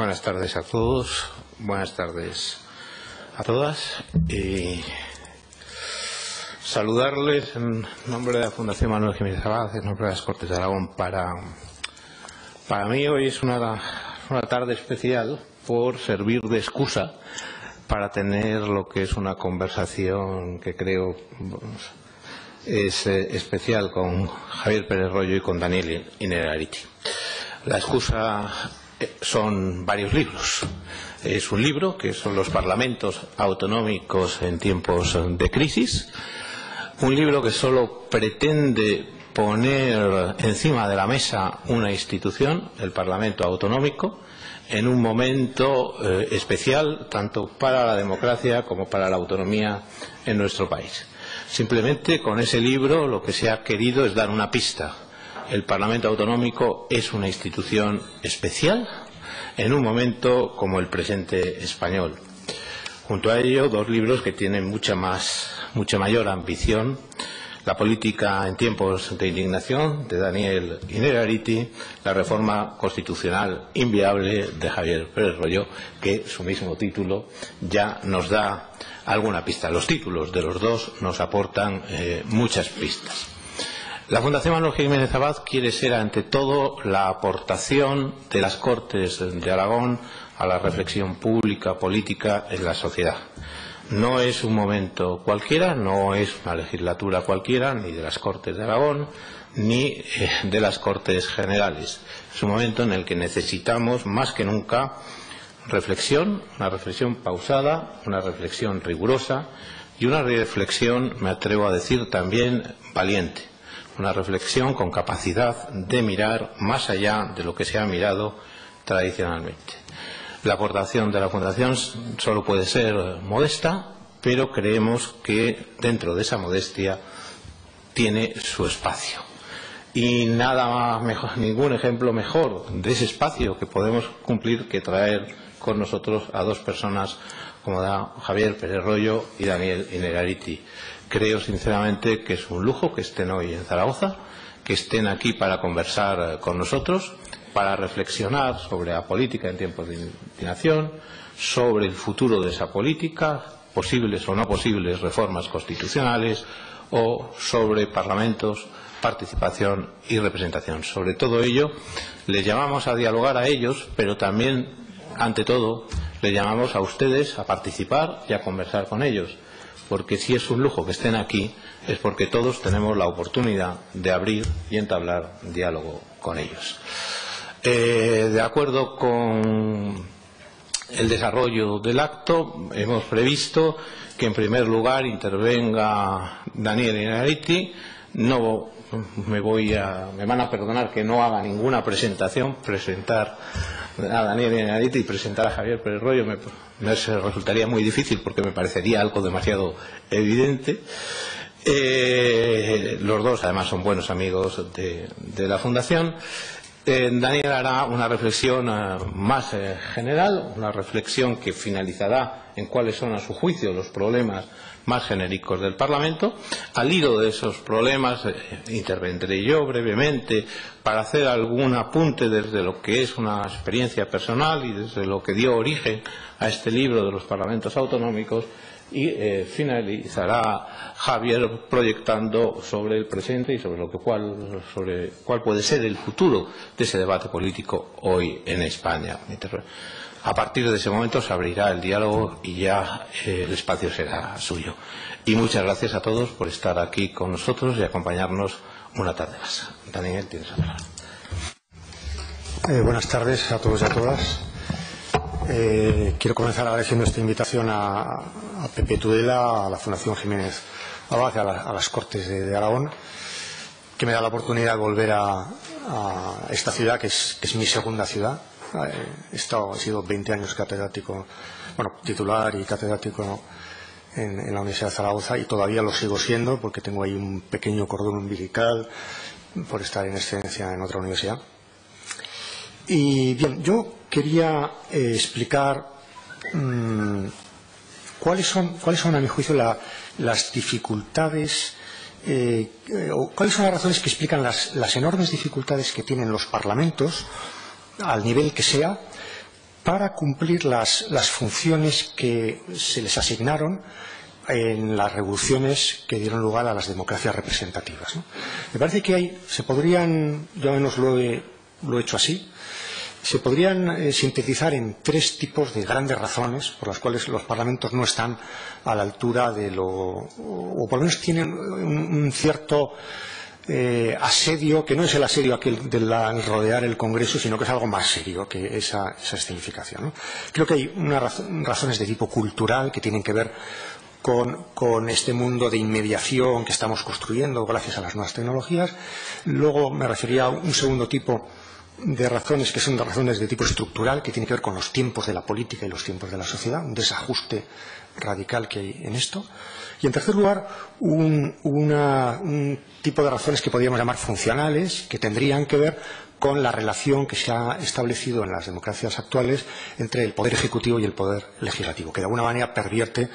Buenas tardes a todos, buenas tardes a todas y saludarles en nombre de la Fundación Manuel Jiménez Abad, en nombre de las Cortes de Aragón, para, para mí hoy es una, una tarde especial por servir de excusa para tener lo que es una conversación que creo es eh, especial con Javier Pérez Rollo y con Daniel Inerariti. La excusa son varios libros. Es un libro que son los parlamentos autonómicos en tiempos de crisis, un libro que solo pretende poner encima de la mesa una institución, el Parlamento Autonómico, en un momento eh, especial tanto para la democracia como para la autonomía en nuestro país. Simplemente con ese libro lo que se ha querido es dar una pista el Parlamento Autonómico es una institución especial en un momento como el presente español. Junto a ello, dos libros que tienen mucha más, mucha mayor ambición. La política en tiempos de indignación, de Daniel Inerariti, la reforma constitucional inviable, de Javier Pérez Royo, que su mismo título ya nos da alguna pista. Los títulos de los dos nos aportan eh, muchas pistas. La Fundación Manuel Jiménez Abad quiere ser, ante todo, la aportación de las Cortes de Aragón a la reflexión pública, política en la sociedad. No es un momento cualquiera, no es una legislatura cualquiera, ni de las Cortes de Aragón, ni eh, de las Cortes Generales. Es un momento en el que necesitamos, más que nunca, reflexión, una reflexión pausada, una reflexión rigurosa y una reflexión, me atrevo a decir, también valiente una reflexión con capacidad de mirar más allá de lo que se ha mirado tradicionalmente. La aportación de la Fundación solo puede ser modesta, pero creemos que dentro de esa modestia tiene su espacio. Y nada mejor, ningún ejemplo mejor de ese espacio que podemos cumplir que traer con nosotros a dos personas como da Javier Pérez Rollo y Daniel Inegariti. Creo sinceramente que es un lujo que estén hoy en Zaragoza, que estén aquí para conversar con nosotros, para reflexionar sobre la política en tiempos de indignación, sobre el futuro de esa política, posibles o no posibles reformas constitucionales o sobre parlamentos, participación y representación. Sobre todo ello, les llamamos a dialogar a ellos, pero también, ante todo, le llamamos a ustedes a participar y a conversar con ellos, porque si es un lujo que estén aquí, es porque todos tenemos la oportunidad de abrir y entablar diálogo con ellos. Eh, de acuerdo con el desarrollo del acto, hemos previsto que en primer lugar intervenga Daniel Inariti. No me voy a, me van a perdonar que no haga ninguna presentación, presentar a Daniel Inariti y presentar a Javier Pérez Rollo me, resultaría muy difícil porque me parecería algo demasiado evidente. Eh, los dos además son buenos amigos de, la Fundación. Eh, Daniel hará una reflexión eh, más general, una reflexión que finalizará en cuáles son a su juicio los problemas más genéricos del Parlamento. Al hilo de esos problemas eh, intervendré yo brevemente para hacer algún apunte desde lo que es una experiencia personal y desde lo que dio origen a este libro de los parlamentos autonómicos y eh, finalizará Javier proyectando sobre el presente y sobre lo que sobre cuál puede ser el futuro de ese debate político hoy en España. A partir de ese momento se abrirá el diálogo y ya eh, el espacio será suyo. Y muchas gracias a todos por estar aquí con nosotros y acompañarnos una tarde más. Daniel, tienes la palabra. Eh, buenas tardes a todos y a todas. Eh, quiero comenzar agradeciendo esta invitación a, Pepe Tudela, a la Fundación Jiménez Abad, a, las Cortes de, Aragón, que me da la oportunidad de volver a, esta ciudad, que es mi segunda ciudad He, estado, he sido 20 años catedrático, bueno, titular y catedrático en, la Universidad de Zaragoza y todavía lo sigo siendo porque tengo ahí un pequeño cordón umbilical por estar en excedencia en otra universidad. Y bien, yo quería eh, explicar mm, cuáles, son, cuáles son, a mi juicio, las dificultades eh, o cuáles son las razones que explican las, las enormes dificultades que tienen los parlamentos al nivel que sea, para cumplir las, las funciones que se les asignaron en las revoluciones que dieron lugar a las democracias representativas. Me parece que hay, se podrían, yo menos lo he, lo he hecho así, se podrían eh, sintetizar en tres tipos de grandes razones por las cuales los parlamentos no están a la altura de lo, o por lo menos tienen un cierto eh, asedio, que no es el asedio aquel de rodear el Congreso, sino que es algo más serio que esa, escenificación. Creo que hay unas razones de tipo cultural que tienen que ver con, con, este mundo de inmediación que estamos construyendo gracias a las nuevas tecnologías. Luego me refería a un segundo tipo de razones que son de razones de tipo estructural, que tiene que ver con los tiempos de la política y los tiempos de la sociedad, un desajuste radical que hay en esto. Y, en tercer lugar, un, tipo de razones que podríamos llamar funcionales, que tendrían que ver con la relación que se ha establecido en las democracias actuales entre el poder ejecutivo y el poder legislativo, que de alguna manera pervierte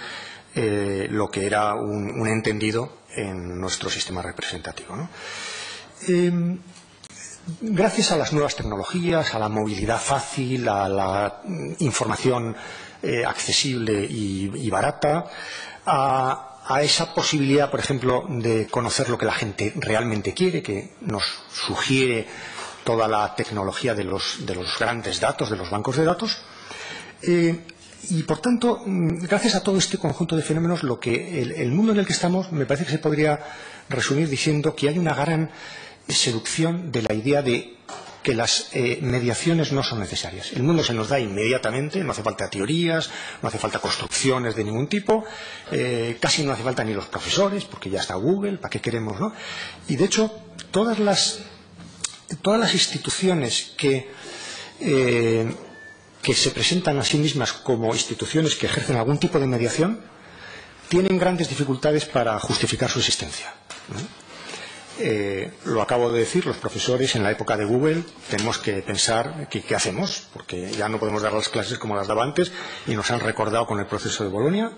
eh, lo que era un, entendido en nuestro sistema representativo. Eh, gracias a las nuevas tecnologías, a la movilidad fácil, a la información eh, accesible y, y barata, a, a esa posibilidad, por ejemplo, de conocer lo que la gente realmente quiere, que nos sugiere toda la tecnología de los, de los grandes datos, de los bancos de datos. Eh, y, por tanto, mm, gracias a todo este conjunto de fenómenos, lo que el, mundo en el que estamos me parece que se podría resumir diciendo que hay una gran seducción de la idea de que las eh, mediaciones no son necesarias. El mundo se nos da inmediatamente, no hace falta teorías, no hace falta construcciones de ningún tipo, eh, casi no hace falta ni los profesores, porque ya está Google, ¿para qué queremos? No? Y de hecho, todas las, todas las instituciones que, eh, que se presentan a sí mismas como instituciones que ejercen algún tipo de mediación, tienen grandes dificultades para justificar su existencia. Eh, lo acabo de decir, los profesores en la época de Google tenemos que pensar qué, hacemos, porque ya no podemos dar las clases como las daba antes y nos han recordado con el proceso de Bolonia.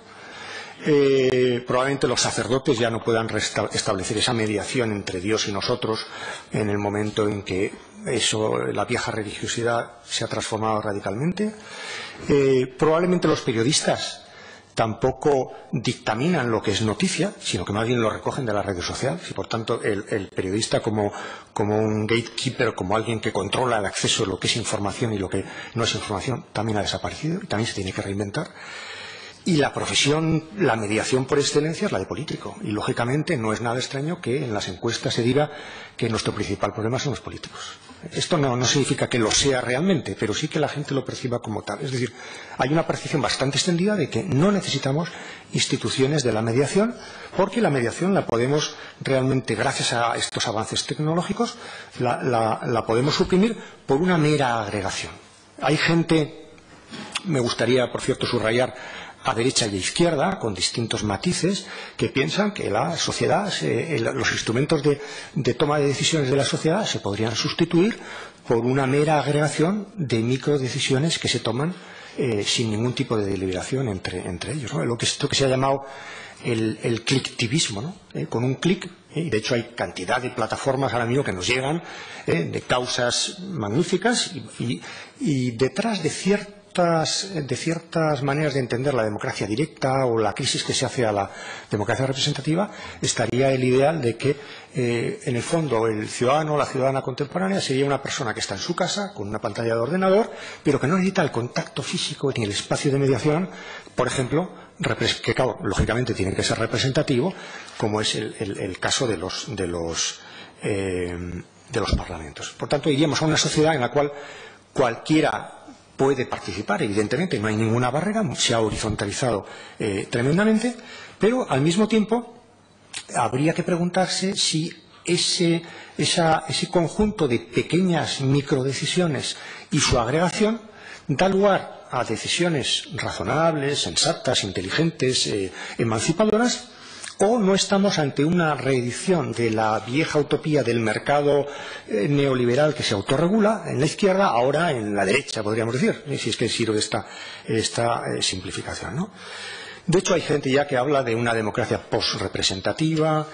Eh, probablemente los sacerdotes ya no puedan establecer esa mediación entre Dios y nosotros en el momento en que eso, la vieja religiosidad se ha transformado radicalmente. Eh, probablemente los periodistas tampoco dictaminan lo que es noticia, sino que más bien lo recogen de las redes sociales y, por tanto, el, periodista como, como, un gatekeeper, como alguien que controla el acceso a lo que es información y lo que no es información, también ha desaparecido y también se tiene que reinventar. Y la profesión, la mediación por excelencia es la de político. Y, lógicamente, no es nada extraño que en las encuestas se diga que nuestro principal problema son los políticos. Esto no, significa que lo sea realmente, pero sí que la gente lo perciba como tal. Es decir, hay una percepción bastante extendida de que no necesitamos instituciones de la mediación, porque la mediación la podemos realmente, gracias a estos avances tecnológicos, la podemos suprimir por una mera agregación. Hay gente, me gustaría, por cierto, subrayar, a derecha y a izquierda, con distintos matices, que piensan que la sociedad, se, los instrumentos de, toma de decisiones de la sociedad se podrían sustituir por una mera agregación de microdecisiones que se toman eh, sin ningún tipo de deliberación entre, ellos. ¿no? Lo que, esto que se ha llamado el, el clictivismo, eh, con un clic, eh, y de hecho hay cantidad de plataformas ahora mismo que nos llegan eh, de causas magníficas y, y, y detrás de cierto de ciertas maneras de entender la democracia directa o la crisis que se hace a la democracia representativa, estaría el ideal de que, eh, en el fondo, el ciudadano o la ciudadana contemporánea sería una persona que está en su casa, con una pantalla de ordenador, pero que no necesita el contacto físico ni el espacio de mediación, por ejemplo, que, claro, lógicamente tiene que ser representativo, como es el, caso de los, de los, eh, de los parlamentos. Por tanto, iríamos a una sociedad en la cual cualquiera puede participar, evidentemente, no hay ninguna barrera, se ha horizontalizado eh, tremendamente, pero al mismo tiempo habría que preguntarse si ese, conjunto de pequeñas microdecisiones y su agregación da lugar a decisiones razonables, sensatas, inteligentes, eh, emancipadoras, o no estamos ante una reedición de la vieja utopía del mercado eh, neoliberal que se autorregula en la izquierda, ahora en la derecha, podríamos decir, ¿eh? si es que sirve esta, esta eh, simplificación. ¿no? De hecho, hay gente ya que habla de una democracia post-representativa,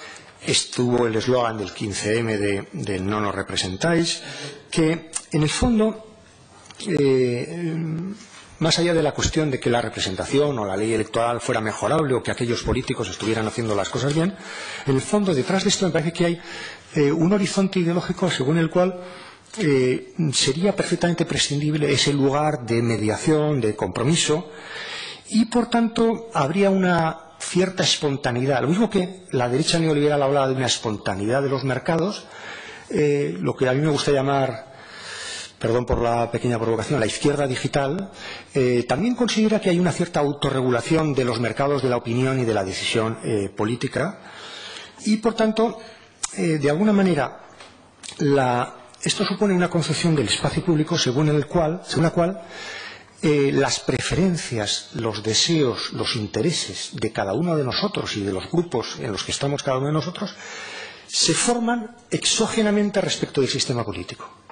estuvo el eslogan del 15M de, no nos representáis, que en el fondo más allá de la cuestión de que la representación o la ley electoral fuera mejorable o que aquellos políticos estuvieran haciendo las cosas bien, en el fondo detrás de esto me parece que hay eh, un horizonte ideológico según el cual eh, sería perfectamente prescindible ese lugar de mediación, de compromiso, y por tanto habría una cierta espontaneidad. Lo mismo que la derecha neoliberal hablaba de una espontaneidad de los mercados, eh, lo que a mí me gusta llamar perdón por la pequeña provocación, la izquierda digital, eh, también considera que hay una cierta autorregulación de los mercados de la opinión y de la decisión eh, política y, por tanto, eh, de alguna manera, esto supone una concepción del espacio público según, la cual las preferencias, los deseos, los intereses de cada uno de nosotros y de los grupos en los que estamos cada uno de nosotros se forman exógenamente respecto del sistema político.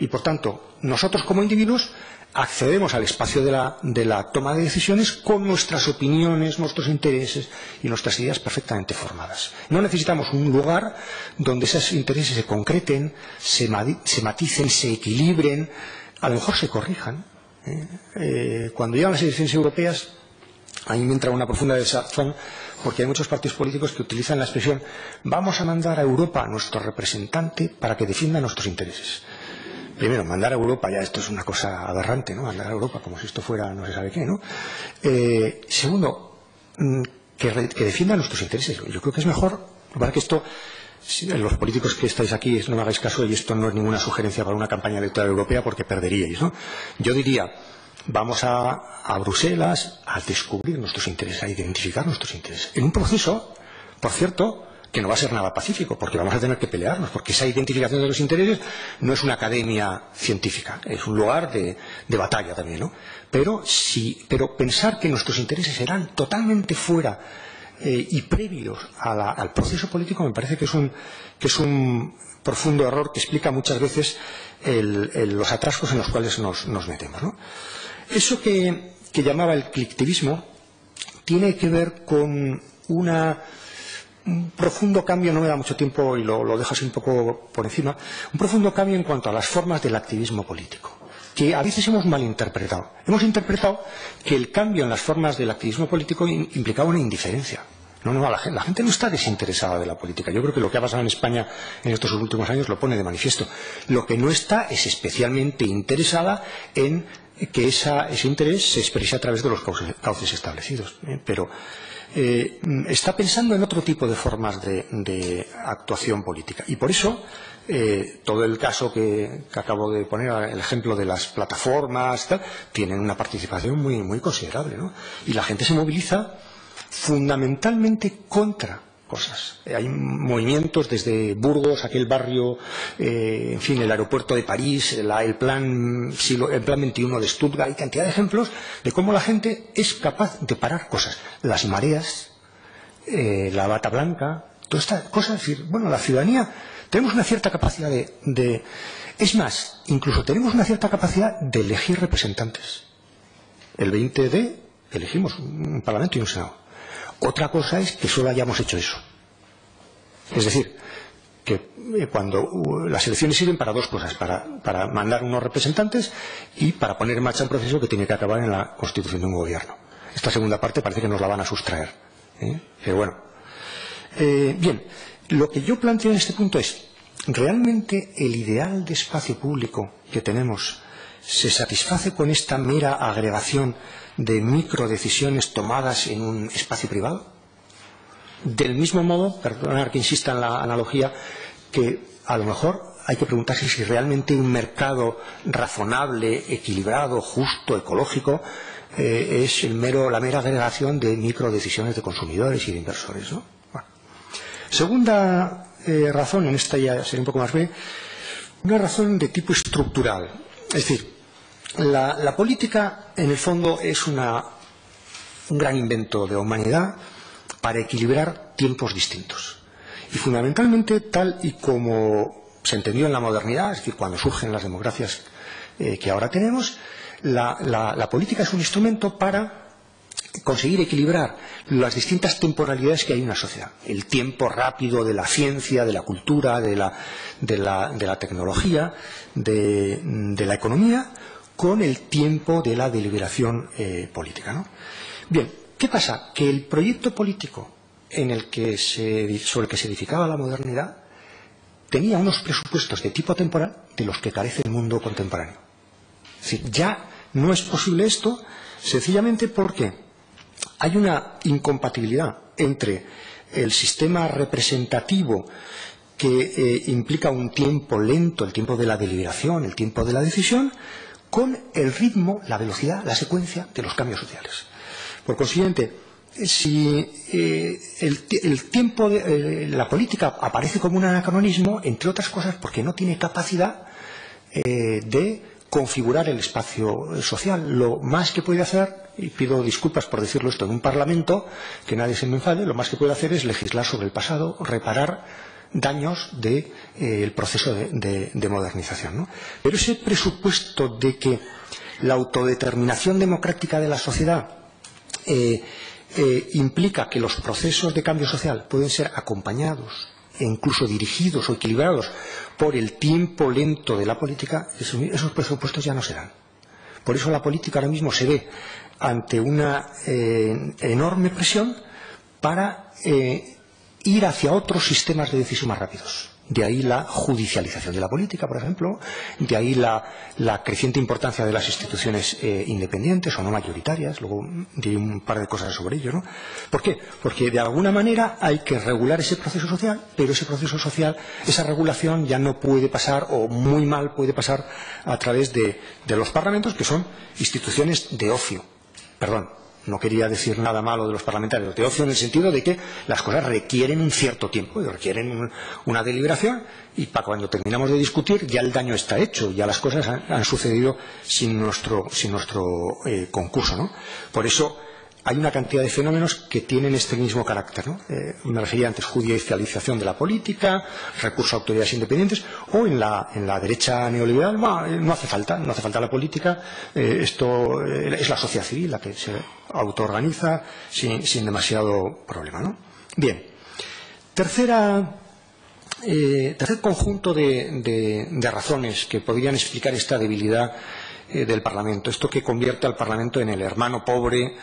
Y, por tanto, nosotros como individuos accedemos al espacio de la, toma de decisiones con nuestras opiniones, nuestros intereses y nuestras ideas perfectamente formadas. No necesitamos un lugar donde esos intereses se concreten, se, maticen, se equilibren, a lo mejor se corrijan. ¿eh? Eh, cuando llegan las elecciones europeas, a mí me entra una profunda desazón porque hay muchos partidos políticos que utilizan la expresión vamos a mandar a Europa a nuestro representante para que defienda nuestros intereses. Primero, mandar a Europa, ya esto es una cosa aberrante, ¿no? Mandar a Europa como si esto fuera no se sabe qué, ¿no? Eh, segundo, mm, que, defienda nuestros intereses. Yo creo que es mejor, para que esto, los políticos que estáis aquí, no me hagáis caso y esto no es ninguna sugerencia para una campaña electoral europea porque perderíais, ¿no? Yo diría, vamos a, a Bruselas a descubrir nuestros intereses, a identificar nuestros intereses. En un proceso, por cierto, que no va a ser nada pacífico, porque vamos a tener que pelearnos, porque esa identificación de los intereses no es una academia científica, es un lugar de, batalla también, ¿no? Pero, pero pensar que nuestros intereses serán totalmente fuera eh, y previos al proceso político me parece que es un, profundo error que explica muchas veces los atrascos en los cuales nos, metemos. ¿no? Eso que, que llamaba el clicktivismo tiene que ver con una un profundo cambio, no me da mucho tiempo y lo, dejo así un poco por encima, un profundo cambio en cuanto a las formas del activismo político, que a veces hemos malinterpretado. Hemos interpretado que el cambio en las formas del activismo político implicaba una indiferencia. No, no, la gente, la gente no está desinteresada de la política. Yo creo que lo que ha pasado en España en estos últimos años lo pone de manifiesto. Lo que no está es especialmente interesada en que ese interés se exprese a través de los cauces, establecidos. ¿eh? Pero eh, está pensando en otro tipo de formas de, actuación política. Y por eso, eh, todo el caso que, acabo de poner, el ejemplo de las plataformas, tienen una participación muy, muy considerable. ¿no? Y la gente se moviliza fundamentalmente contra cosas. Eh, hay movimientos desde Burgos, aquel barrio, eh, en fin, el aeropuerto de París, el, plan, el plan 21 de Stuttgart, hay cantidad de ejemplos de cómo la gente es capaz de parar cosas. Las mareas, eh, la bata blanca, todas estas cosas. Es decir, bueno, la ciudadanía, tenemos una cierta capacidad de, de... Es más, incluso tenemos una cierta capacidad de elegir representantes. El 20 de elegimos un parlamento y un senado. Otra cosa es que solo hayamos hecho eso. Es decir, que eh, cuando uh, las elecciones sirven para dos cosas, para, mandar unos representantes y para poner en marcha un proceso que tiene que acabar en la constitución de un gobierno. Esta segunda parte parece que nos la van a sustraer. ¿eh? Pero bueno. Eh, bien, lo que yo planteo en este punto es, ¿realmente el ideal de espacio público que tenemos se satisface con esta mera agregación de microdecisiones tomadas en un espacio privado? Del mismo modo, perdonar que insista en la analogía, que a lo mejor hay que preguntarse si realmente un mercado razonable, equilibrado, justo, ecológico, eh, es el mero, la mera agregación de microdecisiones de consumidores y de inversores. Segunda eh, razón, en esta ya sería un poco más breve, una razón de tipo estructural. Es decir, la, política, en el fondo, es un gran invento de humanidad para equilibrar tiempos distintos. Y fundamentalmente, tal y como se entendió en la modernidad, es decir, cuando surgen las democracias eh, que ahora tenemos, la, política es un instrumento para conseguir equilibrar las distintas temporalidades que hay en una sociedad. El tiempo rápido de la ciencia, de la cultura, de la, tecnología, de la economía, con el tiempo de la deliberación eh, política. Bien, ¿qué pasa? Que el proyecto político en el que se, sobre el que se edificaba la modernidad tenía unos presupuestos de tipo temporal de los que carece el mundo contemporáneo. Es decir, ya no es posible esto sencillamente porque hay una incompatibilidad entre el sistema representativo que eh, implica un tiempo lento, el tiempo de la deliberación, el tiempo de la decisión, con el ritmo, la velocidad, la secuencia de los cambios sociales. Por consiguiente, si eh, el, tiempo de eh, la política aparece como un anacronismo, entre otras cosas porque no tiene capacidad de configurar el espacio social. Lo más que puede hacer, y pido disculpas por decirlo esto en un parlamento, que nadie se me enfade, lo más que puede hacer es legislar sobre el pasado, reparar daños del eh, proceso de, modernización. Pero ese presupuesto de que la autodeterminación democrática de la sociedad eh, eh, implica que los procesos de cambio social pueden ser acompañados e incluso dirigidos o equilibrados por el tiempo lento de la política, esos presupuestos ya no serán. Por eso la política ahora mismo se ve ante una enorme presión para ir hacia otros sistemas de decisión más rápidos. De ahí la judicialización de la política, por ejemplo, de ahí la, creciente importancia de las instituciones eh, independientes o no mayoritarias, luego diré un par de cosas sobre ello. ¿no? ¿Por qué? Porque de alguna manera hay que regular ese proceso social, pero ese proceso social, esa regulación ya no puede pasar, o muy mal puede pasar, a través de, de los parlamentos, que son instituciones de ocio. Perdón, no quería decir nada malo de los parlamentarios de ocio en el sentido de que las cosas requieren un cierto tiempo, requieren una deliberación y para cuando terminamos de discutir ya el daño está hecho, ya las cosas han, sucedido sin nuestro, sin nuestro eh, concurso. ¿no? Por eso hay una cantidad de fenómenos que tienen este mismo carácter. ¿no? Eh, me refería antes judicialización de la política, recurso a autoridades independientes, o en la, en la derecha neoliberal eh, no hace falta, no hace falta la política, eh, esto es la sociedad civil la que se autoorganiza sin, sin demasiado problema. ¿no? Bien, tercera tercer conjunto de, de, razones que podrían explicar esta debilidad del Parlamento, esto que convierte al Parlamento en el hermano pobre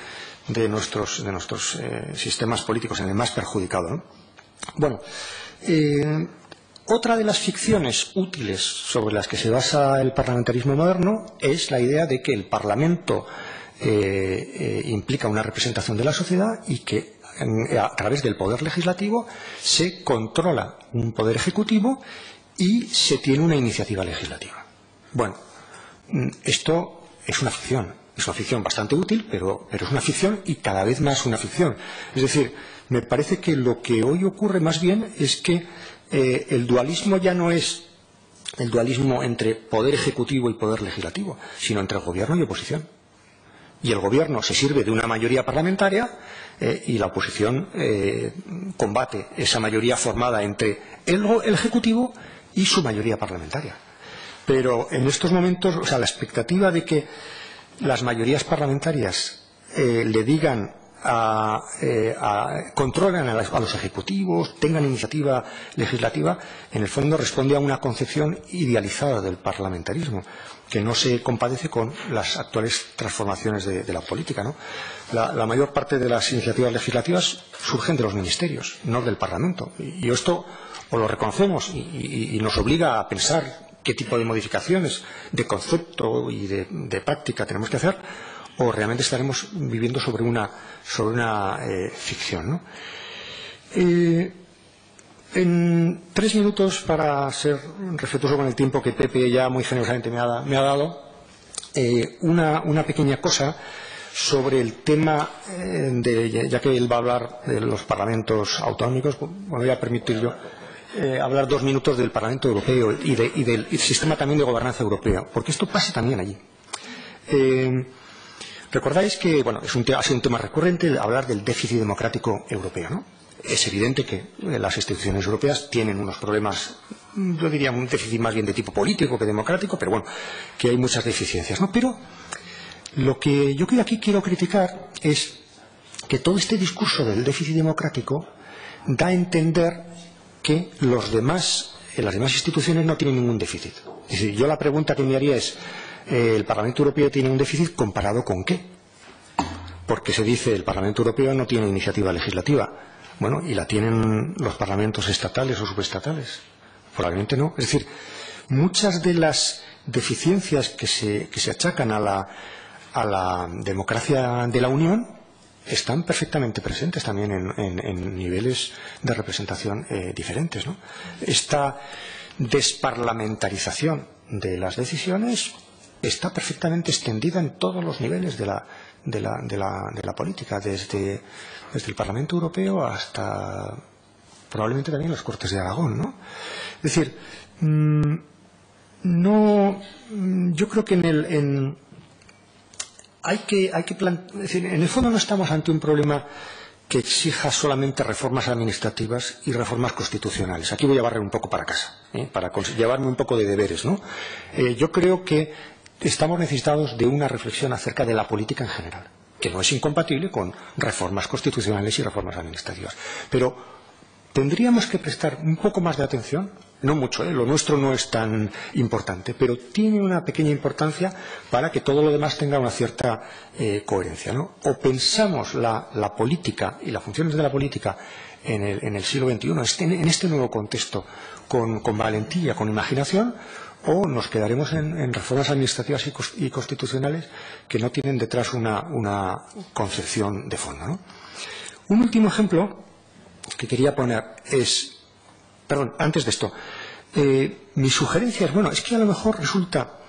de nuestros, de nuestros eh, sistemas políticos, en el más perjudicado. Bueno, eh, otra de las ficciones útiles sobre las que se basa el parlamentarismo moderno es la idea de que el Parlamento eh, implica una representación de la sociedad y que a través del poder legislativo se controla un poder ejecutivo y se tiene una iniciativa legislativa. Bueno, mm, esto es una ficción. Es una ficción bastante útil, pero, es una ficción y cada vez más una ficción. Es decir, me parece que lo que hoy ocurre más bien es que eh, el dualismo ya no es el dualismo entre poder ejecutivo y poder legislativo, sino entre gobierno y oposición. Y el gobierno se sirve de una mayoría parlamentaria eh, y la oposición eh, combate esa mayoría formada entre el, el ejecutivo y su mayoría parlamentaria. Pero en estos momentos, o sea, la expectativa de que las mayorías parlamentarias eh, le digan a, eh, controlen a, los ejecutivos, tengan iniciativa legislativa, en el fondo responde a una concepción idealizada del parlamentarismo, que no se compadece con las actuales transformaciones de, la política. La, mayor parte de las iniciativas legislativas surgen de los ministerios, no del Parlamento. Y, esto o lo reconocemos y nos obliga a pensar qué tipo de modificaciones de concepto y de, práctica tenemos que hacer, o realmente estaremos viviendo sobre una, sobre una eh, ficción. Eh, en tres minutos, para ser respetuoso con el tiempo que Pepe ya muy generosamente me ha, dado, eh, una, pequeña cosa sobre el tema, de, ya que él va a hablar de los parlamentos autonómicos, bueno, voy a permitir yo eh, hablar dos minutos del Parlamento Europeo y, del sistema también de gobernanza europea, porque esto pasa también allí. Eh, recordáis que, bueno, es un, ha sido un tema recurrente hablar del déficit democrático europeo, ¿no? Es evidente que eh, las instituciones europeas tienen unos problemas, yo diría un déficit más bien de tipo político que democrático, pero bueno, que hay muchas deficiencias, ¿no? Pero lo que yo aquí quiero criticar es que todo este discurso del déficit democrático da a entender que los demás, las demás instituciones no tienen ningún déficit. Es decir, yo la pregunta que me haría es, eh, el Parlamento Europeo tiene un déficit comparado con qué. Porque se dice el Parlamento Europeo no tiene iniciativa legislativa. Bueno, ¿y la tienen los parlamentos estatales o subestatales? Probablemente no. Es decir, muchas de las deficiencias que se, que se achacan a la, a la democracia de la Unión están perfectamente presentes también en, niveles de representación eh, diferentes. ¿no? Esta desparlamentarización de las decisiones está perfectamente extendida en todos los niveles de la, de la, de la, de la política, desde, el Parlamento Europeo hasta probablemente también las Cortes de Aragón. ¿no? Es decir, mm, no, yo creo que en el, en, hay que, hay en el fondo no estamos ante un problema que exija solamente reformas administrativas y reformas constitucionales. Aquí voy a barrer un poco para casa, ¿eh? para llevarme un poco de deberes. Eh, yo creo que estamos necesitados de una reflexión acerca de la política en general, que no es incompatible con reformas constitucionales y reformas administrativas. Pero tendríamos que prestar un poco más de atención no mucho, ¿eh? lo nuestro no es tan importante, pero tiene una pequeña importancia para que todo lo demás tenga una cierta eh, coherencia. ¿no? O pensamos la, política y las funciones de la política en el, siglo XXI, este, en este nuevo contexto, con, valentía, con imaginación, o nos quedaremos en, reformas administrativas y, constitucionales que no tienen detrás una, concepción de fondo. Un último ejemplo que quería poner es Perdón, antes de esto. Eh, mi sugerencia es, bueno, es que a lo mejor resulta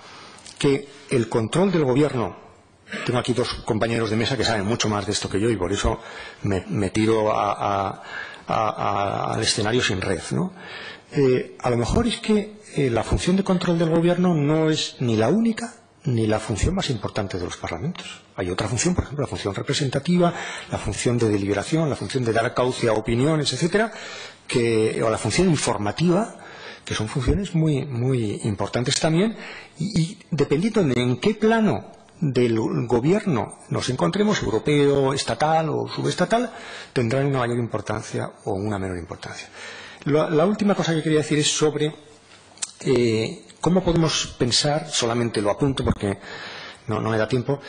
que el control del gobierno, tengo aquí dos compañeros de mesa que saben mucho más de esto que yo y por eso me, tiro al escenario sin red, ¿no? Eh, a lo mejor es que eh, la función de control del gobierno no es ni la única ni la función más importante de los parlamentos. Hay otra función, por ejemplo, la función representativa, la función de deliberación, la función de dar cauce a opiniones, etcétera, o la función informativa, que son funciones muy, muy importantes también, y, dependiendo de en qué plano del gobierno nos encontremos, europeo, estatal o subestatal, tendrán una mayor importancia o una menor importancia. La, última cosa que quería decir es sobre eh, cómo podemos pensar, solamente lo apunto porque no me da tiempo,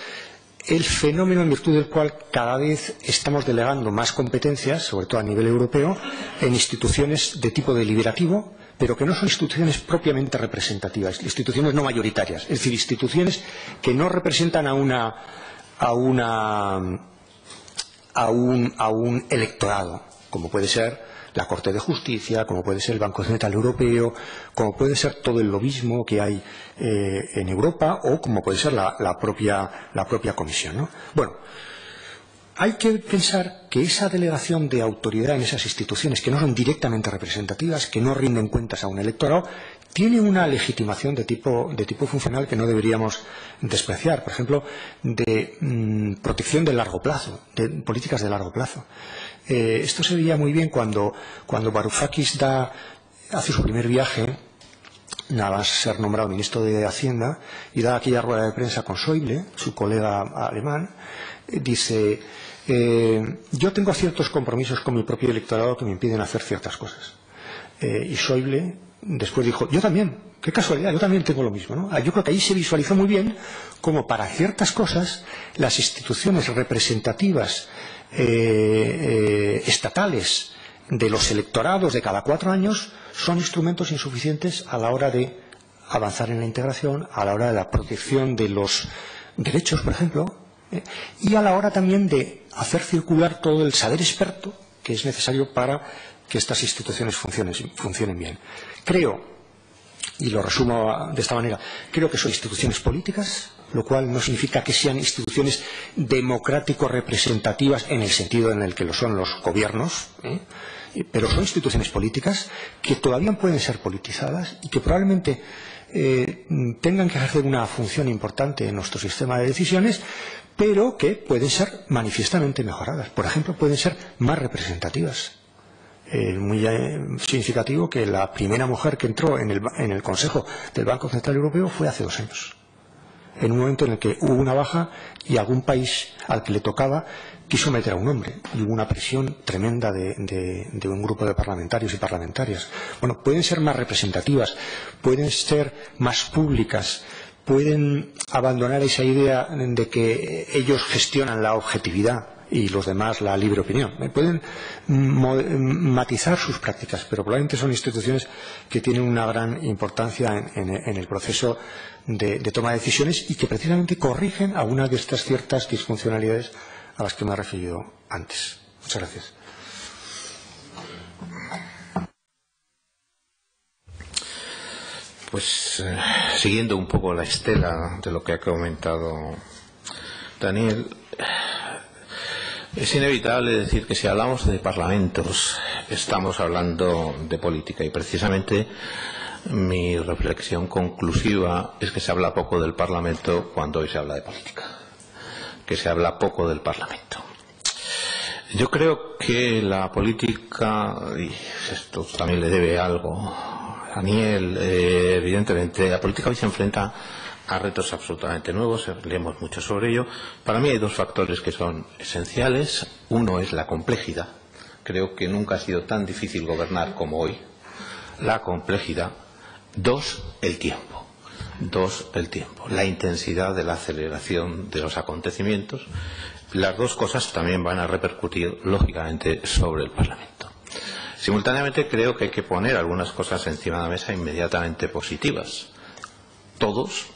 el fenómeno en virtud del cual cada vez estamos delegando más competencias, sobre todo a nivel europeo, en instituciones de tipo deliberativo, pero que no son instituciones propiamente representativas, instituciones no mayoritarias, es decir, instituciones que no representan a una a una a un, electorado, como puede ser la Corte de Justicia, como puede ser el Banco Central Europeo, como puede ser todo el lobismo que hay eh, en Europa o como puede ser la, propia, Comisión. Bueno, hay que pensar que esa delegación de autoridad en esas instituciones que no son directamente representativas, que no rinden cuentas a un electorado, tiene una legitimación de tipo, funcional que no deberíamos despreciar. Por ejemplo, de mm, protección de largo plazo, de políticas de largo plazo. Eh, esto se veía muy bien cuando, cuando Varoufakis da, hace su primer viaje, nada más ser nombrado ministro de Hacienda, y da aquella rueda de prensa con Schäuble, su colega alemán, eh, dice, eh, yo tengo ciertos compromisos con mi propio electorado que me impiden hacer ciertas cosas. y Schäuble después dijo, yo también, qué casualidad, yo también tengo lo mismo. ¿no? Ah, yo creo que ahí se visualizó muy bien como para ciertas cosas las instituciones representativas eh, eh, estatales de los electorados de cada cuatro años son instrumentos insuficientes a la hora de avanzar en la integración, a la hora de la protección de los derechos, por ejemplo, eh, y a la hora también de hacer circular todo el saber experto que es necesario para que estas instituciones funcionen, funcionen bien. Creo, y lo resumo de esta manera, creo que son instituciones políticas, lo cual no significa que sean instituciones democrático-representativas en el sentido en el que lo son los gobiernos, ¿eh? pero son instituciones políticas que todavía pueden ser politizadas y que probablemente eh, tengan que ejercer una función importante en nuestro sistema de decisiones, pero que pueden ser manifiestamente mejoradas. Por ejemplo, pueden ser más representativas. Es muy eh, significativo que la primera mujer que entró en el Consejo del Banco Central Europeo fue hace dos años. En un momento en el que hubo una baja y algún país al que le tocaba quiso meter a un hombre. Y hubo una presión tremenda de, un grupo de parlamentarios y parlamentarias. Bueno, pueden ser más representativas, pueden ser más públicas, pueden abandonar esa idea de que ellos gestionan la objetividad y los demás la libre opinión. Pueden matizar sus prácticas, pero probablemente son instituciones que tienen una gran importancia en, el proceso de, toma de decisiones y que precisamente corrigen algunas de estas ciertas disfuncionalidades a las que me he referido antes. Muchas gracias. Pues eh, siguiendo un poco la estela de lo que ha comentado Daniel, es inevitable decir que si hablamos de parlamentos estamos hablando de política y precisamente mi reflexión conclusiva es que se habla poco del Parlamento cuando hoy se habla de política, que se habla poco del Parlamento. Yo creo que la política, y esto también le debe algo a Daniel, eh, evidentemente, la política hoy se enfrenta a retos absolutamente nuevos, leemos mucho sobre ello. Para mí hay dos factores que son esenciales. Uno es la complejidad. Creo que nunca ha sido tan difícil gobernar como hoy. La complejidad. Dos, el tiempo. Dos, el tiempo. La intensidad de la aceleración de los acontecimientos. Las dos cosas también van a repercutir, lógicamente, sobre el Parlamento. Simultáneamente creo que hay que poner algunas cosas encima de la mesa inmediatamente positivas. Todos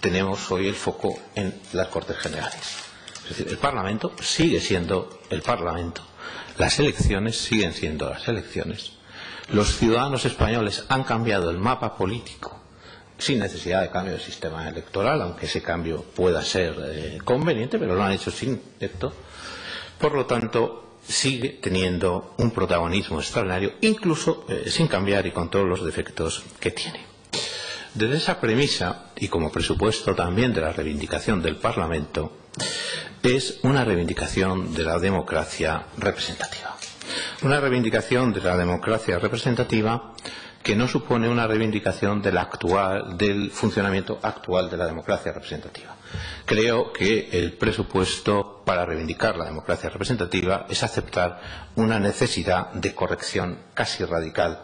tenemos hoy el foco en las Cortes Generales. Es decir, el Parlamento sigue siendo el Parlamento. Las elecciones siguen siendo las elecciones. Los ciudadanos españoles han cambiado el mapa político sin necesidad de cambio de sistema electoral, aunque ese cambio pueda ser eh, conveniente, pero lo han hecho sin esto. Por lo tanto, sigue teniendo un protagonismo extraordinario, incluso eh, sin cambiar y con todos los defectos que tiene. Desde esa premisa, y como presupuesto también de la reivindicación del Parlamento, es una reivindicación de la democracia representativa. Una reivindicación de la democracia representativa que no supone una reivindicación del, actual, del funcionamiento actual de la democracia representativa. Creo que el presupuesto para reivindicar la democracia representativa es aceptar una necesidad de corrección casi radical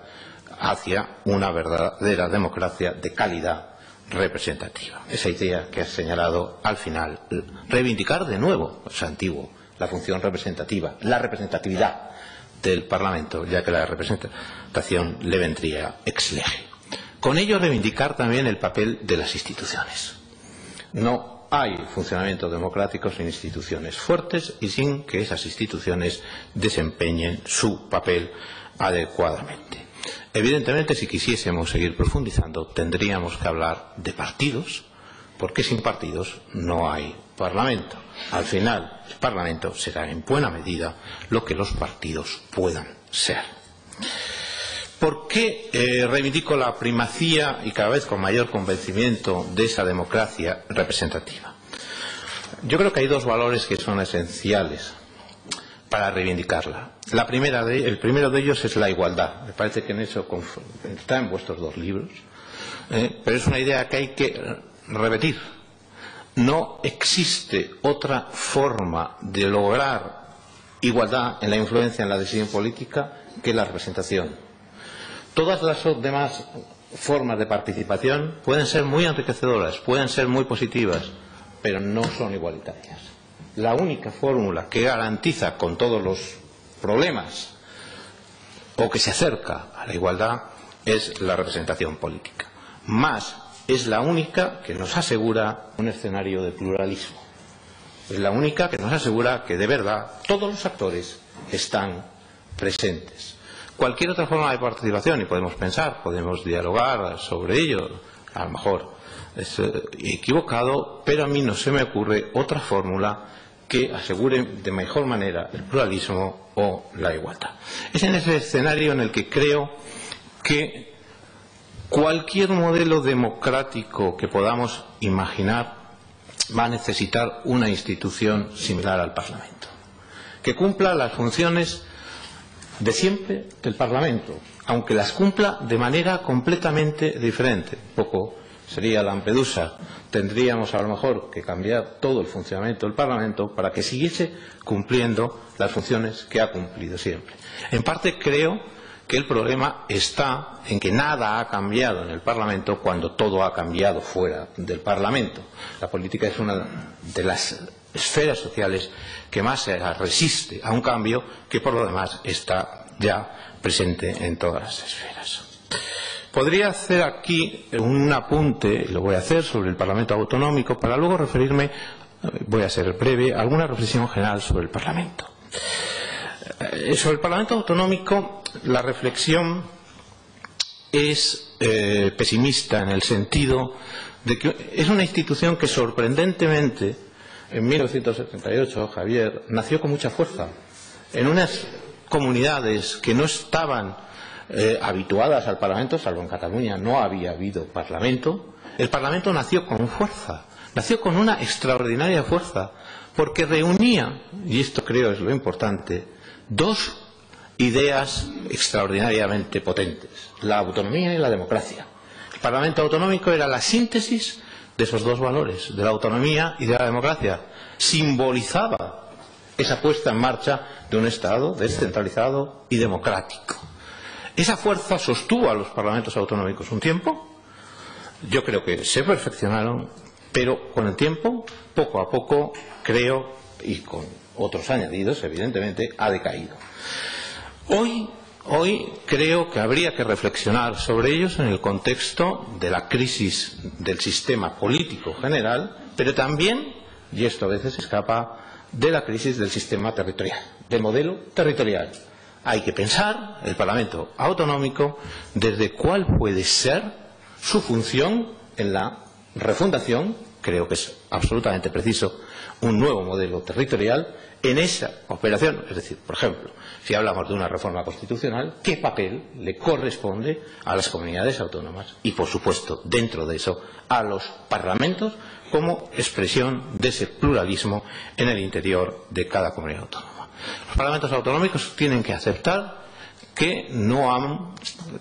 hacia una verdadera democracia de calidad representativa. Esa idea que has señalado al final, reivindicar de nuevo, es antiguo, la función representativa, la representatividad del Parlamento, ya que la representación le vendría ex lege. Con ello reivindicar también el papel de las instituciones. No hay funcionamiento democrático sin instituciones fuertes y sin que esas instituciones desempeñen su papel adecuadamente. Evidentemente, si quisiésemos seguir profundizando, tendríamos que hablar de partidos, porque sin partidos no hay Parlamento. Al final, el Parlamento será en buena medida lo que los partidos puedan ser. ¿Por qué eh, reivindico la primacía y cada vez con mayor convencimiento de esa democracia representativa? Yo creo que hay dos valores que son esenciales para reivindicarla. El primero de ellos es la igualdad. Me parece que en eso está en vuestros dos libros. ¿eh? pero es una idea que hay que repetir. No existe otra forma de lograr igualdad en la influencia en la decisión política que la representación. Todas las demás formas de participación pueden ser muy enriquecedoras, pueden ser muy positivas, pero no son igualitarias la única fórmula que garantiza con todos los problemas o que se acerca a la igualdad es la representación política. Más es la única que nos asegura un escenario de pluralismo. Es la única que nos asegura que de verdad todos los actores están presentes. Cualquier otra forma de participación, y podemos pensar, podemos dialogar sobre ello, a lo mejor es eh, equivocado, pero a mí no se me ocurre otra fórmula que aseguren de mejor manera el pluralismo o la igualdad. Es en ese escenario en el que creo que cualquier modelo democrático que podamos imaginar va a necesitar una institución similar al Parlamento, que cumpla las funciones de siempre del Parlamento, aunque las cumpla de manera completamente diferente, poco sería Lampedusa, tendríamos a lo mejor que cambiar todo el funcionamiento del Parlamento para que siguiese cumpliendo las funciones que ha cumplido siempre. En parte creo que el problema está en que nada ha cambiado en el Parlamento cuando todo ha cambiado fuera del Parlamento. La política es una de las esferas sociales que más resiste a un cambio que por lo demás está ya presente en todas las esferas. Podría hacer aquí un apunte, lo voy a hacer, sobre el Parlamento Autonómico para luego referirme, voy a ser breve, a alguna reflexión general sobre el Parlamento. Eh, sobre el Parlamento Autonómico, la reflexión es eh, pesimista en el sentido de que es una institución que sorprendentemente en 1978, Javier, nació con mucha fuerza. En unas comunidades que no estaban eh, habituadas al Parlamento, salvo en Cataluña no había habido Parlamento, el Parlamento nació con fuerza, nació con una extraordinaria fuerza, porque reunía, y esto creo es lo importante, dos ideas extraordinariamente potentes, la autonomía y la democracia. El Parlamento autonómico era la síntesis de esos dos valores, de la autonomía y de la democracia. Simbolizaba esa puesta en marcha de un Estado descentralizado y democrático. Esa fuerza sostuvo a los parlamentos autonómicos un tiempo. Yo creo que se perfeccionaron, pero con el tiempo, poco a poco, creo, y con otros añadidos, evidentemente, ha decaído. Hoy Hoy creo que habría que reflexionar sobre ellos en el contexto de la crisis del sistema político general, pero también, y esto a veces escapa, de la crisis del sistema territorial, del modelo territorial. Hay que pensar el Parlamento autonómico desde cuál puede ser su función en la refundación, creo que es absolutamente preciso, un nuevo modelo territorial en esa operación. Es decir, por ejemplo, si hablamos de una reforma constitucional, qué papel le corresponde a las comunidades autónomas y, por supuesto, dentro de eso, a los parlamentos como expresión de ese pluralismo en el interior de cada comunidad autónoma. Los parlamentos autonómicos tienen que aceptar que no han,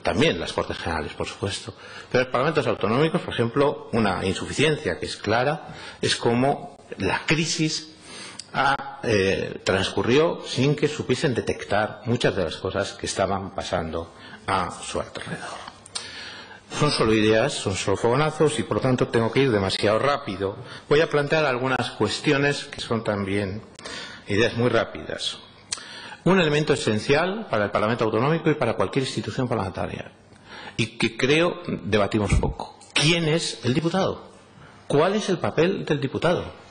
también las Cortes Generales, por supuesto, pero los parlamentos autonómicos, por ejemplo, una insuficiencia que es clara es como la crisis eh, transcurrió sin que supiesen detectar muchas de las cosas que estaban pasando a su alrededor. Son solo ideas, son solo fogonazos y por lo tanto tengo que ir demasiado rápido. Voy a plantear algunas cuestiones que son también ideas muy rápidas. Un elemento esencial para el Parlamento Autonómico y para cualquier institución parlamentaria y que creo debatimos poco. ¿Quién es el diputado? ¿Cuál es el papel del diputado?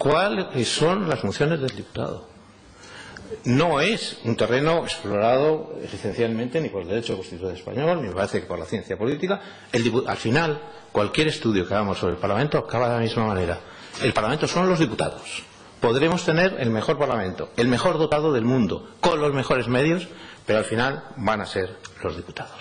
cuáles son las funciones del diputado. No es un terreno explorado esencialmente ni por el derecho constitucional español, ni me parece que por la ciencia política. al final, cualquier estudio que hagamos sobre el Parlamento acaba de la misma manera. El Parlamento son los diputados. Podremos tener el mejor Parlamento, el mejor dotado del mundo, con los mejores medios, pero al final van a ser los diputados.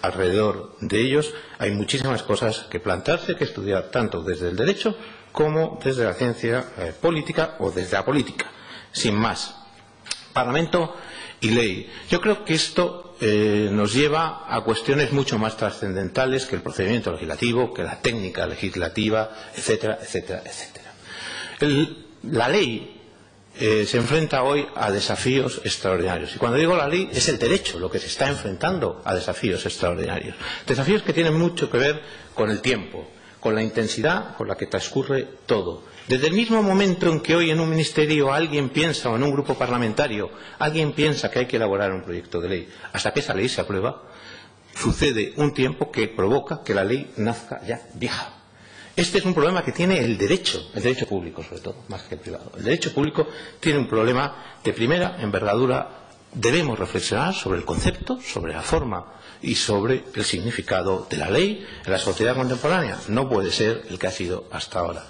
Alrededor de ellos hay muchísimas cosas que plantearse, que estudiar tanto desde el derecho como desde la ciencia eh, política o desde la política, sin más. Parlamento y ley. Yo creo que esto eh, nos lleva a cuestiones mucho más trascendentales que el procedimiento legislativo, que la técnica legislativa, etcétera, etcétera, etcétera. la ley eh, se enfrenta hoy a desafíos extraordinarios. Y cuando digo la ley, es el derecho lo que se está enfrentando a desafíos extraordinarios. Desafíos que tienen mucho que ver con el tiempo, con la intensidad con la que transcurre todo. Desde el mismo momento en que hoy en un ministerio alguien piensa o en un grupo parlamentario alguien piensa que hay que elaborar un proyecto de ley, hasta que esa ley se aprueba, sucede un tiempo que provoca que la ley nazca ya vieja. Este es un problema que tiene el derecho, el derecho público sobre todo, más que el privado. El derecho público tiene un problema de primera envergadura. Debemos reflexionar sobre el concepto, sobre la forma y sobre el significado de la ley en la sociedad contemporánea. No puede ser el que ha sido hasta ahora.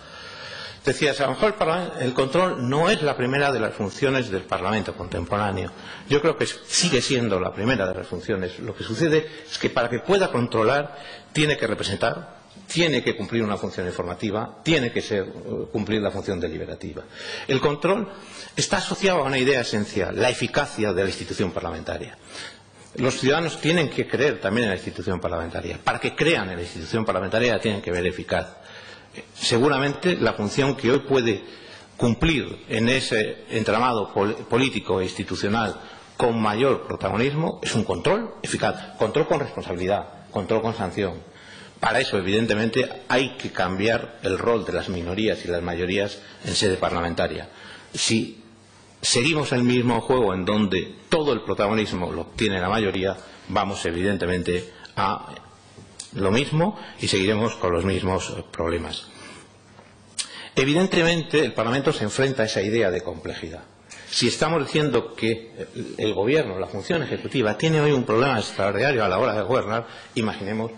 Decías, a lo mejor el, control no es la primera de las funciones del Parlamento contemporáneo. Yo creo que sigue siendo la primera de las funciones. Lo que sucede es que para que pueda controlar tiene que representar, tiene que cumplir una función informativa, tiene que eh, cumplir la función deliberativa. El control está asociado a una idea esencial, la eficacia de la institución parlamentaria los ciudadanos tienen que creer también en la institución parlamentaria. Para que crean en la institución parlamentaria tienen que ver eficaz. Seguramente la función que hoy puede cumplir en ese entramado político e institucional con mayor protagonismo es un control eficaz, control con responsabilidad, control con sanción. Para eso, evidentemente, hay que cambiar el rol de las minorías y las mayorías en sede parlamentaria. Si seguimos el mismo juego en donde todo el protagonismo lo tiene la mayoría, vamos evidentemente a lo mismo y seguiremos con los mismos problemas. Evidentemente, el Parlamento se enfrenta a esa idea de complejidad. Si estamos diciendo que el Gobierno, la función ejecutiva, tiene hoy un problema extraordinario a la hora de gobernar, imaginemos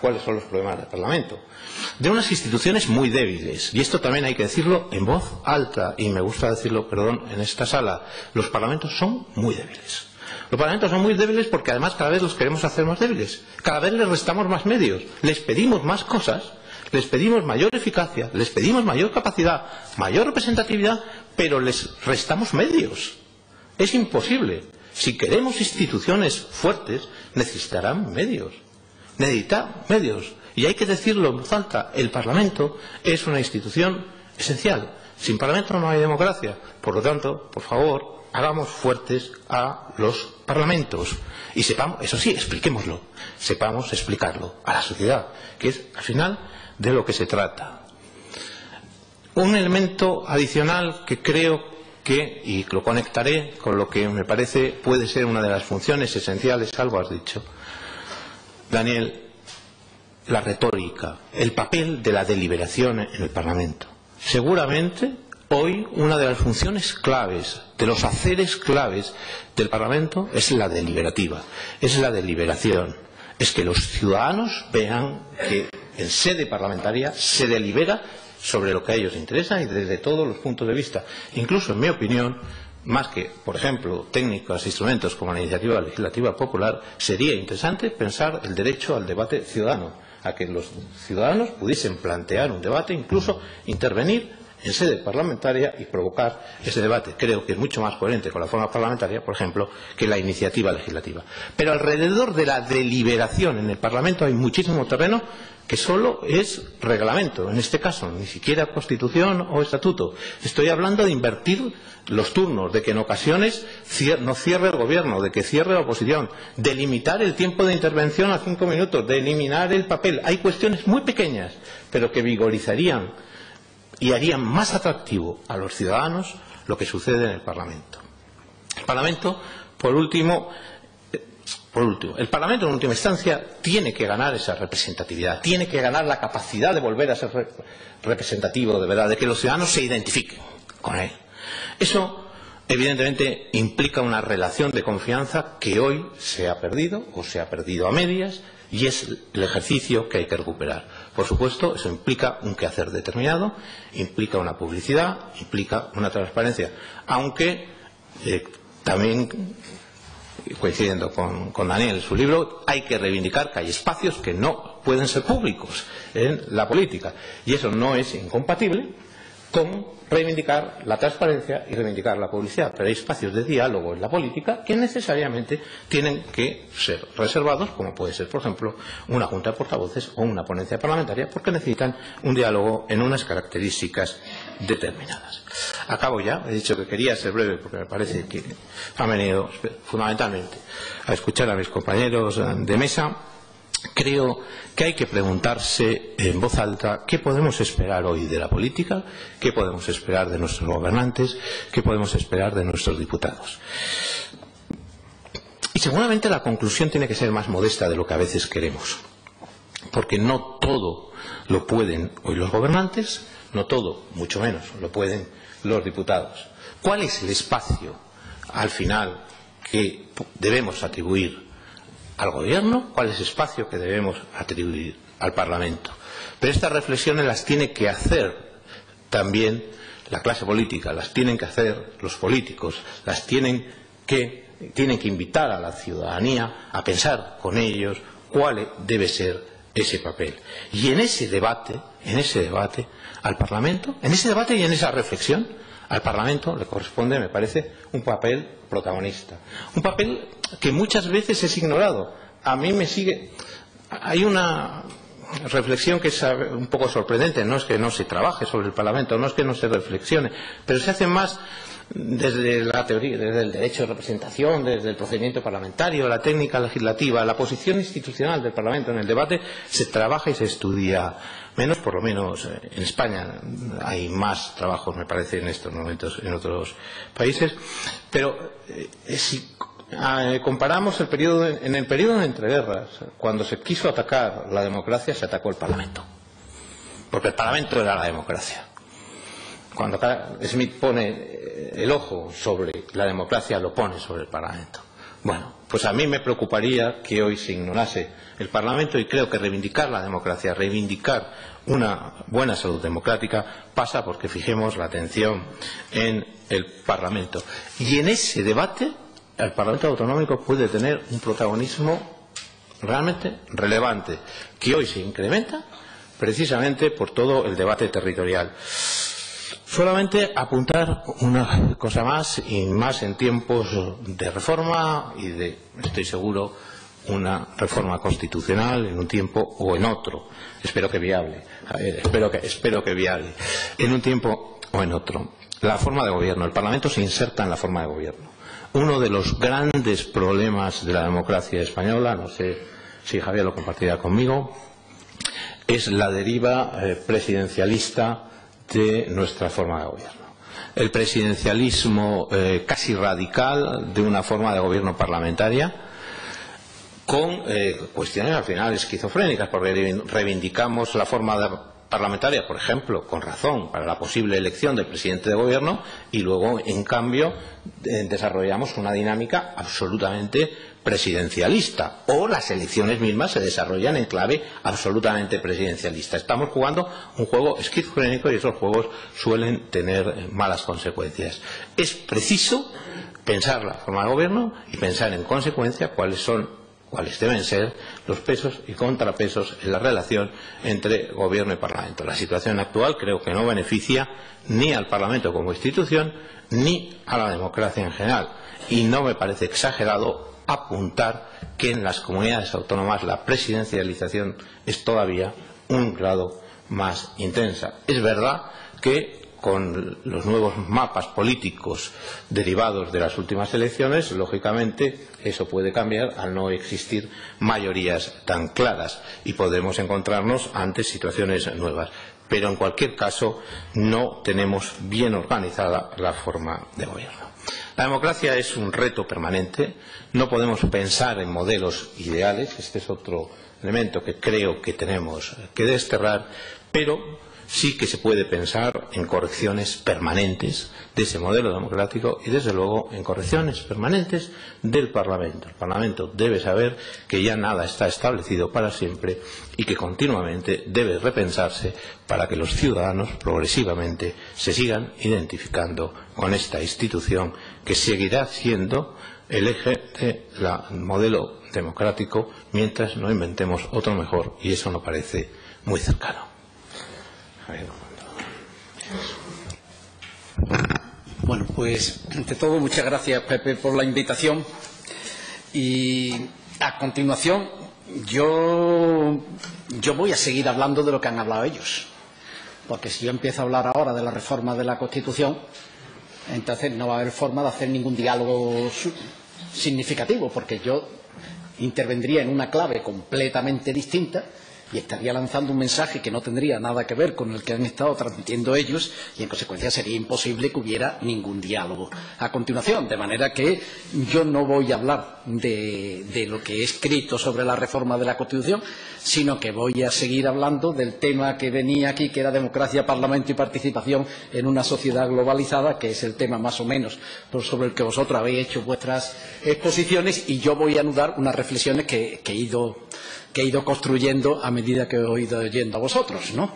cuáles son los problemas del Parlamento. De unas instituciones muy débiles, y esto también hay que decirlo en voz alta, y me gusta decirlo, perdón, en esta sala, los parlamentos son muy débiles. Los parlamentos son muy débiles porque además cada vez los queremos hacer más débiles. Cada vez les restamos más medios, les pedimos más cosas, les pedimos mayor eficacia, les pedimos mayor capacidad, mayor representatividad, pero les restamos medios. Es imposible. Si queremos instituciones fuertes, necesitarán medios. Necesitan medios. Y hay que decirlo en voz el Parlamento es una institución esencial. Sin Parlamento no hay democracia. Por lo tanto, por favor, hagamos fuertes a los parlamentos y sepamos, eso sí, expliquémoslo, sepamos explicarlo a la sociedad, que es al final de lo que se trata. Un elemento adicional que creo que, y lo conectaré con lo que me parece puede ser una de las funciones esenciales, algo has dicho, Daniel, la retórica, el papel de la deliberación en el Parlamento. Seguramente Hoy una de las funciones claves, de los haceres claves del Parlamento es la deliberativa, es la deliberación. Es que los ciudadanos vean que en sede parlamentaria se delibera sobre lo que a ellos interesa y desde todos los puntos de vista. Incluso, en mi opinión, más que, por ejemplo, técnicos, instrumentos como la iniciativa legislativa popular, sería interesante pensar el derecho al debate ciudadano, a que los ciudadanos pudiesen plantear un debate, incluso intervenir en sede parlamentaria y provocar ese debate. Creo que es mucho más coherente con la forma parlamentaria, por ejemplo, que la iniciativa legislativa. Pero alrededor de la deliberación en el Parlamento hay muchísimo terreno que solo es reglamento, en este caso, ni siquiera constitución o estatuto. Estoy hablando de invertir los turnos, de que en ocasiones no cierre el gobierno, de que cierre la oposición, de limitar el tiempo de intervención a cinco minutos, de eliminar el papel. Hay cuestiones muy pequeñas, pero que vigorizarían y harían más atractivo a los ciudadanos lo que sucede en el Parlamento. El Parlamento, por último, eh, por último, el Parlamento en última instancia tiene que ganar esa representatividad, tiene que ganar la capacidad de volver a ser representativo de verdad, de que los ciudadanos se identifiquen con él. Eso, evidentemente, implica una relación de confianza que hoy se ha perdido o se ha perdido a medias y es el ejercicio que hay que recuperar. Por supuesto, eso implica un quehacer determinado, implica una publicidad, implica una transparencia, aunque eh, también coincidiendo con, con, Daniel en su libro, hay que reivindicar que hay espacios que no pueden ser públicos en la política. Y eso no es incompatible con reivindicar la transparencia y reivindicar la publicidad. Pero hay espacios de diálogo en la política que necesariamente tienen que ser reservados, como puede ser, por ejemplo, una junta de portavoces o una ponencia parlamentaria, porque necesitan un diálogo en unas características determinadas. Acabo ya. He dicho que quería ser breve porque me parece que han venido fundamentalmente a escuchar a mis compañeros de mesa creo que hay que preguntarse en voz alta qué podemos esperar hoy de la política, qué podemos esperar de nuestros gobernantes, qué podemos esperar de nuestros diputados. Y seguramente la conclusión tiene que ser más modesta de lo que a veces queremos, porque no todo lo pueden hoy los gobernantes, no todo, mucho menos, lo pueden los diputados. ¿Cuál es el espacio, al final, que debemos atribuir al Gobierno, cuál es el espacio que debemos atribuir al Parlamento. Pero estas reflexiones las tiene que hacer también la clase política, las tienen que hacer los políticos, las tienen que, tienen que invitar a la ciudadanía a pensar con ellos cuál debe ser ese papel. Y en ese debate, en ese debate, al Parlamento, en ese debate y en esa reflexión, al Parlamento le corresponde, me parece, un papel protagonista. Un papel que muchas veces es ignorado. A mí me sigue. Hay una reflexión que es un poco sorprendente. No es que no se trabaje sobre el Parlamento, no es que no se reflexione, pero se hace más desde la teoría, desde el derecho de representación, desde el procedimiento parlamentario, la técnica legislativa, la posición institucional del Parlamento en el debate, se trabaja y se estudia. Menos, por lo menos eh, en España hay más trabajos, me parece, en estos momentos en otros países, pero eh, si eh, comparamos el periodo, en el periodo de entreguerras, cuando se quiso atacar la democracia, se atacó el Parlamento, porque el Parlamento era la democracia. Cuando Smith pone el ojo sobre la democracia lo pone sobre el Parlamento. Bueno, pues a mí me preocuparía que hoy se ignorase el Parlamento y creo que reivindicar la democracia, reivindicar una buena salud democrática pasa porque fijemos la atención en el Parlamento. Y en ese debate el Parlamento Autonómico puede tener un protagonismo realmente relevante que hoy se incrementa precisamente por todo el debate territorial. Solamente apuntar una cosa más y más en tiempos de reforma y de, estoy seguro, una reforma constitucional en un tiempo o en otro. Espero que viable. espero, que, espero que viable. En un tiempo o en otro. La forma de gobierno. El Parlamento se inserta en la forma de gobierno. Uno de los grandes problemas de la democracia española, no sé si Javier lo compartirá conmigo, es la deriva eh, presidencialista de nuestra forma de gobierno. El presidencialismo eh, casi radical de una forma de gobierno parlamentaria con eh, cuestiones al final esquizofrénicas, porque reivindicamos la forma parlamentaria, por ejemplo, con razón, para la posible elección del presidente de gobierno, y luego, en cambio, eh, desarrollamos una dinámica absolutamente presidencialista o las elecciones mismas se desarrollan en clave absolutamente presidencialista. Estamos jugando un juego esquizofrénico y esos juegos suelen tener malas consecuencias. Es preciso pensar la forma de gobierno y pensar en consecuencia cuáles son cuáles deben ser los pesos y contrapesos en la relación entre gobierno y parlamento. La situación actual creo que no beneficia ni al parlamento como institución ni a la democracia en general y no me parece exagerado apuntar que en las comunidades autónomas la presidencialización es todavía un grado más intensa. Es verdad que con los nuevos mapas políticos derivados de las últimas elecciones, lógicamente eso puede cambiar al no existir mayorías tan claras y podemos encontrarnos ante situaciones nuevas. Pero en cualquier caso no tenemos bien organizada la forma de gobierno. La democracia es un reto permanente. No podemos pensar en modelos ideales. Este es otro elemento que creo que tenemos que desterrar. Pero sí que se puede pensar en correcciones permanentes de ese modelo democrático y, desde luego, en correcciones permanentes del Parlamento. El Parlamento debe saber que ya nada está establecido para siempre y que continuamente debe repensarse para que los ciudadanos progresivamente se sigan identificando con esta institución que seguirá siendo el eje del modelo democrático mientras no inventemos otro mejor y eso no parece muy cercano. Bueno, pues ante todo muchas gracias Pepe por la invitación. Y a continuación yo, yo voy a seguir hablando de lo que han hablado ellos, porque si yo empiezo a hablar ahora de la reforma de la Constitución, entonces no va a haber forma de hacer ningún diálogo significativo, porque yo intervendría en una clave completamente distinta y estaría lanzando un mensaje que no tendría nada que ver con el que han estado transmitiendo ellos y en consecuencia sería imposible que hubiera ningún diálogo a continuación. De manera que yo no voy a hablar de, lo que he escrito sobre la reforma de la Constitución, sino que voy a seguir hablando del tema que venía aquí, que era democracia, parlamento y participación en una sociedad globalizada, que es el tema más o menos sobre el que vosotros habéis hecho vuestras exposiciones, y yo voy a anudar unas reflexiones que he ido que he ido construyendo a medida que he ido yendo a vosotros, ¿no?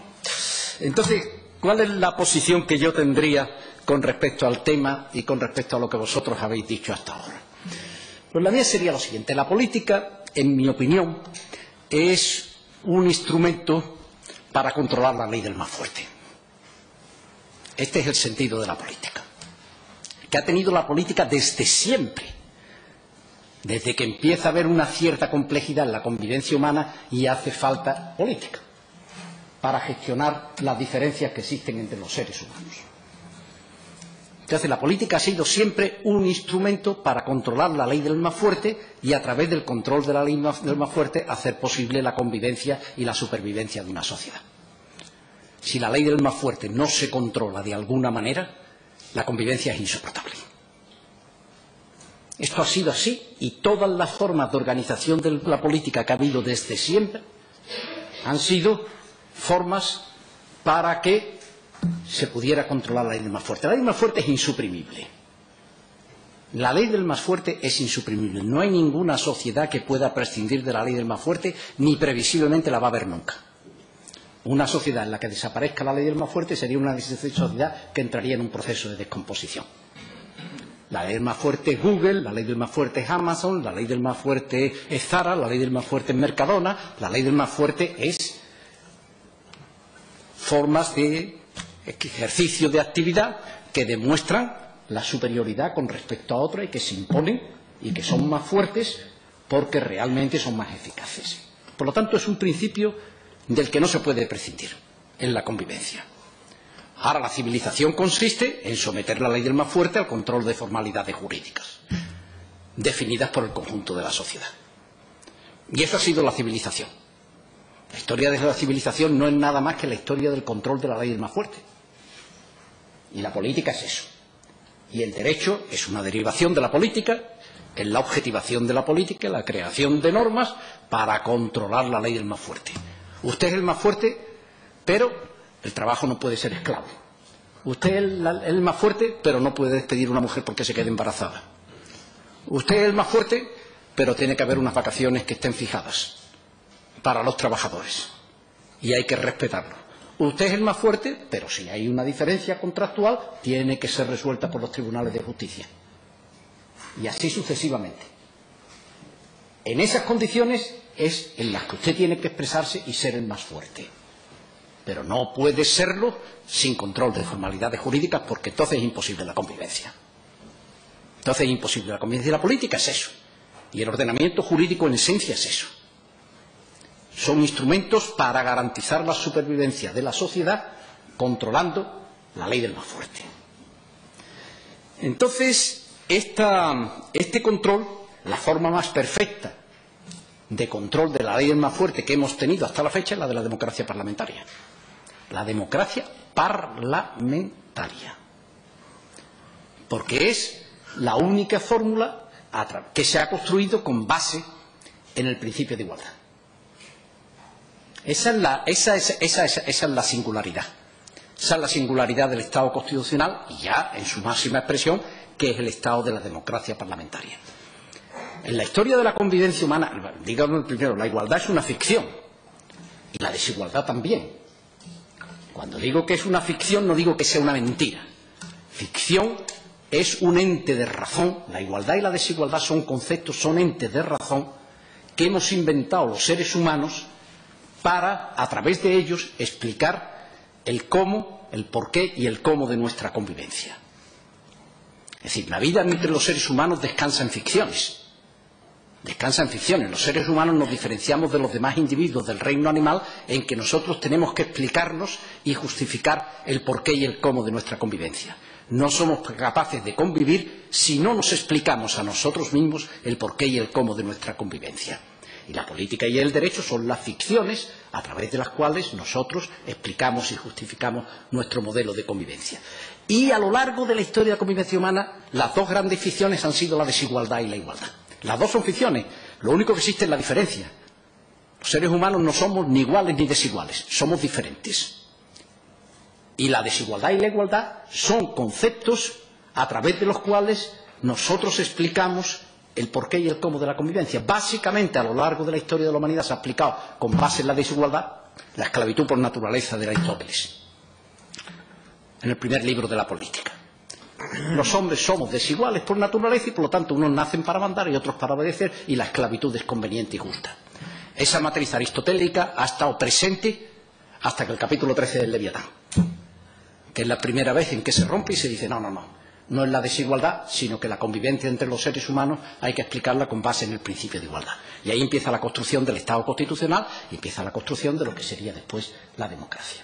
Entonces, ¿cuál es la posición que yo tendría con respecto al tema y con respecto a lo que vosotros habéis dicho hasta ahora? Pues la mía sería lo siguiente. La política, en mi opinión, es un instrumento para controlar la ley del más fuerte. Este es el sentido de la política, que ha tenido la política desde siempre desde que empieza a haber una cierta complejidad en la convivencia humana y hace falta política para gestionar las diferencias que existen entre los seres humanos. Entonces, la política ha sido siempre un instrumento para controlar la ley del más fuerte y, a través del control de la ley del más fuerte, hacer posible la convivencia y la supervivencia de una sociedad. Si la ley del más fuerte no se controla de alguna manera, la convivencia es insoportable. Esto ha sido así y todas las formas de organización de la política que ha habido desde siempre han sido formas para que se pudiera controlar la ley del más fuerte. La ley del más fuerte es insuprimible. La ley del más fuerte es insuprimible. No hay ninguna sociedad que pueda prescindir de la ley del más fuerte, ni previsiblemente la va a haber nunca. Una sociedad en la que desaparezca la ley del más fuerte sería una sociedad que entraría en un proceso de descomposición. La ley del más fuerte es Google, la ley del más fuerte es Amazon, la ley del más fuerte es Zara, la ley del más fuerte es Mercadona, la ley del más fuerte es formas de ejercicio de actividad que demuestran la superioridad con respecto a otras y que se imponen y que son más fuertes porque realmente son más eficaces. Por lo tanto, es un principio del que no se puede prescindir en la convivencia. Ahora, la civilización consiste en someter la ley del más fuerte al control de formalidades jurídicas, definidas por el conjunto de la sociedad. Y eso ha sido la civilización. La historia de la civilización no es nada más que la historia del control de la ley del más fuerte. Y la política es eso. Y el derecho es una derivación de la política, es la objetivación de la política, la creación de normas para controlar la ley del más fuerte. Usted es el más fuerte, pero el trabajo no puede ser esclavo. Usted es el, más fuerte, pero no puede despedir a una mujer porque se quede embarazada. Usted es el más fuerte, pero tiene que haber unas vacaciones que estén fijadas para los trabajadores. Y hay que respetarlo. Usted es el más fuerte, pero si hay una diferencia contractual, tiene que ser resuelta por los tribunales de justicia. Y así sucesivamente. En esas condiciones es en las que usted tiene que expresarse y ser el más fuerte. Pero no puede serlo sin control de formalidades jurídicas porque entonces es imposible la convivencia. Entonces es imposible la convivencia. La política es eso. Y el ordenamiento jurídico en esencia es eso son instrumentos para garantizar la supervivencia de la sociedad controlando la ley del más fuerte. Entonces, este control, la forma más perfecta de control de la ley del más fuerte que hemos tenido hasta la fecha es la de la democracia parlamentaria. La democracia parlamentaria. Porque es la única fórmula que se ha construido con base en el principio de igualdad. Esa es la, singularidad. Esa es la singularidad del Estado constitucional y ya en su máxima expresión, que es el Estado de la democracia parlamentaria. En la historia de la convivencia humana, digamos primero, la igualdad es una ficción y la desigualdad también. Cuando digo que es una ficción, no digo que sea una mentira. Ficción es un ente de razón. La igualdad y la desigualdad son conceptos, son entes de razón que hemos inventado los seres humanos para, a través de ellos, explicar el cómo, el porqué y el cómo de nuestra convivencia. Es decir, la vida entre los seres humanos descansa en ficciones. Descansa en ficciones. Los seres humanos nos diferenciamos de los demás individuos del reino animal en que nosotros tenemos que explicarnos y justificar el porqué y el cómo de nuestra convivencia. No somos capaces de convivir si no nos explicamos a nosotros mismos el porqué y el cómo de nuestra convivencia. Y la política y el derecho son las ficciones a través de las cuales nosotros explicamos y justificamos nuestro modelo de convivencia. Y a lo largo de la historia de la convivencia humana, las dos grandes ficciones han sido la desigualdad y la igualdad. Las dos son ficciones. Lo único que existe es la diferencia. Los seres humanos no somos ni iguales ni desiguales, somos diferentes. Y la desigualdad y la igualdad son conceptos a través de los cuales nosotros explicamos el porqué y el cómo de la convivencia. Básicamente, a lo largo de la historia de la humanidad se ha aplicado con base en la desigualdad la esclavitud por naturaleza de Aristóteles, en el primer libro de la política. Los hombres somos desiguales por naturaleza y, por lo tanto, unos nacen para mandar y otros para obedecer, y la esclavitud es conveniente y justa. Esa matriz aristotélica ha estado presente hasta que el capítulo 13 del Leviatán, que es la primera vez en que se rompe y se dice, no, no, no, no es la desigualdad, sino que la convivencia entre los seres humanos hay que explicarla con base en el principio de igualdad. Y ahí empieza la construcción del Estado constitucional y empieza la construcción de lo que sería después la democracia.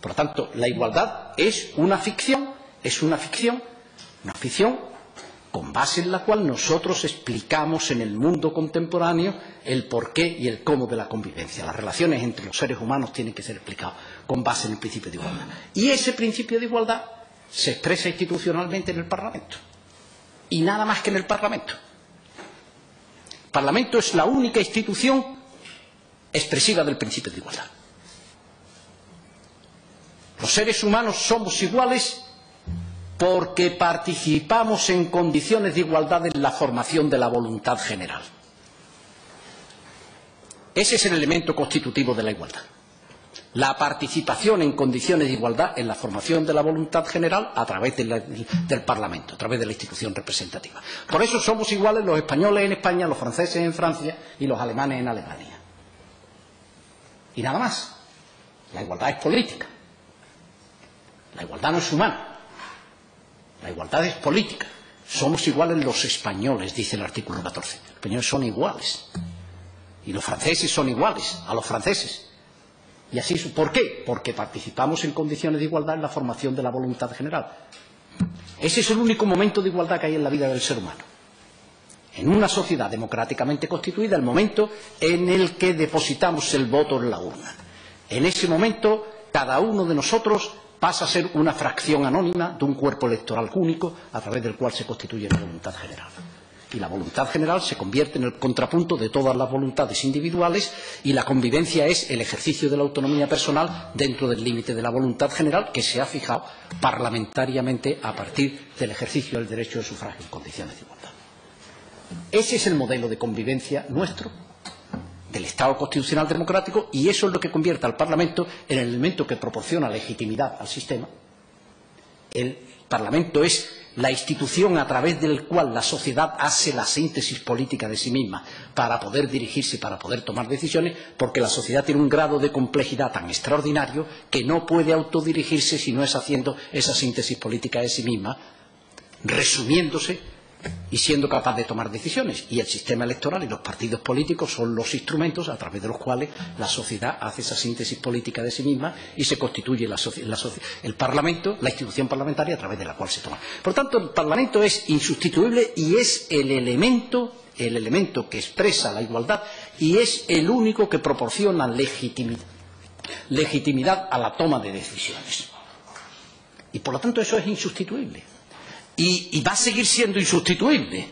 Por lo tanto, la igualdad es una ficción Es una ficción, una ficción con base en la cual nosotros explicamos en el mundo contemporáneo el porqué y el cómo de la convivencia. Las relaciones entre los seres humanos tienen que ser explicadas con base en el principio de igualdad. Y ese principio de igualdad se expresa institucionalmente en el Parlamento. Y nada más que en el Parlamento. El Parlamento es la única institución expresiva del principio de igualdad. Los seres humanos somos iguales porque participamos en condiciones de igualdad en la formación de la voluntad general. Ese es el elemento constitutivo de la igualdad. La participación en condiciones de igualdad en la formación de la voluntad general a través del Parlamento, a través de la institución representativa. Por eso somos iguales los españoles en España, los franceses en Francia y los alemanes en Alemania. Y nada más. La igualdad es política. La igualdad no es humana. La igualdad es política. Somos iguales los españoles, dice el artículo 14. Los españoles son iguales. Y los franceses son iguales a los franceses. Y así, ¿por qué? Porque participamos en condiciones de igualdad en la formación de la voluntad general. Ese es el único momento de igualdad que hay en la vida del ser humano. En una sociedad democráticamente constituida, el momento en el que depositamos el voto en la urna. En ese momento, cada uno de nosotros pasa a ser una fracción anónima de un cuerpo electoral único a través del cual se constituye la voluntad general. Y la voluntad general se convierte en el contrapunto de todas las voluntades individuales y la convivencia es el ejercicio de la autonomía personal dentro del límite de la voluntad general que se ha fijado parlamentariamente a partir del ejercicio del derecho de sufragio en condiciones de igualdad. Ese es el modelo de convivencia nuestro del Estado constitucional democrático y eso es lo que convierte al Parlamento en el elemento que proporciona legitimidad al sistema. El Parlamento es la institución a través del cual la sociedad hace la síntesis política de sí misma para poder dirigirse y para poder tomar decisiones, porque la sociedad tiene un grado de complejidad tan extraordinario que no puede autodirigirse si no es haciendo esa síntesis política de sí misma, resumiéndose y siendo capaz de tomar decisiones. Y el sistema electoral y los partidos políticos son los instrumentos a través de los cuales la sociedad hace esa síntesis política de sí misma y se constituye el Parlamento, la institución parlamentaria a través de la cual se toma. Por tanto, el Parlamento es insustituible y es el elemento, el elemento que expresa la igualdad y es el único que proporciona legitimidad, legitimidad a la toma de decisiones. Y por lo tanto eso es insustituible y, va a seguir siendo insustituible.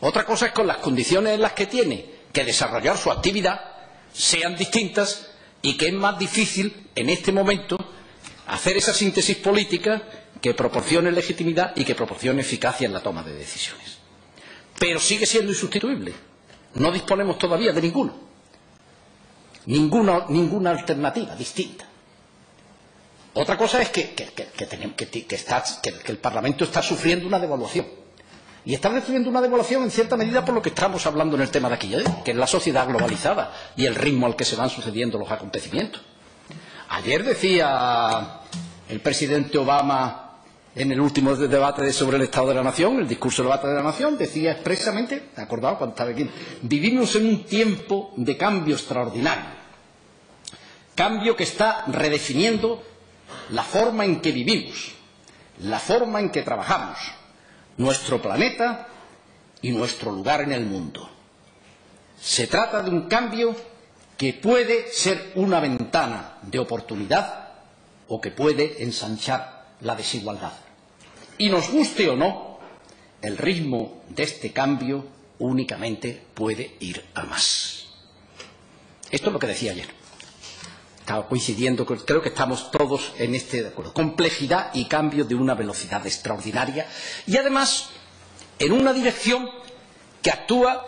Otra cosa es con las condiciones en las que tiene que desarrollar su actividad sean distintas y que es más difícil en este momento hacer esa síntesis política que proporcione legitimidad y que proporcione eficacia en la toma de decisiones. Pero sigue siendo insustituible. No disponemos todavía de ninguno. Ninguna, ninguna alternativa distinta. Otra cosa es que, el Parlamento está sufriendo una devaluación. Y está sufriendo una devaluación en cierta medida por lo que estamos hablando en el tema de aquí, ¿eh? que es la sociedad globalizada y el ritmo al que se van sucediendo los acontecimientos. Ayer decía el presidente Obama en el último debate sobre el Estado de la Nación, el discurso del debate de la Nación, decía expresamente, ¿te acordado cuando estaba aquí? Vivimos en un tiempo de cambio extraordinario. Cambio que está redefiniendo la forma en que vivimos, la forma en que trabajamos, nuestro planeta y nuestro lugar en el mundo. Se trata de un cambio que puede ser una ventana de oportunidad o que puede ensanchar la desigualdad. Y nos guste o no, el ritmo de este cambio únicamente puede ir a más. Esto es lo que decía ayer estaba coincidiendo, creo que estamos todos en este de acuerdo. Complejidad y cambio de una velocidad extraordinaria y además en una dirección que actúa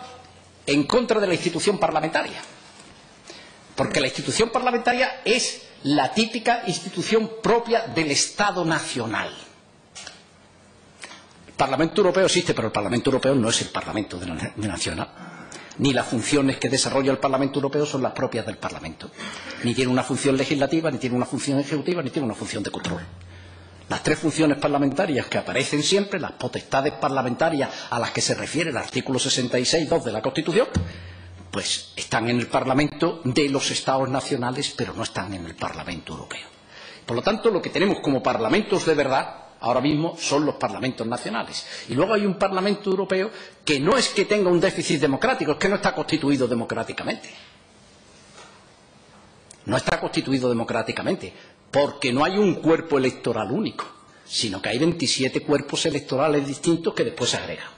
en contra de la institución parlamentaria. Porque la institución parlamentaria es la típica institución propia del Estado nacional. El Parlamento Europeo existe, pero el Parlamento Europeo no es el Parlamento nacional ni las funciones que desarrolla el Parlamento Europeo son las propias del Parlamento. Ni tiene una función legislativa, ni tiene una función ejecutiva, ni tiene una función de control. Las tres funciones parlamentarias que aparecen siempre, las potestades parlamentarias a las que se refiere el artículo 66.2 de la Constitución, pues están en el Parlamento de los Estados nacionales, pero no están en el Parlamento Europeo. Por lo tanto, lo que tenemos como parlamentos de verdad ahora mismo son los parlamentos nacionales. Y luego hay un Parlamento Europeo que no es que tenga un déficit democrático, es que no está constituido democráticamente. No está constituido democráticamente, porque no hay un cuerpo electoral único, sino que hay 27 cuerpos electorales distintos que después se agregan.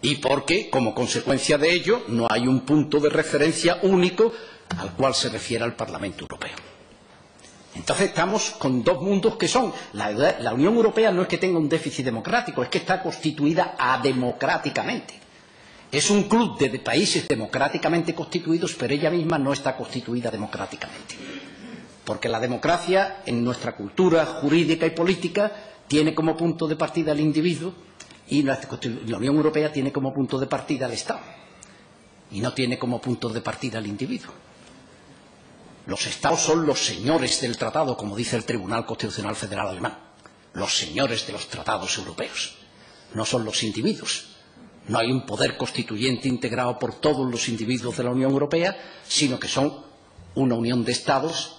Y porque, como consecuencia de ello, no hay un punto de referencia único al cual se refiere el Parlamento Europeo. Entonces estamos con dos mundos que son la, Unión Europea no es que tenga un déficit democrático, es que está constituida ademocráticamente. Es un club de países democráticamente constituidos, pero ella misma no está constituida democráticamente. Porque la democracia, en nuestra cultura jurídica y política, tiene como punto de partida al individuo y la, la Unión Europea tiene como punto de partida al Estado. Y no tiene como punto de partida al individuo. Los Estados son los señores del tratado, como dice el Tribunal Constitucional Federal Alemán. Los señores de los tratados europeos. No son los individuos. No hay un poder constituyente integrado por todos los individuos de la Unión Europea, sino que son una unión de Estados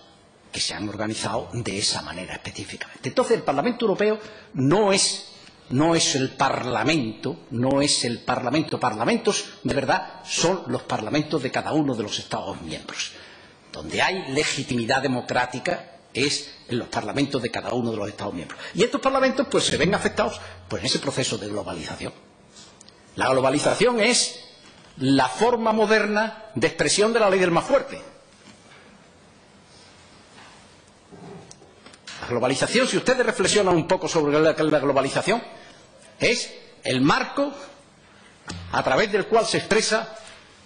que se han organizado de esa manera específicamente. Entonces, el Parlamento Europeo no es, no es el Parlamento, no es el Parlamento. Parlamentos, de verdad, son los parlamentos de cada uno de los Estados miembros. Donde hay legitimidad democrática es en los parlamentos de cada uno de los Estados miembros. Y estos parlamentos pues se ven afectados por ese proceso de globalización. La globalización es la forma moderna de expresión de la ley del más fuerte. La globalización, si ustedes reflexionan un poco sobre la globalización, es el marco a través del cual se expresa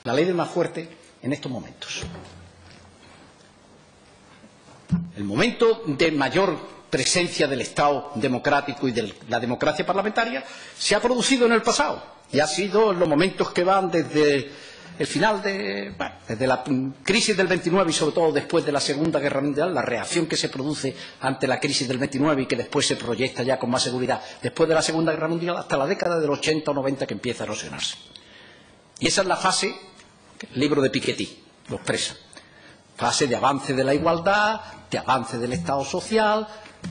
la ley del más fuerte en estos momentos. El momento de mayor presencia del Estado democrático y de la democracia parlamentaria se ha producido en el pasado y ha sido en los momentos que van desde el final de la crisis del 29 y sobre todo después de la Segunda Guerra Mundial, la reacción que se produce ante la crisis del 29 y que después se proyecta ya con más seguridad después de la Segunda Guerra Mundial hasta la década del 80 o 90 que empieza a erosionarse. Y esa es la fase, el libro de Piketty lo expresa, fase de avance de la igualdad, de avance del Estado social,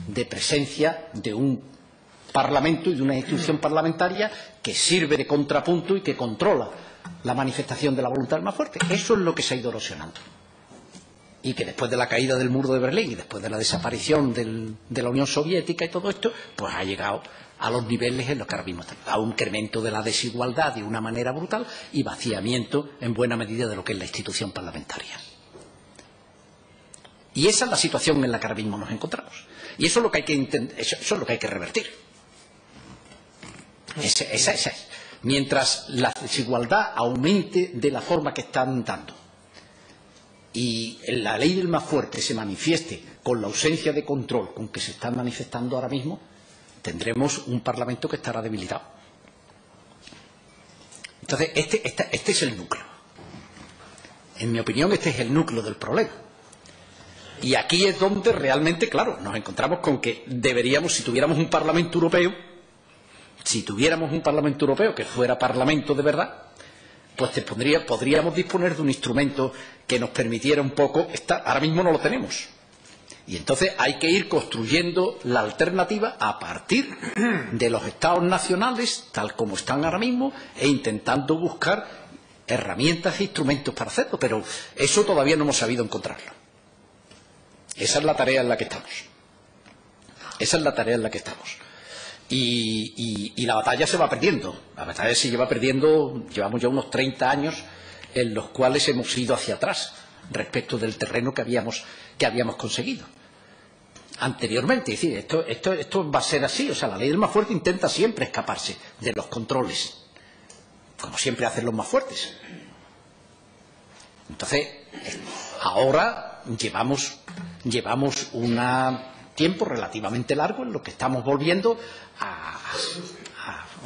de presencia de un Parlamento y de una institución parlamentaria que sirve de contrapunto y que controla la manifestación de la voluntad más fuerte. Eso es lo que se ha ido erosionando. Y que después de la caída del muro de Berlín y después de la desaparición de la Unión Soviética y todo esto, pues ha llegado a los niveles en los que ahora mismo estamos, a un incremento de la desigualdad de una manera brutal y vaciamiento en buena medida de lo que es la institución parlamentaria. Y esa es la situación en la que ahora mismo nos encontramos. Y eso es lo que hay que, eso es lo que, hay que revertir. Esa, esa, esa es. Mientras la desigualdad aumente de la forma que están dando y la ley del más fuerte se manifieste con la ausencia de control con que se está manifestando ahora mismo, tendremos un Parlamento que estará debilitado. Entonces, este, este, este es el núcleo. En mi opinión, este es el núcleo del problema. Y aquí es donde realmente, claro, nos encontramos con que deberíamos, si tuviéramos un Parlamento Europeo, si tuviéramos un Parlamento Europeo que fuera Parlamento de verdad, pues podríamos disponer de un instrumento que nos permitiera un poco estar. Ahora mismo no lo tenemos. Y entonces hay que ir construyendo la alternativa a partir de los Estados nacionales, tal como están ahora mismo, e intentando buscar herramientas e instrumentos para hacerlo. Pero eso todavía no hemos sabido encontrarlo. Esa es la tarea en la que estamos. Esa es la tarea en la que estamos. Y, la batalla se va perdiendo. La batalla se lleva perdiendo, llevamos ya unos 30 años en los cuales hemos ido hacia atrás respecto del terreno que habíamos, que habíamos conseguido anteriormente. Es decir, esto, esto, esto va a ser así. O sea, la ley del más fuerte intenta siempre escaparse de los controles, como siempre hacen los más fuertes. Entonces, ahora llevamos, llevamos un tiempo relativamente largo en lo que estamos volviendo a,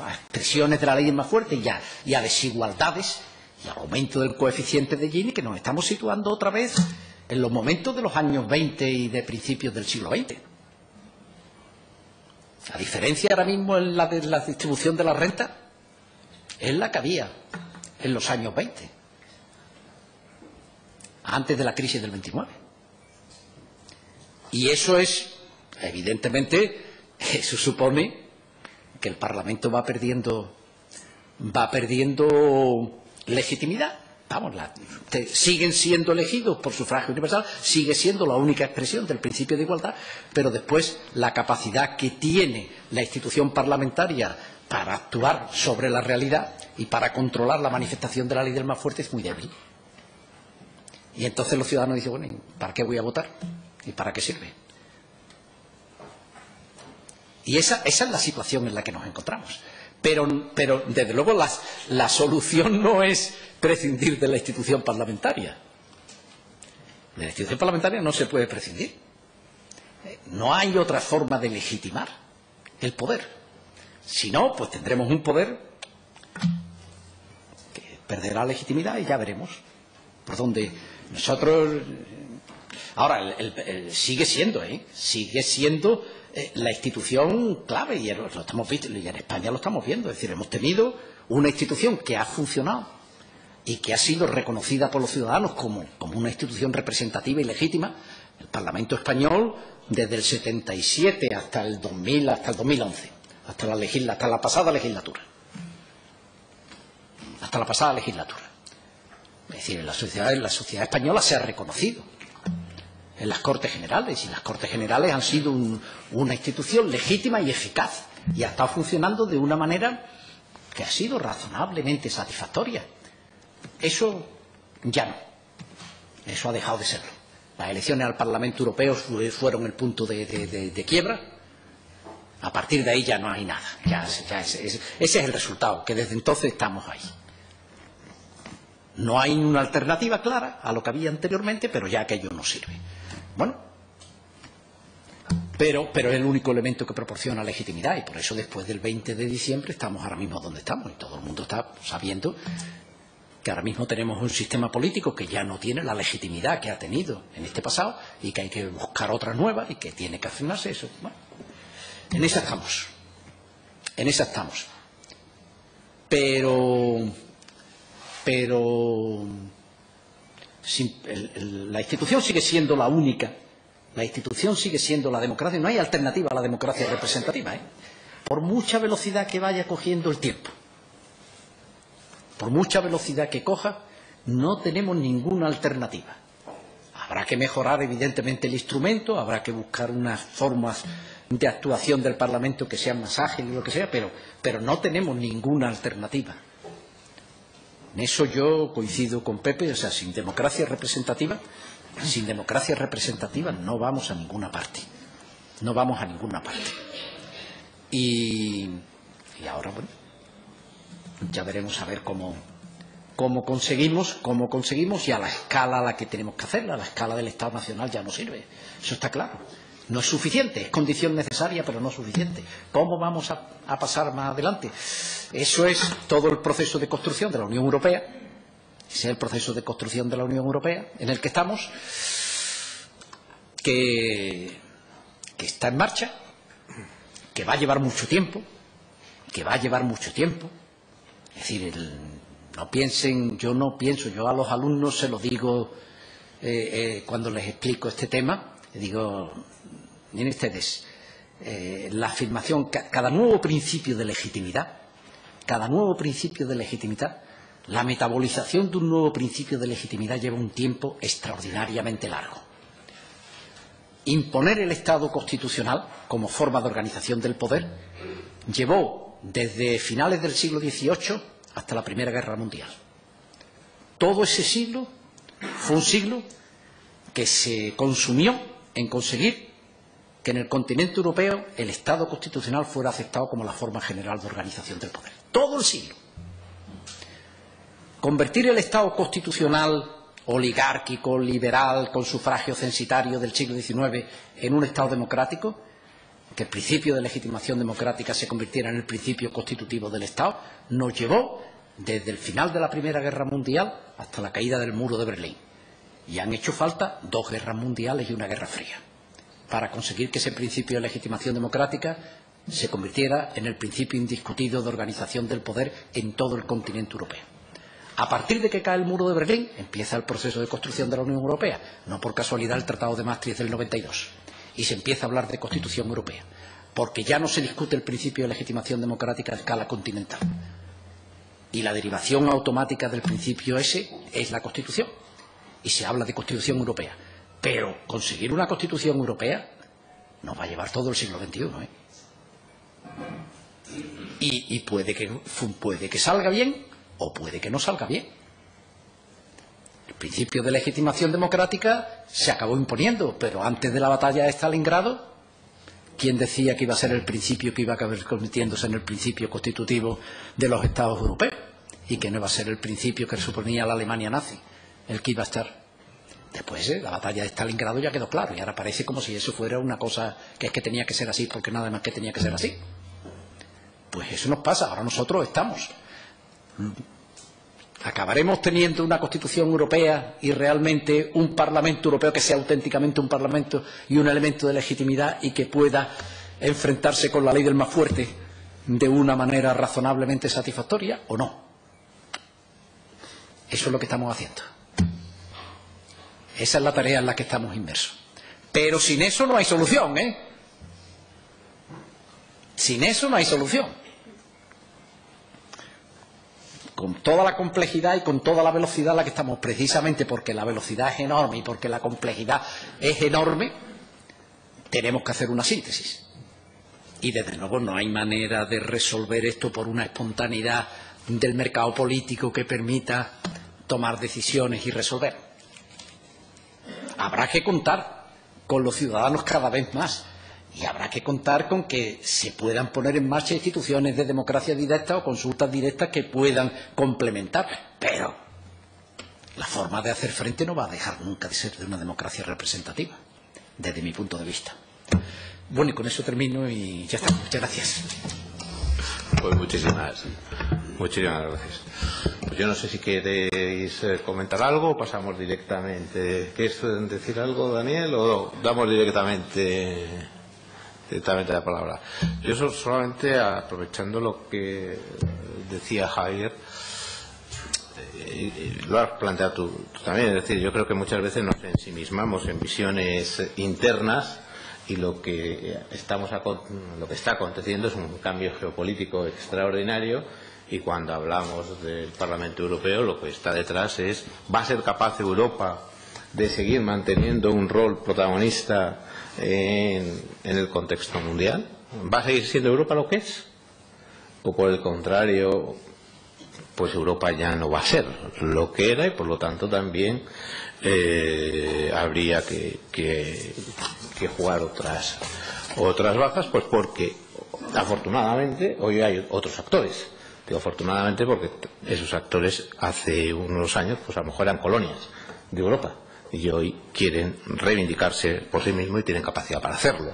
expresiones de la ley más fuerte y a, y a desigualdades y al aumento del coeficiente de Gini que nos estamos situando otra vez en los momentos de los años 20 y de principios del siglo XX. La diferencia ahora mismo en la, de la distribución de la renta es la que había en los años 20, antes de la crisis del 29. Y eso es, evidentemente, eso supone que el Parlamento va perdiendo, va perdiendo legitimidad. Vamos, siguen siendo elegidos por sufragio universal, sigue siendo la única expresión del principio de igualdad, pero después la capacidad que tiene la institución parlamentaria para actuar sobre la realidad y para controlar la manifestación de la ley del más fuerte es muy débil. Y entonces los ciudadanos dicen, bueno, ¿para qué voy a votar? ¿Y para qué sirve? Y esa, esa es la situación en la que nos encontramos. Pero, desde luego, la, la solución no es prescindir de la institución parlamentaria. De la institución parlamentaria no se puede prescindir. No hay otra forma de legitimar el poder. Si no, pues tendremos un poder que perderá legitimidad y ya veremos por dónde nosotros. Ahora, sigue siendo, ¿eh? Sigue siendo eh, la institución clave y lo, estamos y en España lo estamos viendo. Es decir, hemos tenido una institución que ha funcionado y que ha sido reconocida por los ciudadanos como, como una institución representativa y legítima, el Parlamento español desde el 77 hasta el 2000, hasta el 2011, hasta la, hasta la pasada legislatura. Hasta la pasada legislatura. Es decir, la sociedad española se ha reconocido en las Cortes Generales y las Cortes Generales han sido un, una institución legítima y eficaz y ha estado funcionando de una manera que ha sido razonablemente satisfactoria. Eso ya no. Eso ha dejado de serlo. Las elecciones al Parlamento Europeo fueron el punto de, quiebra. A partir de ahí ya no hay nada. Ya, es, ese es el resultado, que desde entonces estamos ahí. No hay una alternativa clara a lo que había anteriormente, pero ya aquello no sirve. Bueno, pero, pero es el único elemento que proporciona legitimidad y por eso después del 20 de diciembre estamos ahora mismo donde estamos y todo el mundo está sabiendo que ahora mismo tenemos un sistema político que ya no tiene la legitimidad que ha tenido en este pasado y que hay que buscar otra nueva y que tiene que afirmarse eso. Bueno, en esa estamos. En esa estamos. Pero, pero la institución sigue siendo la única. La institución sigue siendo la democracia. No hay alternativa a la democracia representativa. ¿eh? Por mucha velocidad que vaya cogiendo el tiempo por mucha velocidad que coja, no tenemos ninguna alternativa. Habrá que mejorar, evidentemente, el instrumento, habrá que buscar unas formas de actuación del Parlamento que sean más ágiles lo que sea, pero no tenemos ninguna alternativa. En eso yo coincido con Pepe, o sea, sin democracia representativa, sin democracia representativa no vamos a ninguna parte. No vamos a ninguna parte. Y, ahora, bueno, ya veremos a ver cómo, cómo conseguimos, cómo conseguimos y a la escala a la que tenemos que hacerla, a la escala del Estado Nacional ya no sirve. Eso está claro. No es suficiente, es condición necesaria, pero no suficiente. ¿Cómo vamos a, pasar más adelante? Eso es todo el proceso de construcción de la Unión Europea. Ese es el proceso de construcción de la Unión Europea en el que estamos, que, está en marcha, que va a llevar mucho tiempo, que va a llevar mucho tiempo, es decir, no piensen, yo no pienso, yo a los alumnos se lo digo eh, eh, cuando les explico este tema, digo, miren ustedes, eh, la afirmación, cada nuevo principio de legitimidad, cada nuevo principio de legitimidad, la metabolización de un nuevo principio de legitimidad lleva un tiempo extraordinariamente largo. Imponer el Estado constitucional como forma de organización del poder llevó desde finales del siglo XVIII hasta la Primera Guerra Mundial. Todo ese siglo fue un siglo que se consumió en conseguir que en el continente europeo el Estado constitucional fuera aceptado como la forma general de organización del poder. Todo el siglo. Convertir el Estado constitucional oligárquico, liberal, con sufragio censitario del siglo XIX en un Estado democrático que el principio de legitimación democrática se convirtiera en el principio constitutivo del Estado, nos llevó desde el final de la Primera Guerra Mundial hasta la caída del muro de Berlín. Y han hecho falta dos guerras mundiales y una guerra fría para conseguir que ese principio de legitimación democrática se convirtiera en el principio indiscutido de organización del poder en todo el continente europeo. A partir de que cae el muro de Berlín, empieza el proceso de construcción de la Unión Europea, no por casualidad el Tratado de Maastricht del 92 y se empieza a hablar de Constitución Europea, porque ya no se discute el principio de legitimación democrática a escala continental. Y la derivación automática del principio ese es la Constitución. Y se habla de Constitución Europea. Pero conseguir una Constitución Europea nos va a llevar todo el siglo XXI. ¿eh? Y, puede, que, puede que salga bien o puede que no salga bien. El principio de legitimación democrática se acabó imponiendo, pero antes de la batalla de Stalingrado, ¿quién decía que iba a ser el principio que iba a acabar convirtiéndose en el principio constitutivo de los Estados europeos? Y que no iba a ser el principio que suponía la Alemania nazi, el que iba a estar. Después, ¿eh? la batalla de Stalingrado ya quedó claro, y ahora parece como si eso fuera una cosa que es que tenía que ser así, porque nada más que tenía que ser así. Pues eso nos pasa, ahora nosotros estamos ¿Acabaremos teniendo una Constitución europea y realmente un Parlamento europeo que sea auténticamente un Parlamento y un elemento de legitimidad y que pueda enfrentarse con la ley del más fuerte de una manera razonablemente satisfactoria o no? Eso es lo que estamos haciendo. Esa es la tarea en la que estamos inmersos. Pero sin eso no hay solución, ¿eh? Sin eso no hay solución con toda la complejidad y con toda la velocidad a la que estamos, precisamente porque la velocidad es enorme y porque la complejidad es enorme, tenemos que hacer una síntesis. Y desde luego no hay manera de resolver esto por una espontaneidad del mercado político que permita tomar decisiones y resolver. Habrá que contar con los ciudadanos cada vez más y habrá que contar con que se puedan poner en marcha instituciones de democracia directa o consultas directas que puedan complementar. Pero la forma de hacer frente no va a dejar nunca de ser de una democracia representativa, desde mi punto de vista. Bueno, y con eso termino y ya está. Muchas gracias. Pues muchísimas, muchísimas gracias. Pues yo no sé si queréis eh, comentar algo o pasamos directamente. ¿Quieres decir algo, Daniel, o damos directamente? directamente la palabra. Yo solamente aprovechando lo que decía Javier, eh, lo has planteado tú, también, es decir, yo creo que muchas veces nos ensimismamos en visiones internas y lo que estamos lo que está aconteciendo es un cambio geopolítico extraordinario y cuando hablamos del Parlamento Europeo lo que está detrás es va a ser capaz Europa de seguir manteniendo un rol protagonista en, el contexto mundial? ¿Va a seguir siendo Europa lo que es? ¿O por el contrario, pues Europa ya no va a ser lo que era y por lo tanto también eh, habría que, que, jugar otras, otras bazas, pues porque afortunadamente hoy hay otros actores. Digo afortunadamente porque esos actores hace unos años pues a lo mejor eran colonias de Europa y hoy quieren reivindicarse por sí mismos y tienen capacidad para hacerlo.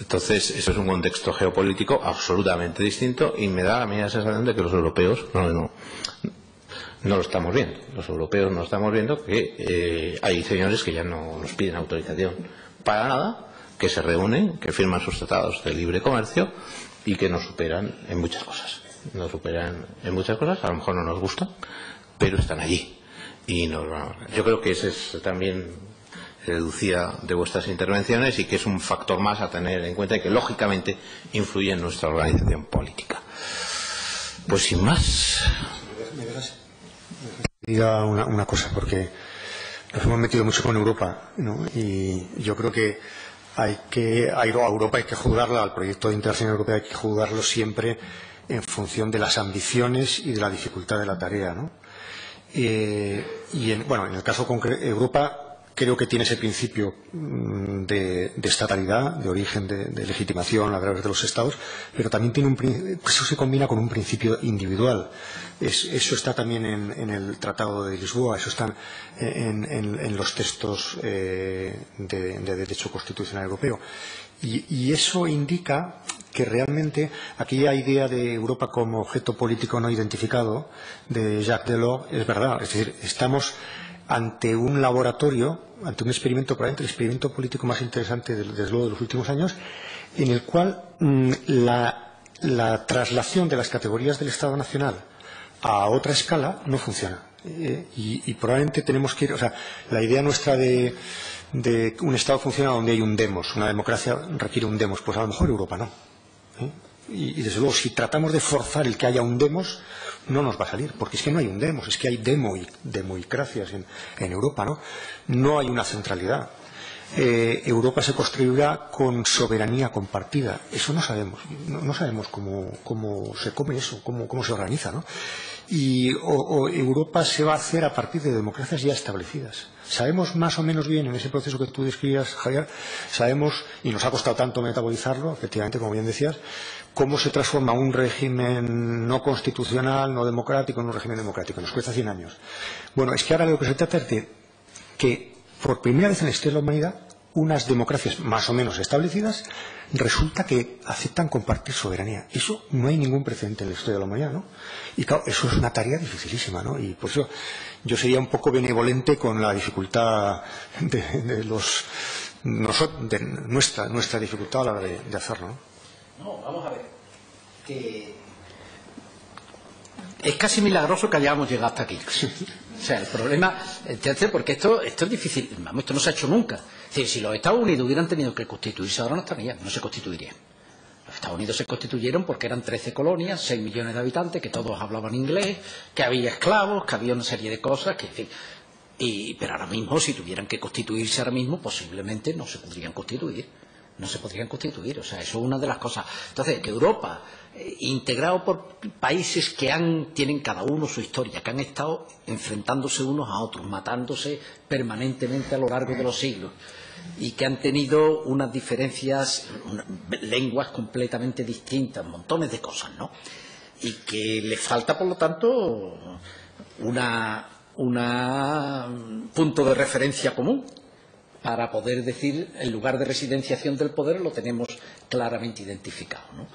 Entonces, eso es un contexto geopolítico absolutamente distinto y me da a mí la sensación de que los europeos no, lo estamos viendo. Los europeos no estamos viendo que eh, hay señores que ya no nos piden autorización para nada, que se reúnen, que firman sus tratados de libre comercio y que nos superan en muchas cosas. Nos superan en muchas cosas, a lo mejor no nos gustan, pero están allí y yo creo que ese es también se deducía de vuestras intervenciones y que es un factor más a tener en cuenta y que lógicamente influye en nuestra organización política. Pues sin más. Diga una, una cosa, porque nos hemos metido mucho con Europa y yo creo que hay que a Europa hay que juzgarla, al proyecto de integración europea hay que juzgarlo siempre en función de las ambiciones y de la dificultad de la tarea. ¿no? Eh, y en, bueno, en el caso concreto, Europa creo que tiene ese principio mm, de, estatalidad, de origen de, legitimación a través de los estados, pero también tiene un eso se combina con un principio individual. eso está también en, el Tratado de Lisboa, eso está en, los textos eh, de, derecho constitucional europeo. y eso indica que realmente aquella idea de Europa como objeto político no identificado de Jacques Delors es verdad. Es decir, estamos ante un laboratorio, ante un experimento, probablemente el experimento político más interesante desde luego de los últimos años, en el cual mm, la, traslación de las categorías del Estado Nacional a otra escala no funciona. Eh, y, probablemente tenemos que ir, o sea, la idea nuestra de de un Estado funciona donde hay un demos. Una democracia requiere un demos. Pues a lo mejor Europa no. ¿Eh? Y, desde luego, si tratamos de forzar el que haya un demos, no nos va a salir, porque es que no hay un demos, es que hay demo y demoicracias en, en Europa, ¿no? No hay una centralidad. Eh, Europa se construirá con soberanía compartida. Eso no sabemos. No, sabemos cómo, se come eso, cómo, se organiza. ¿no? Y o, Europa se va a hacer a partir de democracias ya establecidas. Sabemos más o menos bien en ese proceso que tú describías, Javier, sabemos, y nos ha costado tanto metabolizarlo, efectivamente, como bien decías, cómo se transforma un régimen no constitucional, no democrático, en un régimen democrático. Nos cuesta 100 años. Bueno, es que ahora lo que se trata es de que por primera vez en la historia de la humanidad, unas democracias más o menos establecidas resulta que aceptan compartir soberanía. Eso no hay ningún precedente en la historia de la humanidad, ¿no? Y claro, eso es una tarea dificilísima, ¿no? Y por eso yo sería un poco benevolente con la dificultad de, los de nuestra nuestra dificultad a la hora de, hacerlo, ¿no? No, vamos a ver. Que es casi milagroso que hayamos llegado hasta aquí. O sea, el problema, porque esto, esto es difícil, vamos, esto no se ha hecho nunca. Si los Estados Unidos hubieran tenido que constituirse, ahora no estarían, no se constituirían. Los Estados Unidos se constituyeron porque eran 13 colonias, 6 millones de habitantes, que todos hablaban inglés, que había esclavos, que había una serie de cosas, que, en fin. Y, pero ahora mismo, si tuvieran que constituirse ahora mismo, posiblemente no se podrían constituir. No se podrían constituir. O sea, eso es una de las cosas. Entonces, que Europa integrado por países que han, tienen cada uno su historia, que han estado enfrentándose unos a otros, matándose permanentemente a lo largo de los siglos y que han tenido unas diferencias, lenguas completamente distintas, montones de cosas, ¿no? Y que le falta, por lo tanto, una, un punto de referencia común para poder decir el lugar de residenciación del poder lo tenemos claramente identificado, ¿no?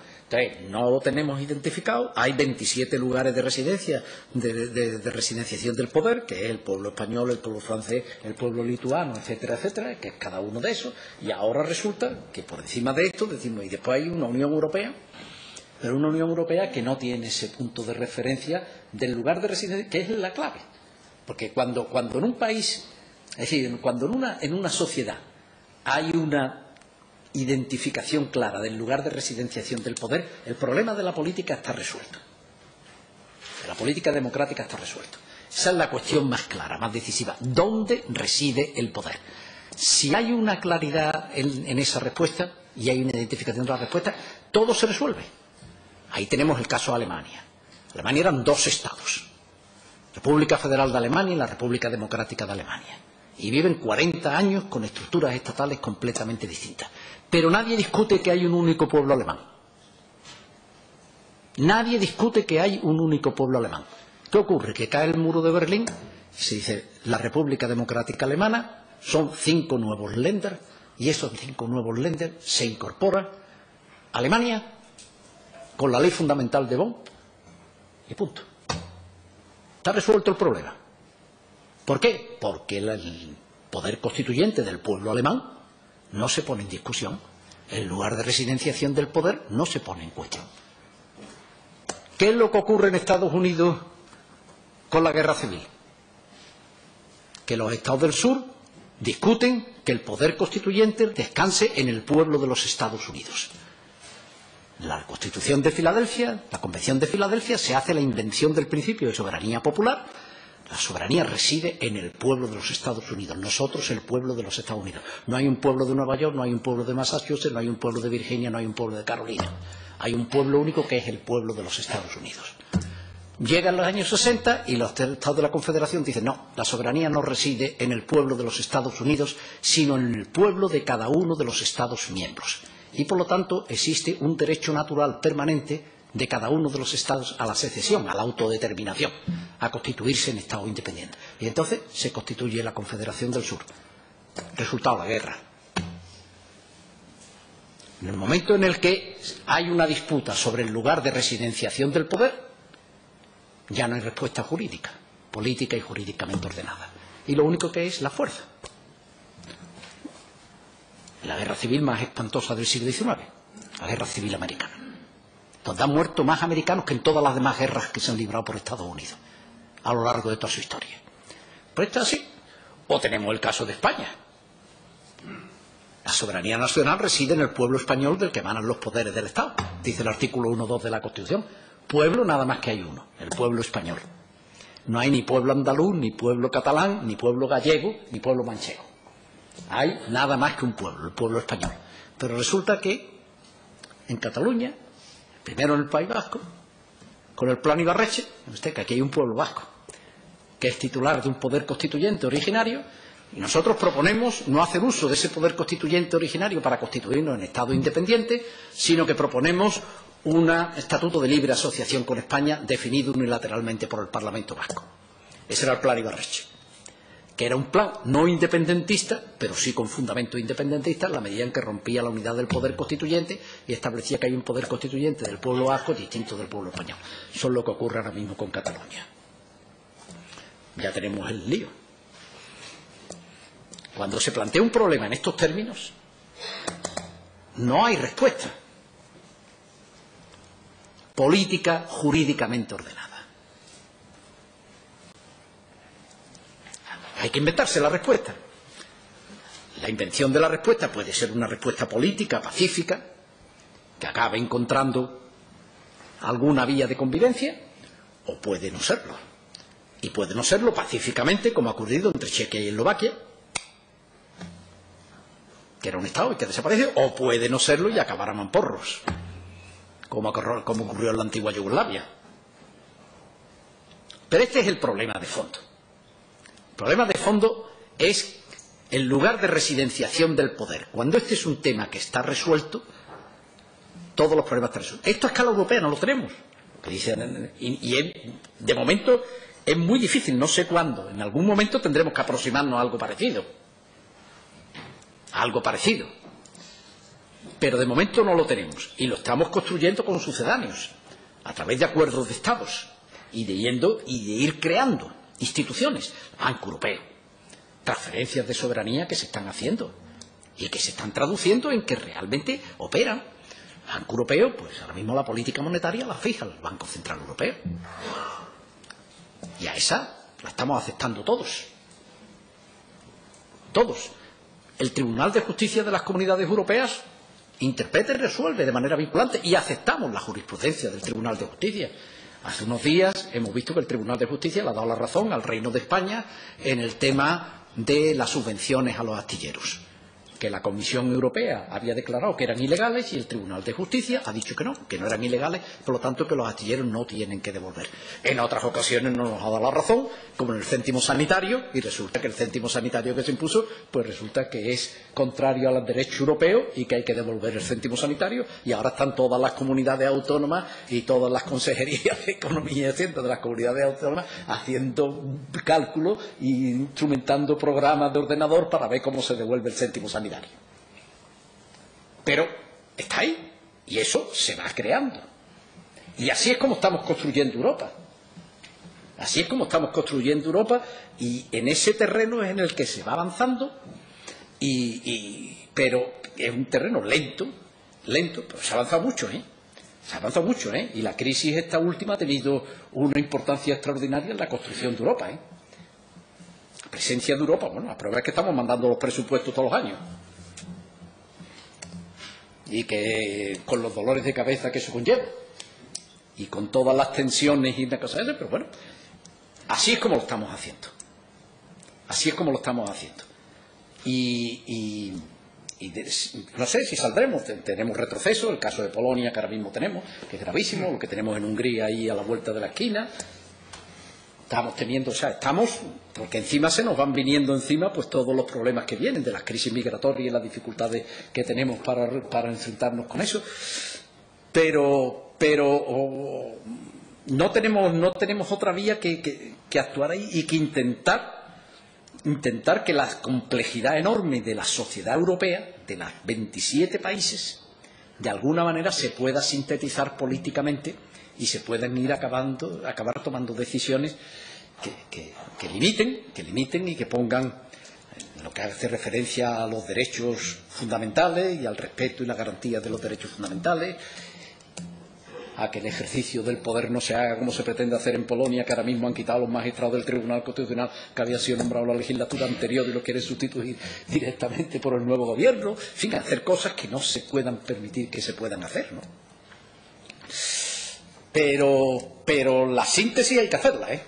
No lo tenemos identificado. Hay 27 lugares de residencia, de, residenciación del poder, que es el pueblo español, el pueblo francés, el pueblo lituano, etcétera, etcétera, que es cada uno de esos. Y ahora resulta que por encima de esto decimos, y después hay una Unión Europea, pero una Unión Europea que no tiene ese punto de referencia del lugar de residencia, que es la clave. Porque cuando, cuando en un país, es decir, cuando en una, en una sociedad hay una identificación clara del lugar de residenciación del poder, el problema de la política está resuelto. la política democrática está resuelto. Esa es la cuestión más clara, más decisiva. ¿Dónde reside el poder? Si hay una claridad en, esa respuesta y hay una identificación de la respuesta, todo se resuelve. Ahí tenemos el caso de Alemania. Alemania eran dos estados. República Federal de Alemania y la República Democrática de Alemania. Y viven 40 años con estructuras estatales completamente distintas. Pero nadie discute que hay un único pueblo alemán. Nadie discute que hay un único pueblo alemán. ¿Qué ocurre? Que cae el muro de Berlín se dice la República Democrática Alemana son cinco nuevos Länder y esos cinco nuevos Länder se incorporan a Alemania con la ley fundamental de Bonn y punto. Está resuelto el problema. ¿Por qué? Porque el poder constituyente del pueblo alemán no se pone en discusión. El lugar de residenciación del poder no se pone en cuestión. ¿Qué es lo que ocurre en Estados Unidos con la guerra civil? Que los estados del sur discuten que el poder constituyente descanse en el pueblo de los Estados Unidos. La Constitución de Filadelfia, la Convención de Filadelfia, se hace la invención del principio de soberanía popular la soberanía reside en el pueblo de los Estados Unidos, nosotros el pueblo de los Estados Unidos. No hay un pueblo de Nueva York, no hay un pueblo de Massachusetts, no hay un pueblo de Virginia, no hay un pueblo de Carolina. Hay un pueblo único que es el pueblo de los Estados Unidos. Llegan los años 60 y los Estados de la Confederación dicen no, la soberanía no reside en el pueblo de los Estados Unidos, sino en el pueblo de cada uno de los Estados miembros. Y por lo tanto existe un derecho natural permanente de cada uno de los estados a la secesión, a la autodeterminación, a constituirse en estado independiente. Y entonces se constituye la Confederación del Sur. Resultado la guerra. En el momento en el que hay una disputa sobre el lugar de residenciación del poder, ya no hay respuesta jurídica, política y jurídicamente ordenada. Y lo único que es la fuerza. La guerra civil más espantosa del siglo XIX, la guerra civil americana donde han muerto más americanos que en todas las demás guerras que se han librado por Estados Unidos a lo largo de toda su historia. Pues está así. O tenemos el caso de España. La soberanía nacional reside en el pueblo español del que emanan los poderes del Estado, dice el artículo 1.2 de la Constitución. Pueblo nada más que hay uno, el pueblo español. No hay ni pueblo andaluz, ni pueblo catalán, ni pueblo gallego, ni pueblo manchego. Hay nada más que un pueblo, el pueblo español. Pero resulta que en Cataluña, primero en el País Vasco, con el plan Ibarreche, usted que aquí hay un pueblo vasco, que es titular de un poder constituyente originario, y nosotros proponemos no hacer uso de ese poder constituyente originario para constituirnos en Estado independiente, sino que proponemos un estatuto de libre asociación con España definido unilateralmente por el Parlamento vasco. Ese era el plan Ibarreche, que era un plan no independentista, pero sí con fundamento independentista, en la medida en que rompía la unidad del poder constituyente y establecía que hay un poder constituyente del pueblo vasco distinto del pueblo español. Eso es lo que ocurre ahora mismo con Cataluña. Ya tenemos el lío. Cuando se plantea un problema en estos términos, no hay respuesta política jurídicamente ordenada. Hay que inventarse la respuesta. La invención de la respuesta puede ser una respuesta política, pacífica, que acabe encontrando alguna vía de convivencia, o puede no serlo. Y puede no serlo pacíficamente, como ha ocurrido entre Chequia y Eslovaquia, que era un Estado y que desapareció, o puede no serlo y acabar a mamporros como ocurrió en la antigua Yugoslavia. Pero este es el problema de fondo. El problema de fondo es el lugar de residenciación del poder. Cuando este es un tema que está resuelto, todos los problemas están resueltos. Esto a escala europea no lo tenemos. y, de momento es muy difícil, no sé cuándo. En algún momento tendremos que aproximarnos a algo parecido. Algo parecido pero de momento no lo tenemos y lo estamos construyendo con sucedáneos, a través de acuerdos de Estados y de, yendo, y de ir creando instituciones, Banco Europeo, transferencias de soberanía que se están haciendo y que se están traduciendo en que realmente operan. Banco Europeo, pues ahora mismo la política monetaria la fija el Banco Central Europeo. Y a esa la estamos aceptando todos. Todos. El Tribunal de Justicia de las Comunidades Europeas interpreta y resuelve de manera vinculante y aceptamos la jurisprudencia del Tribunal de Justicia. Hace unos días hemos visto que el Tribunal de Justicia le ha dado la razón al Reino de España en el tema de las subvenciones a los astilleros que la Comisión Europea había declarado que eran ilegales y el Tribunal de Justicia ha dicho que no, que no eran ilegales, por lo tanto que los astilleros no tienen que devolver. En otras ocasiones no nos ha dado la razón, como en el céntimo sanitario, y resulta que el céntimo sanitario que se impuso, pues resulta que es contrario al derecho europeo y que hay que devolver el céntimo sanitario, y ahora están todas las comunidades autónomas y todas las consejerías de Economía y Hacienda de las comunidades autónomas haciendo cálculos e instrumentando programas de ordenador para ver cómo se devuelve el céntimo sanitario. Pero está ahí y eso se va creando. Y así es como estamos construyendo Europa. Así es como estamos construyendo Europa y en ese terreno es en el que se va avanzando, y, pero es un terreno lento, lento, pero se avanza mucho, ¿eh? Se avanza mucho, ¿eh? Y la crisis esta última ha tenido una importancia extraordinaria en la construcción de Europa, ¿eh? La presencia de Europa, bueno, la prueba es que estamos mandando los presupuestos todos los años y que con los dolores de cabeza que eso conlleva y con todas las tensiones y una cosa de pero bueno, así es como lo estamos haciendo. Así es como lo estamos haciendo. Y, no sé si saldremos, tenemos retroceso, el caso de Polonia que ahora mismo tenemos, que es gravísimo, lo que tenemos en Hungría ahí a la vuelta de la esquina, estamos teniendo, o sea, estamos, porque encima se nos van viniendo encima pues todos los problemas que vienen de las crisis migratorias y las dificultades que tenemos para, enfrentarnos con eso. Pero, pero no, tenemos, no tenemos otra vía que, actuar ahí y que intentar, intentar que la complejidad enorme de la sociedad europea, de los 27 países, de alguna manera se pueda sintetizar políticamente y se pueden ir acabando, acabar tomando decisiones que, limiten, que limiten y que pongan lo que hace referencia a los derechos fundamentales y al respeto y la garantía de los derechos fundamentales a que el ejercicio del poder no se haga como se pretende hacer en Polonia, que ahora mismo han quitado a los magistrados del Tribunal Constitucional que había sido nombrado la legislatura anterior y lo quieren sustituir directamente por el nuevo gobierno. En fin, hacer cosas que no se puedan permitir que se puedan hacer, ¿no? Pero, la síntesis hay que hacerla, ¿eh?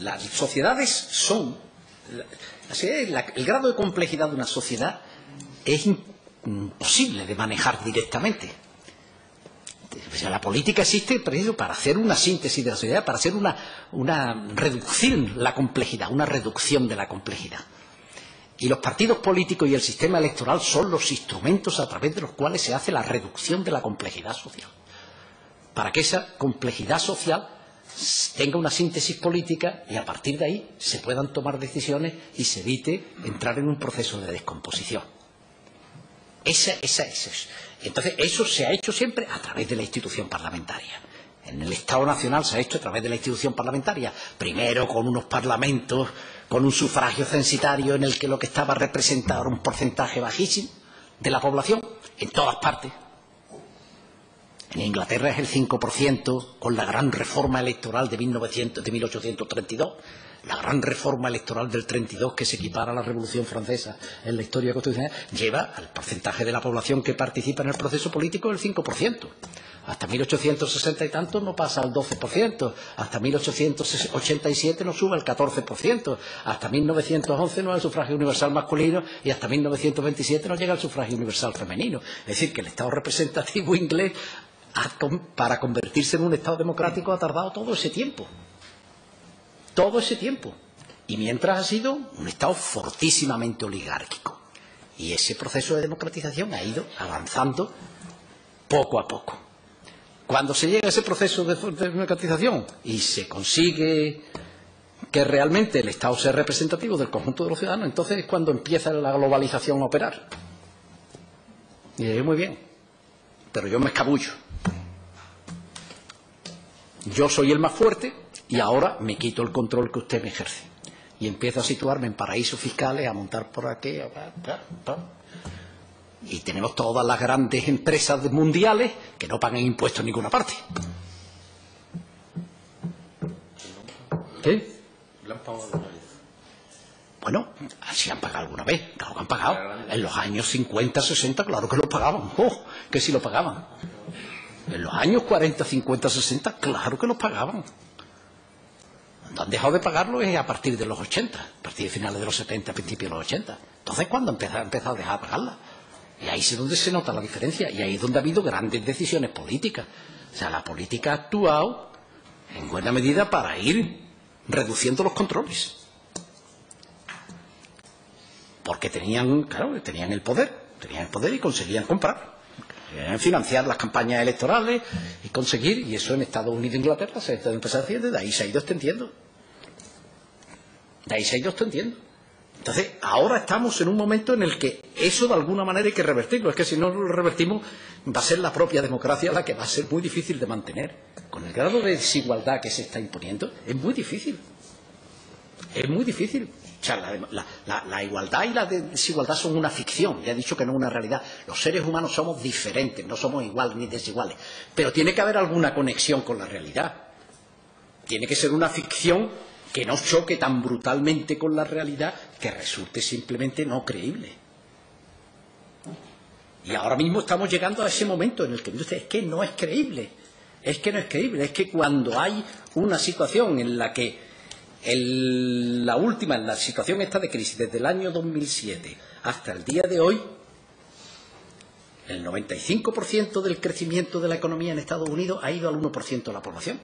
Las sociedades son. el grado de complejidad de una sociedad es imposible de manejar directamente. la política existe para hacer una síntesis de la sociedad, para hacer una, una reducción la complejidad, una reducción de la complejidad. Y los partidos políticos y el sistema electoral son los instrumentos a través de los cuales se hace la reducción de la complejidad social. Para que esa complejidad social tenga una síntesis política y a partir de ahí se puedan tomar decisiones y se evite entrar en un proceso de descomposición. Entonces, eso se ha hecho siempre a través de la institución parlamentaria. En el Estado Nacional se ha hecho a través de la institución parlamentaria, primero con unos parlamentos, con un sufragio censitario en el que lo que estaba representado era un porcentaje bajísimo de la población, en todas partes, en Inglaterra es el 5% con la gran reforma electoral de, 1900, de 1832, la gran reforma electoral del 32 que se equipara a la Revolución Francesa en la historia constitucional, lleva al porcentaje de la población que participa en el proceso político el 5%. Hasta 1860 y tanto no pasa al 12%, hasta 1887 no sube al 14%, hasta 1911 no hay sufragio universal masculino y hasta 1927 no llega al sufragio universal femenino. Es decir, que el Estado representativo inglés para convertirse en un Estado democrático ha tardado todo ese tiempo. Todo ese tiempo. Y mientras ha sido un Estado fortísimamente oligárquico. Y ese proceso de democratización ha ido avanzando poco a poco. Cuando se llega a ese proceso de democratización y se consigue que realmente el Estado sea representativo del conjunto de los ciudadanos, entonces es cuando empieza la globalización a operar. Y muy bien, pero yo me escabullo. Yo soy el más fuerte y ahora me quito el control que usted me ejerce. Y empiezo a situarme en paraísos fiscales, a montar por aquí. Y tenemos todas las grandes empresas mundiales que no pagan impuestos en ninguna parte. ¿Qué? Bueno, si han pagado alguna vez, claro que han pagado. En los años 50, 60, claro que lo pagaban. ¡Oh! Que sí lo pagaban. En los años 40, 50, 60, claro que los pagaban. Cuando han dejado de pagarlo es a partir de los 80, a partir de finales de los 70, principios de los 80. Entonces, ¿cuándo ha empezado a dejar de pagarla? Y ahí es donde se nota la diferencia. Y ahí es donde ha habido grandes decisiones políticas. O sea, la política ha actuado en buena medida para ir reduciendo los controles. Porque tenían, claro, tenían el poder, tenían el poder y conseguían comprar financiar las campañas electorales y conseguir, y eso en Estados Unidos e Inglaterra se está empezando haciendo, de ahí se ha ido extendiendo. De ahí se ha ido extendiendo. Entonces, ahora estamos en un momento en el que eso de alguna manera hay que revertirlo. Es que si no lo revertimos, va a ser la propia democracia la que va a ser muy difícil de mantener. Con el grado de desigualdad que se está imponiendo, es muy difícil. Es muy difícil. O sea, la, igualdad y la desigualdad son una ficción, ya he dicho que no es una realidad. Los seres humanos somos diferentes, no somos iguales ni desiguales. Pero tiene que haber alguna conexión con la realidad. Tiene que ser una ficción que no choque tan brutalmente con la realidad que resulte simplemente no creíble. Y ahora mismo estamos llegando a ese momento en el que dice, es que no es creíble, es que no es creíble, es que cuando hay una situación en la que la última, en la situación esta de crisis, desde el año 2007 hasta el día de hoy, el 95% del crecimiento de la economía en Estados Unidos ha ido al 1% de la población.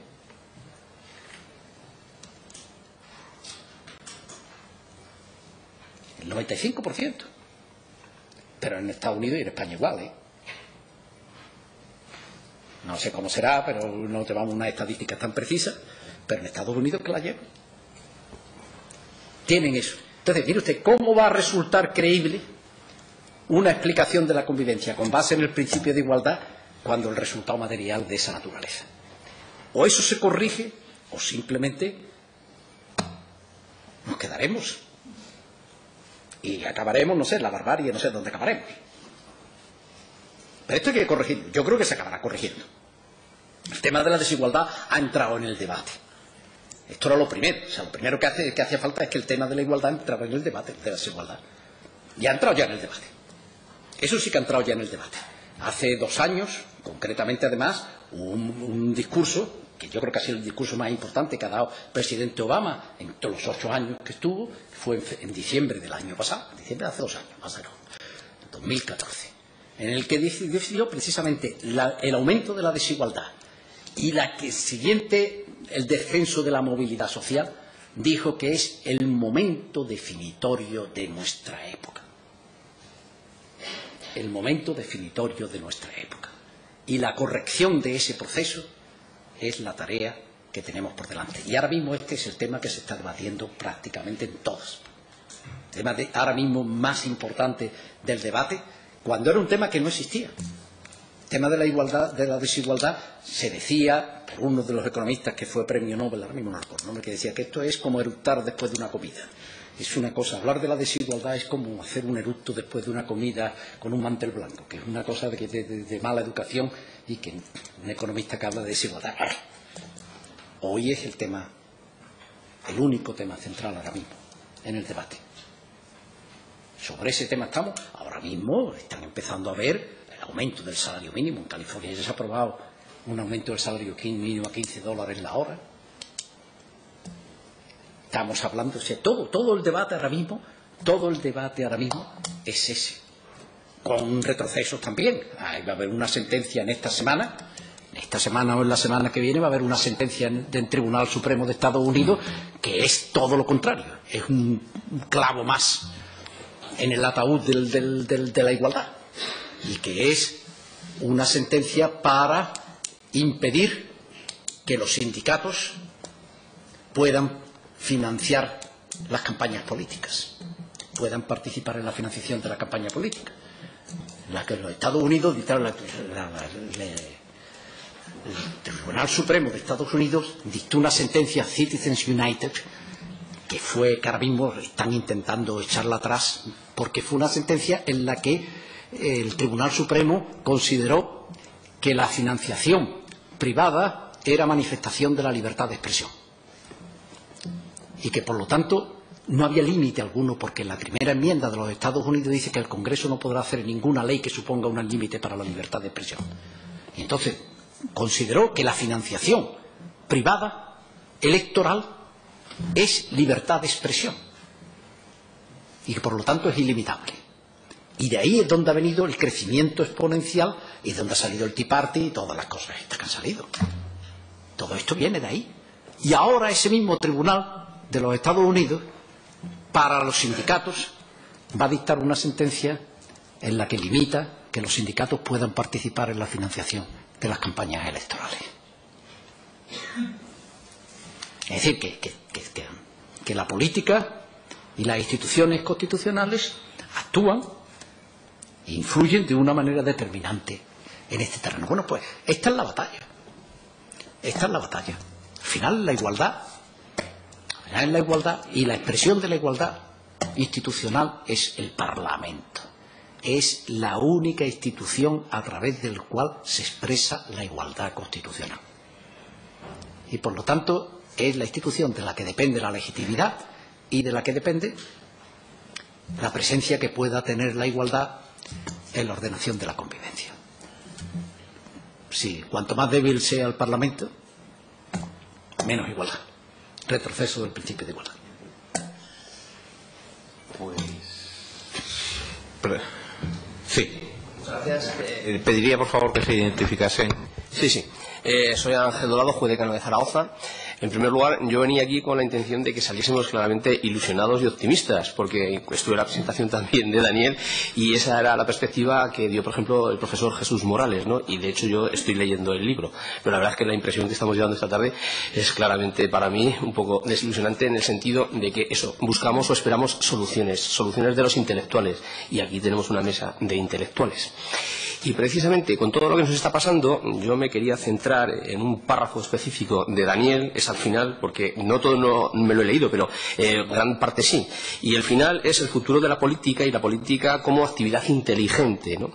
El 95%. Pero en Estados Unidos y en España igual, ¿eh? No sé cómo será, pero no te vamos a una estadística tan precisa, pero en Estados Unidos que la lleva tienen eso. Entonces, mire usted, ¿cómo va a resultar creíble una explicación de la convivencia con base en el principio de igualdad cuando el resultado material de esa naturaleza? O eso se corrige o simplemente nos quedaremos y acabaremos, no sé, la barbarie, no sé dónde acabaremos. Pero esto hay que corregirlo. Yo creo que se acabará corrigiendo. El tema de la desigualdad ha entrado en el debate. Esto era lo primero. O sea, lo primero que, hace, que hacía falta es que el tema de la igualdad entrara en el debate de la desigualdad. Y ha entrado ya en el debate. Eso sí que ha entrado ya en el debate. Hace dos años, concretamente además, un, un discurso que yo creo que ha sido el discurso más importante que ha dado el presidente Obama en todos los ocho años que estuvo, fue en, diciembre del año pasado, diciembre de hace dos años, más o menos, 2014, en el que decidió precisamente la, el aumento de la desigualdad y la que siguiente, el descenso de la movilidad social, dijo que es el momento definitorio de nuestra época. El momento definitorio de nuestra época. Y la corrección de ese proceso es la tarea que tenemos por delante. Y ahora mismo este es el tema que se está debatiendo prácticamente en todos. El tema ahora mismo más importante del debate, cuando era un tema que no existía. El tema de la igualdad, de la desigualdad, se decía por uno de los economistas que fue premio Nobel, ahora mismo no recuerdo, que decía que esto es como eructar después de una comida. Es una cosa, hablar de la desigualdad es como hacer un eructo después de una comida con un mantel blanco, que es una cosa de, mala educación y que un economista que habla de desigualdad. Hoy es el tema, el único tema central ahora mismo en el debate. Sobre ese tema estamos. Ahora mismo están empezando a ver aumento del salario mínimo. En California ya se ha aprobado un aumento del salario mínimo a 15 dólares la hora. Estamos hablando, o todo, todo el debate ahora mismo, todo el debate ahora mismo es ese con retrocesos también. Ahí va a haber una sentencia en esta semana, en esta semana o en la semana que viene va a haber una sentencia del Tribunal Supremo de Estados Unidos que es todo lo contrario, es un clavo más en el ataúd de la igualdad y que es una sentencia para impedir que los sindicatos puedan financiar las campañas políticas, puedan participar en la financiación de la campaña política. La que los Estados Unidos dictaron la, el Tribunal Supremo de Estados Unidos dictó una sentencia Citizens United que fue que ahora mismo están intentando echarla atrás porque fue una sentencia en la que el Tribunal Supremo consideró que la financiación privada era manifestación de la libertad de expresión y que por lo tanto no había límite alguno porque la primera enmienda de los Estados Unidos dice que el Congreso no podrá hacer ninguna ley que suponga un límite para la libertad de expresión. Entonces consideró que la financiación privada electoral es libertad de expresión y que por lo tanto es ilimitable. Y de ahí es donde ha venido el crecimiento exponencial y donde ha salido el Tea Party y todas las cosas estas que han salido. Todo esto viene de ahí. Y ahora ese mismo tribunal de los Estados Unidos para los sindicatos va a dictar una sentencia en la que limita que los sindicatos puedan participar en la financiación de las campañas electorales. Es decir, que, que, la política y las instituciones constitucionales actúan influyen de una manera determinante en este terreno. Bueno, pues esta es la batalla. Esta es la batalla. Al final, la igualdad en la igualdad y la expresión de la igualdad institucional es el Parlamento. Es la única institución a través del cual se expresa la igualdad constitucional. Y por lo tanto es la institución de la que depende la legitimidad y de la que depende la presencia que pueda tener la igualdad en la ordenación de la convivencia. Si cuanto más débil sea el Parlamento, menos igualdad retroceso del principio de igualdad. Pues. Sí. Gracias. Eh, pediría, por favor, que se identificasen. Sí, sí. Eh, soy Ángel Dorado, juez decano de Zaragoza. En primer lugar, yo venía aquí con la intención de que saliésemos claramente ilusionados y optimistas, porque estuve en la presentación también de Daniel y esa era la perspectiva que dio, por ejemplo, el profesor Jesús Morales, ¿no? Y de hecho yo estoy leyendo el libro. Pero la verdad es que la impresión que estamos llevando esta tarde es claramente para mí un poco desilusionante en el sentido de que eso, buscamos o esperamos soluciones, soluciones de los intelectuales. Y aquí tenemos una mesa de intelectuales. Y precisamente con todo lo que nos está pasando, yo me quería centrar en un párrafo específico de Daniel, es al final, porque no todo no me lo he leído, pero eh, gran parte sí. Y el final es el futuro de la política y la política como actividad inteligente. ¿no?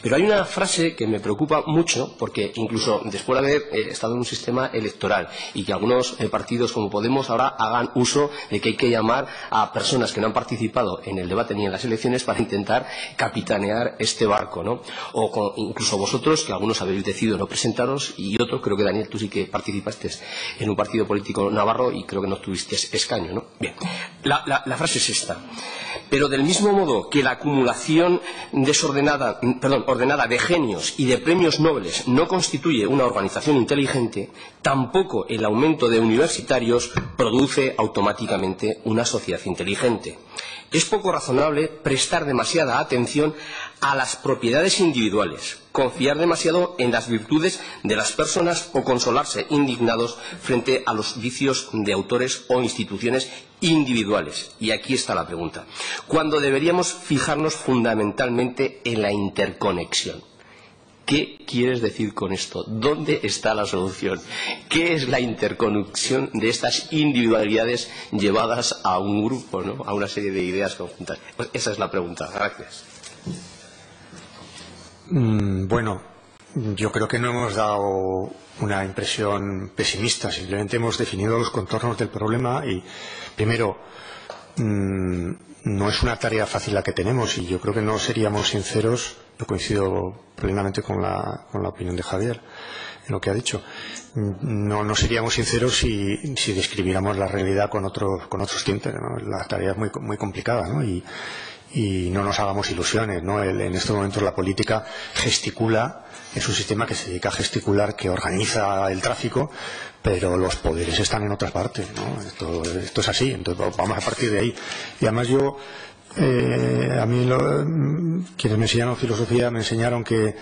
Pero hay una frase que me preocupa mucho, porque incluso después de haber eh, estado en un sistema electoral y que algunos eh, partidos como Podemos ahora hagan uso de que hay que llamar a personas que no han participado en el debate ni en las elecciones para intentar capitanear este barco, ¿no? O incluso vosotros, que algunos habéis decidido no presentaros y otros, creo que Daniel, tú sí que participaste en un partido político navarro y creo que no tuviste escaño, ¿no? Bien, la, la frase es esta. Pero del mismo modo que la acumulación desordenada, perdón, ordenada de genios y de premios nobles no constituye una organización inteligente, tampoco el aumento de universitarios produce automáticamente una sociedad inteligente. Es poco razonable prestar demasiada atención a las propiedades individuales, confiar demasiado en las virtudes de las personas o consolarse indignados frente a los vicios de autores o instituciones individuales. Y aquí está la pregunta. Cuando deberíamos fijarnos fundamentalmente en la interconexión. ¿Qué quieres decir con esto? ¿Dónde está la solución? ¿Qué es la interconexión de estas individualidades llevadas a un grupo, a una serie de ideas conjuntas? Pues esa es la pregunta. Gracias. Mm, bueno, yo creo que no hemos dado una impresión pesimista, simplemente hemos definido los contornos del problema y, primero, mm, no es una tarea fácil la que tenemos y yo creo que no seríamos sinceros yo coincido plenamente con la, con la opinión de Javier en lo que ha dicho. No, no seríamos sinceros si, si describiéramos la realidad con otros, con otros tintes. La tarea es muy, muy complicada ¿no? Y no nos hagamos ilusiones. ¿no? en estos momentos la política gesticula, es un sistema que se dedica a gesticular, que organiza el tráfico, pero los poderes están en otras partes. ¿no? Esto, es así, entonces vamos a partir de ahí. Y además yo eh, a mí quienes me enseñaron filosofía me enseñaron que,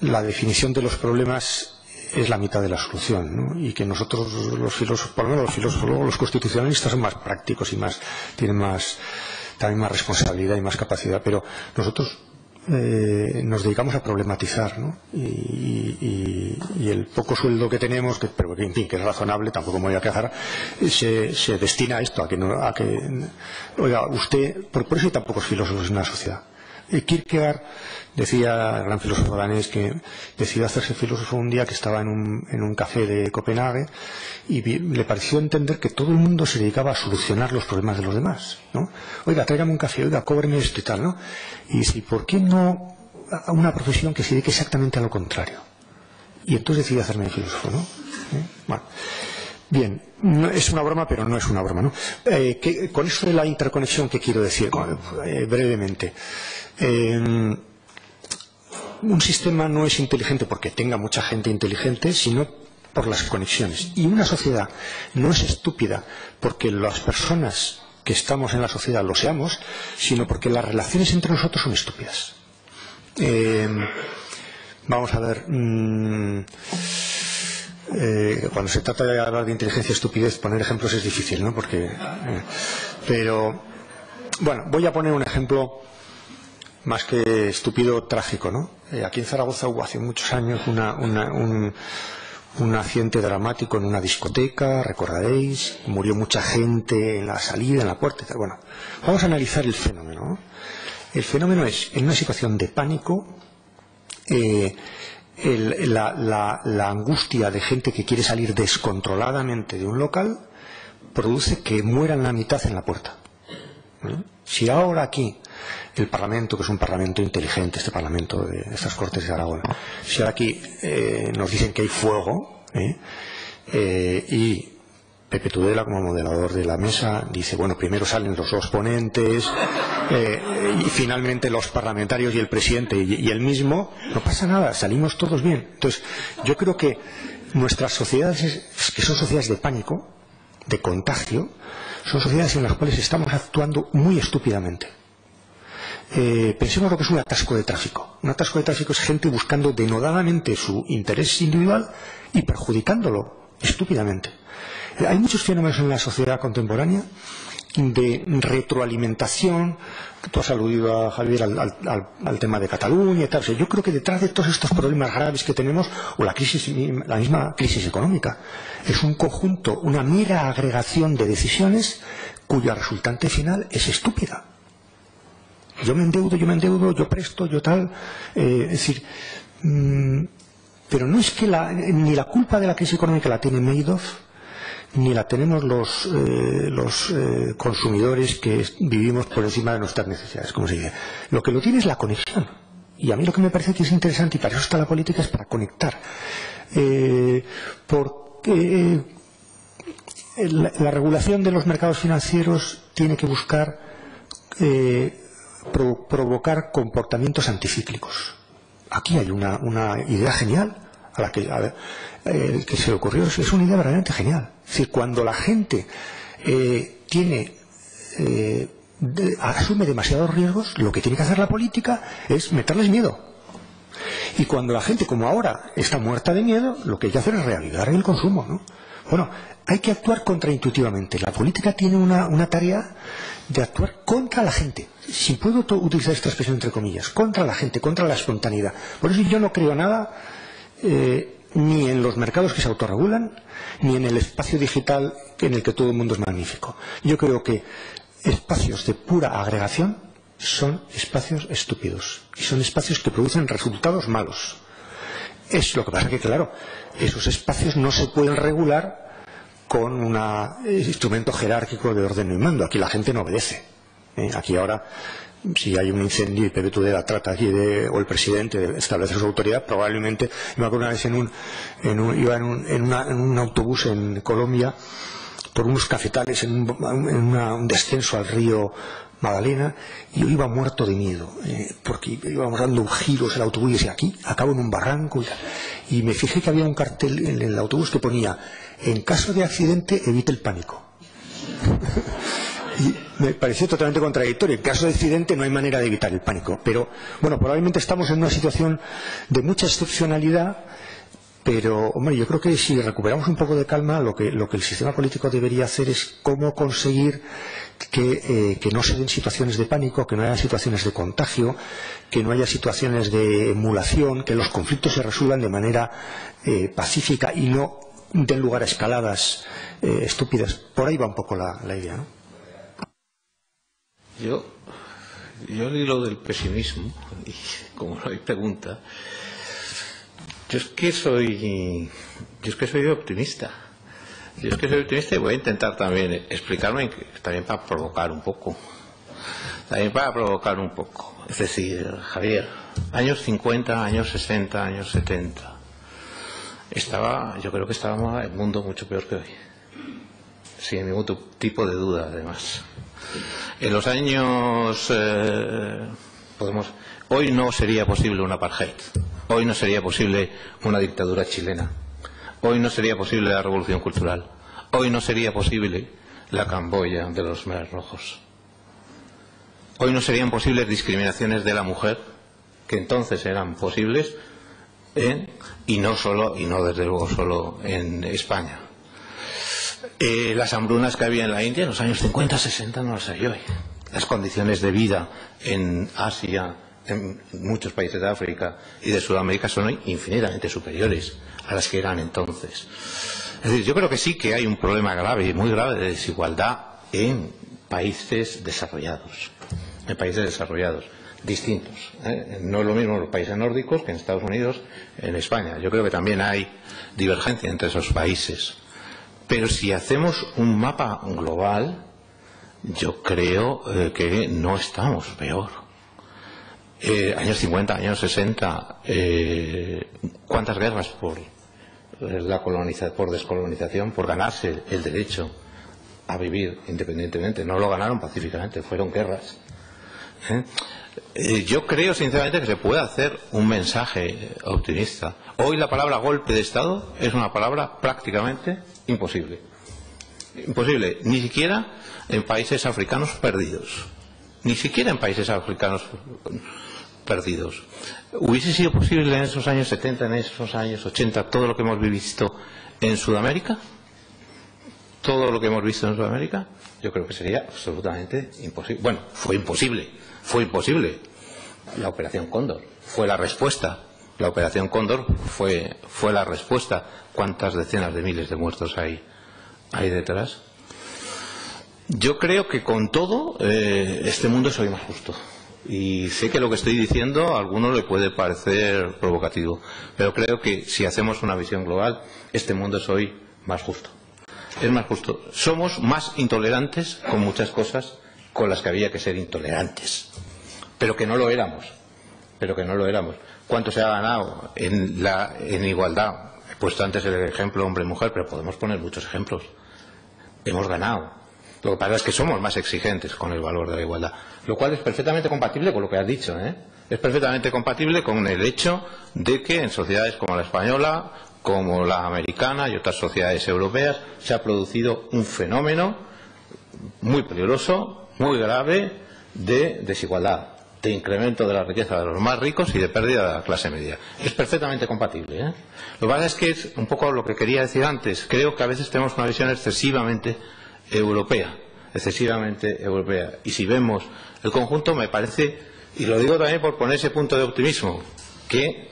la definición de los problemas es la mitad de la solución y que nosotros los filósofos, por lo menos los filósofos, los constitucionalistas son más prácticos y más tienen más también más responsabilidad y más capacidad, pero nosotros eh, nos dedicamos a problematizar ¿no? y, el poco sueldo que tenemos, que, pero en fin, que es razonable, tampoco me voy a quejar, se, se destina a esto, a que, no, a que oiga, usted, por, por eso hay tan pocos filósofos en la sociedad. Eh, Kierkegaard decía, el gran filósofo danés, que decidió hacerse filósofo un día que estaba en un, en un café de Copenhague y le pareció entender que todo el mundo se dedicaba a solucionar los problemas de los demás. ¿no? Oiga, tráigame un café, oiga, cóbreme esto y tal. ¿no? Y si, ¿por qué no a una profesión que se dedique exactamente a lo contrario? Y entonces decidí hacerme filósofo. ¿no? ¿Eh? Bueno. Bien, es una broma, pero no es una broma. ¿no? Eh, con eso de la interconexión, ¿qué quiero decir? Eh, brevemente. Eh, un sistema no es inteligente porque tenga mucha gente inteligente, sino por las conexiones. Y una sociedad no es estúpida porque las personas que estamos en la sociedad lo seamos, sino porque las relaciones entre nosotros son estúpidas. Eh, vamos a ver. Mm, eh, cuando se trata de hablar de inteligencia y estupidez, poner ejemplos es difícil, ¿no? Porque, eh, pero, bueno, voy a poner un ejemplo más que estúpido, trágico, ¿no? Eh, aquí en Zaragoza hubo hace muchos años un, accidente dramático en una discoteca, recordaréis, murió mucha gente en la salida, en la puerta. Bueno, vamos a analizar el fenómeno. El fenómeno es, en una situación de pánico, eh, la, angustia de gente que quiere salir descontroladamente de un local produce que mueran la mitad en la puerta. Si ahora aquí el Parlamento, que es un Parlamento inteligente, este Parlamento de estas Cortes de Aragón, si ahora aquí eh, nos dicen que hay fuego ¿eh? Eh, y Pepe Tudela, como moderador de la mesa, dice, bueno, primero salen los dos ponentes y finalmente los parlamentarios y el presidente y, y el mismo, no pasa nada, salimos todos bien. Entonces, yo creo que nuestras sociedades, que son sociedades de pánico, de contagio, son sociedades en las cuales estamos actuando muy estúpidamente. Eh, pensemos lo que es un atasco de tráfico. Un atasco de tráfico es gente buscando denodadamente su interés individual y perjudicándolo estúpidamente. Eh, hay muchos fenómenos en la sociedad contemporánea de retroalimentación. Tú has aludido a Javier al, tema de Cataluña y tal. yo creo que detrás de todos estos problemas graves que tenemos, o la crisis, la misma crisis económica, es un conjunto, una mera agregación de decisiones cuya resultante final es estúpida. Yo me endeudo, yo me endeudo, yo presto, yo tal. Eh, es decir, mm, pero no es que ni la culpa de la crisis económica la tiene Madoff, ni la tenemos los, eh, los eh, consumidores que vivimos por encima de nuestras necesidades, como se dice. Lo que lo tiene es la conexión. Y a mí lo que me parece que es interesante, y para eso está la política, es para conectar. Porque la, regulación de los mercados financieros tiene que buscar provocar comportamientos anticíclicos. Aquí hay una, una idea genial a la que, eh, que se le ocurrió es una idea verdaderamente genial. Es decir, cuando la gente eh, tiene eh, asume demasiados riesgos, lo que tiene que hacer la política es meterles miedo. Y cuando la gente, como ahora, está muerta de miedo, lo que hay que hacer es reavivar el consumo. ¿no? Bueno, hay que actuar contraintuitivamente. La política tiene una, una tarea de actuar contra la gente. Si puedo utilizar esta expresión entre comillas, contra la gente, contra la espontaneidad. Por eso yo no creo nada eh, ni en los mercados que se autorregulan, ni en el espacio digital en el que todo el mundo es magnífico. Yo creo que espacios de pura agregación son espacios estúpidos y son espacios que producen resultados malos. Es lo que pasa que, claro, esos espacios no se pueden regular con un instrumento jerárquico de orden y mando. Aquí la gente no obedece. ¿Eh? Aquí ahora si hay un incendio y Pepe Tudela trata aquí de, o el presidente de establecer su autoridad, probablemente, me acuerdo una vez en un, en un iba en un, en, un autobús en Colombia por unos cafetales en, un, un descenso al río Magdalena y yo iba muerto de miedo eh, porque íbamos dando giros el autobús y decía aquí acabo en un barranco y, y me fijé que había un cartel en el autobús que ponía en caso de accidente evite el pánico y me pareció totalmente contradictorio. En caso de accidente no hay manera de evitar el pánico. Pero, bueno, probablemente estamos en una situación de mucha excepcionalidad, pero, hombre, yo creo que si recuperamos un poco de calma, lo que, lo que el sistema político debería hacer es cómo conseguir que, eh, no se den situaciones de pánico, que no haya situaciones de contagio, que no haya situaciones de emulación, que los conflictos se resuelvan de manera eh, pacífica y no den lugar a escaladas eh, estúpidas. Por ahí va un poco la, la idea, ¿no? Yo, yo lo del pesimismo, y como no hay pregunta, yo es que soy, yo es que soy optimista. Yo es que soy optimista y voy a intentar también explicarme, también para provocar un poco. También para provocar un poco. Es decir, Javier, años 50, años 60, años 70. Estaba, yo creo que estábamos el mundo mucho peor que hoy. Sin ningún tipo de duda, además. En los años. Eh, podemos, hoy no sería posible un apartheid. Hoy no sería posible una dictadura chilena. Hoy no sería posible la revolución cultural. Hoy no sería posible la Camboya de los Meres Rojos. Hoy no serían posibles discriminaciones de la mujer, que entonces eran posibles, y no solo, y no desde luego solo en España. Eh, las hambrunas que había en la India en los años 50, 60 no las hay hoy. Las condiciones de vida en Asia, en muchos países de África y de Sudamérica son hoy infinitamente superiores a las que eran entonces. Es decir, yo creo que sí que hay un problema grave, muy grave, de desigualdad en países desarrollados. En países desarrollados, distintos. ¿eh? No es lo mismo en los países nórdicos que en Estados Unidos, en España. Yo creo que también hay divergencia entre esos países. Pero si hacemos un mapa global, yo creo eh, que no estamos peor. Eh, años 50, años 60, eh, ¿cuántas guerras por, la por descolonización, por ganarse el derecho a vivir independientemente? No lo ganaron pacíficamente, fueron guerras. yo creo sinceramente que se puede hacer un mensaje optimista. Hoy la palabra golpe de Estado es una palabra prácticamente Imposible. Imposible. Ni siquiera en países africanos perdidos. Ni siquiera en países africanos perdidos. ¿Hubiese sido posible en esos años 70, en esos años 80, todo lo que hemos visto en Sudamérica? todo lo que hemos visto en Sudamérica, yo creo que sería absolutamente imposible. Bueno, fue imposible, fue imposible. La Operación Cóndor fue la respuesta. La Operación Cóndor fue, fue la respuesta. ¿Cuántas decenas de miles de muertos hay, hay detrás? Yo creo que con todo eh, este mundo es hoy más justo. Y sé que lo que estoy diciendo a algunos le puede parecer provocativo, pero creo que si hacemos una visión global, este mundo es hoy más justo. Es más justo. Somos más intolerantes con muchas cosas con las que había que ser intolerantes, pero que no lo éramos. Pero que no lo éramos. ¿Cuánto se ha ganado en, la, en igualdad? Puesto antes el ejemplo hombre-mujer, pero podemos poner muchos ejemplos. Hemos ganado lo que pasa es que somos más exigentes con el valor de la igualdad, lo cual es perfectamente compatible con lo que has dicho. ¿eh? Es perfectamente compatible con el hecho de que en sociedades como la española, como la americana y otras sociedades europeas se ha producido un fenómeno muy peligroso, muy grave de desigualdad, de incremento de la riqueza de los más ricos y de pérdida de la clase media. Es perfectamente compatible. ¿eh? Lo que pasa es que es un poco lo que quería decir antes. Creo que a veces tenemos una visión excesivamente europea, excesivamente europea. Y si vemos el conjunto, me parece, y lo digo también por poner ese punto de optimismo, que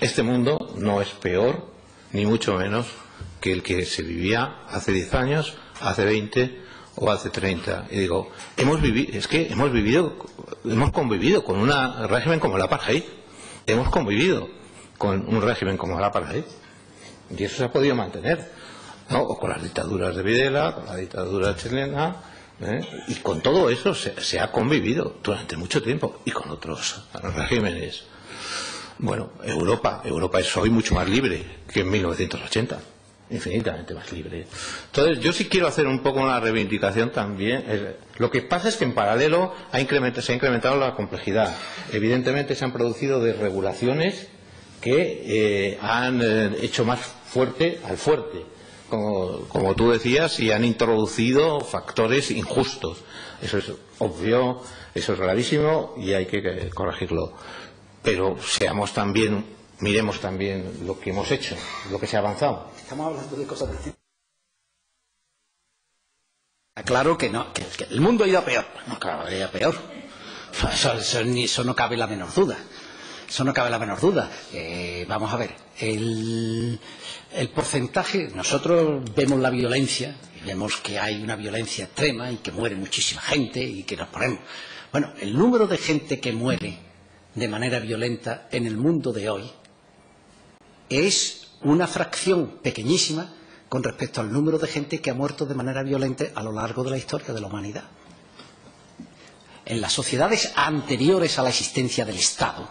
este mundo no es peor, ni mucho menos, que el que se vivía hace 10 años, hace 20 o hace 30. Y digo, hemos vivido, es que hemos vivido, hemos convivido con un régimen como el apartheid. Hemos convivido con un régimen como el apartheid. Y eso se ha podido mantener. ¿no? o con las dictaduras de Videla, con la dictadura chilena, ¿eh? y con todo eso se, ha convivido durante mucho tiempo y con otros regímenes. Bueno, Europa, Europa es hoy mucho más libre que en 1980, infinitamente más libre. Entonces, yo sí quiero hacer un poco una reivindicación también. Lo que pasa es que en paralelo ha se ha incrementado la complejidad. Evidentemente se han producido desregulaciones que eh, han eh, hecho más fuerte al fuerte como, tú decías, y han introducido factores injustos. Eso es obvio, eso es gravísimo y hay que corregirlo. Pero seamos también, miremos también lo que hemos hecho, lo que se ha avanzado. Estamos hablando de cosas distintas. Claro que no, que, el mundo ha ido a peor. No, claro, ha ido a peor. Eso, no cabe la menor duda. Eso no cabe la menor duda. Eh, vamos a ver, el, el porcentaje, nosotros vemos la violencia, y vemos que hay una violencia extrema y que muere muchísima gente y que nos ponemos. Bueno, el número de gente que muere de manera violenta en el mundo de hoy es una fracción pequeñísima con respecto al número de gente que ha muerto de manera violenta a lo largo de la historia de la humanidad. En las sociedades anteriores a la existencia del Estado,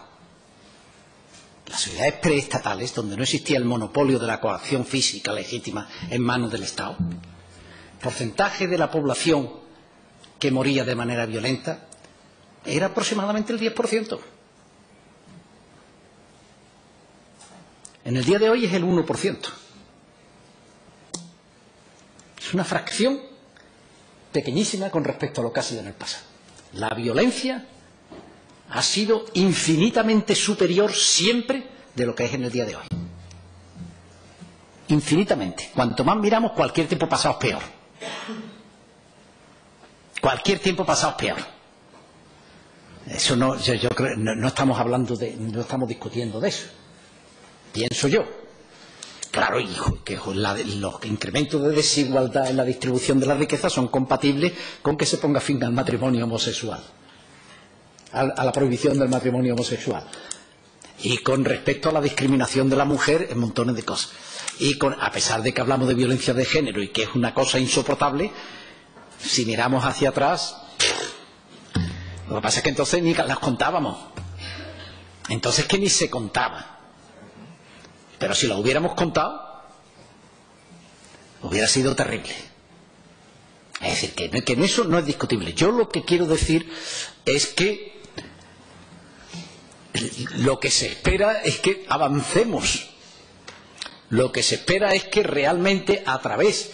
las sociedades preestatales, donde no existía el monopolio de la coacción física legítima en manos del Estado, el porcentaje de la población que moría de manera violenta era aproximadamente el 10%. En el día de hoy es el 1%. Es una fracción pequeñísima con respecto a lo que ha sido en el pasado. La violencia ha sido infinitamente superior siempre de lo que es en el día de hoy. Infinitamente. Cuanto más miramos, cualquier tiempo pasado es peor. Cualquier tiempo pasado es peor. Eso no, yo, creo, no, estamos hablando de, no estamos discutiendo de eso. Pienso yo. Claro, hijo, que los incrementos de desigualdad en la distribución de la riqueza son compatibles con que se ponga fin al matrimonio homosexual a, la prohibición del matrimonio homosexual. Y con respecto a la discriminación de la mujer en montones de cosas. Y a pesar de que hablamos de violencia de género y que es una cosa insoportable, si miramos hacia atrás, lo que pasa es que entonces ni las contábamos. Entonces que ni se contaba. Pero si lo hubiéramos contado, hubiera sido terrible. Es decir, que en eso no es discutible. Yo lo que quiero decir es que lo que se espera es que avancemos. Lo que se espera es que realmente a través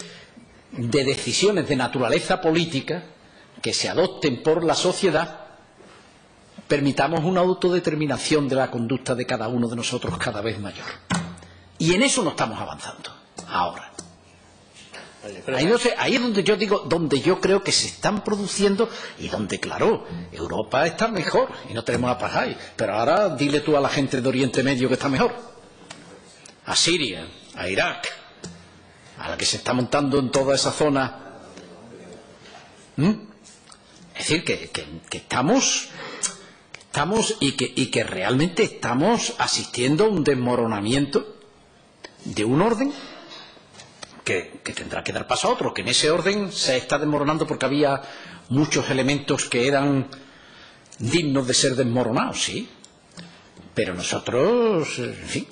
de decisiones de naturaleza política que se adopten por la sociedad permitamos una autodeterminación de la conducta de cada uno de nosotros cada vez mayor. Y en eso no estamos avanzando ahora. Ahí, no sé, ahí es donde yo digo, donde yo creo que se están produciendo y donde, claro, Europa está mejor y no tenemos a Pajay. Pero ahora dile tú a la gente de Oriente Medio que está mejor. A Siria, a Irak, a la que se está montando en toda esa zona. ¿Mm? Es decir, que, que, que estamos, estamos y que, y que realmente estamos asistiendo a un desmoronamiento de un orden que, tendrá que dar paso a otro, que en ese orden se está desmoronando porque había muchos elementos que eran dignos de ser desmoronados, sí. Pero nosotros, en fin,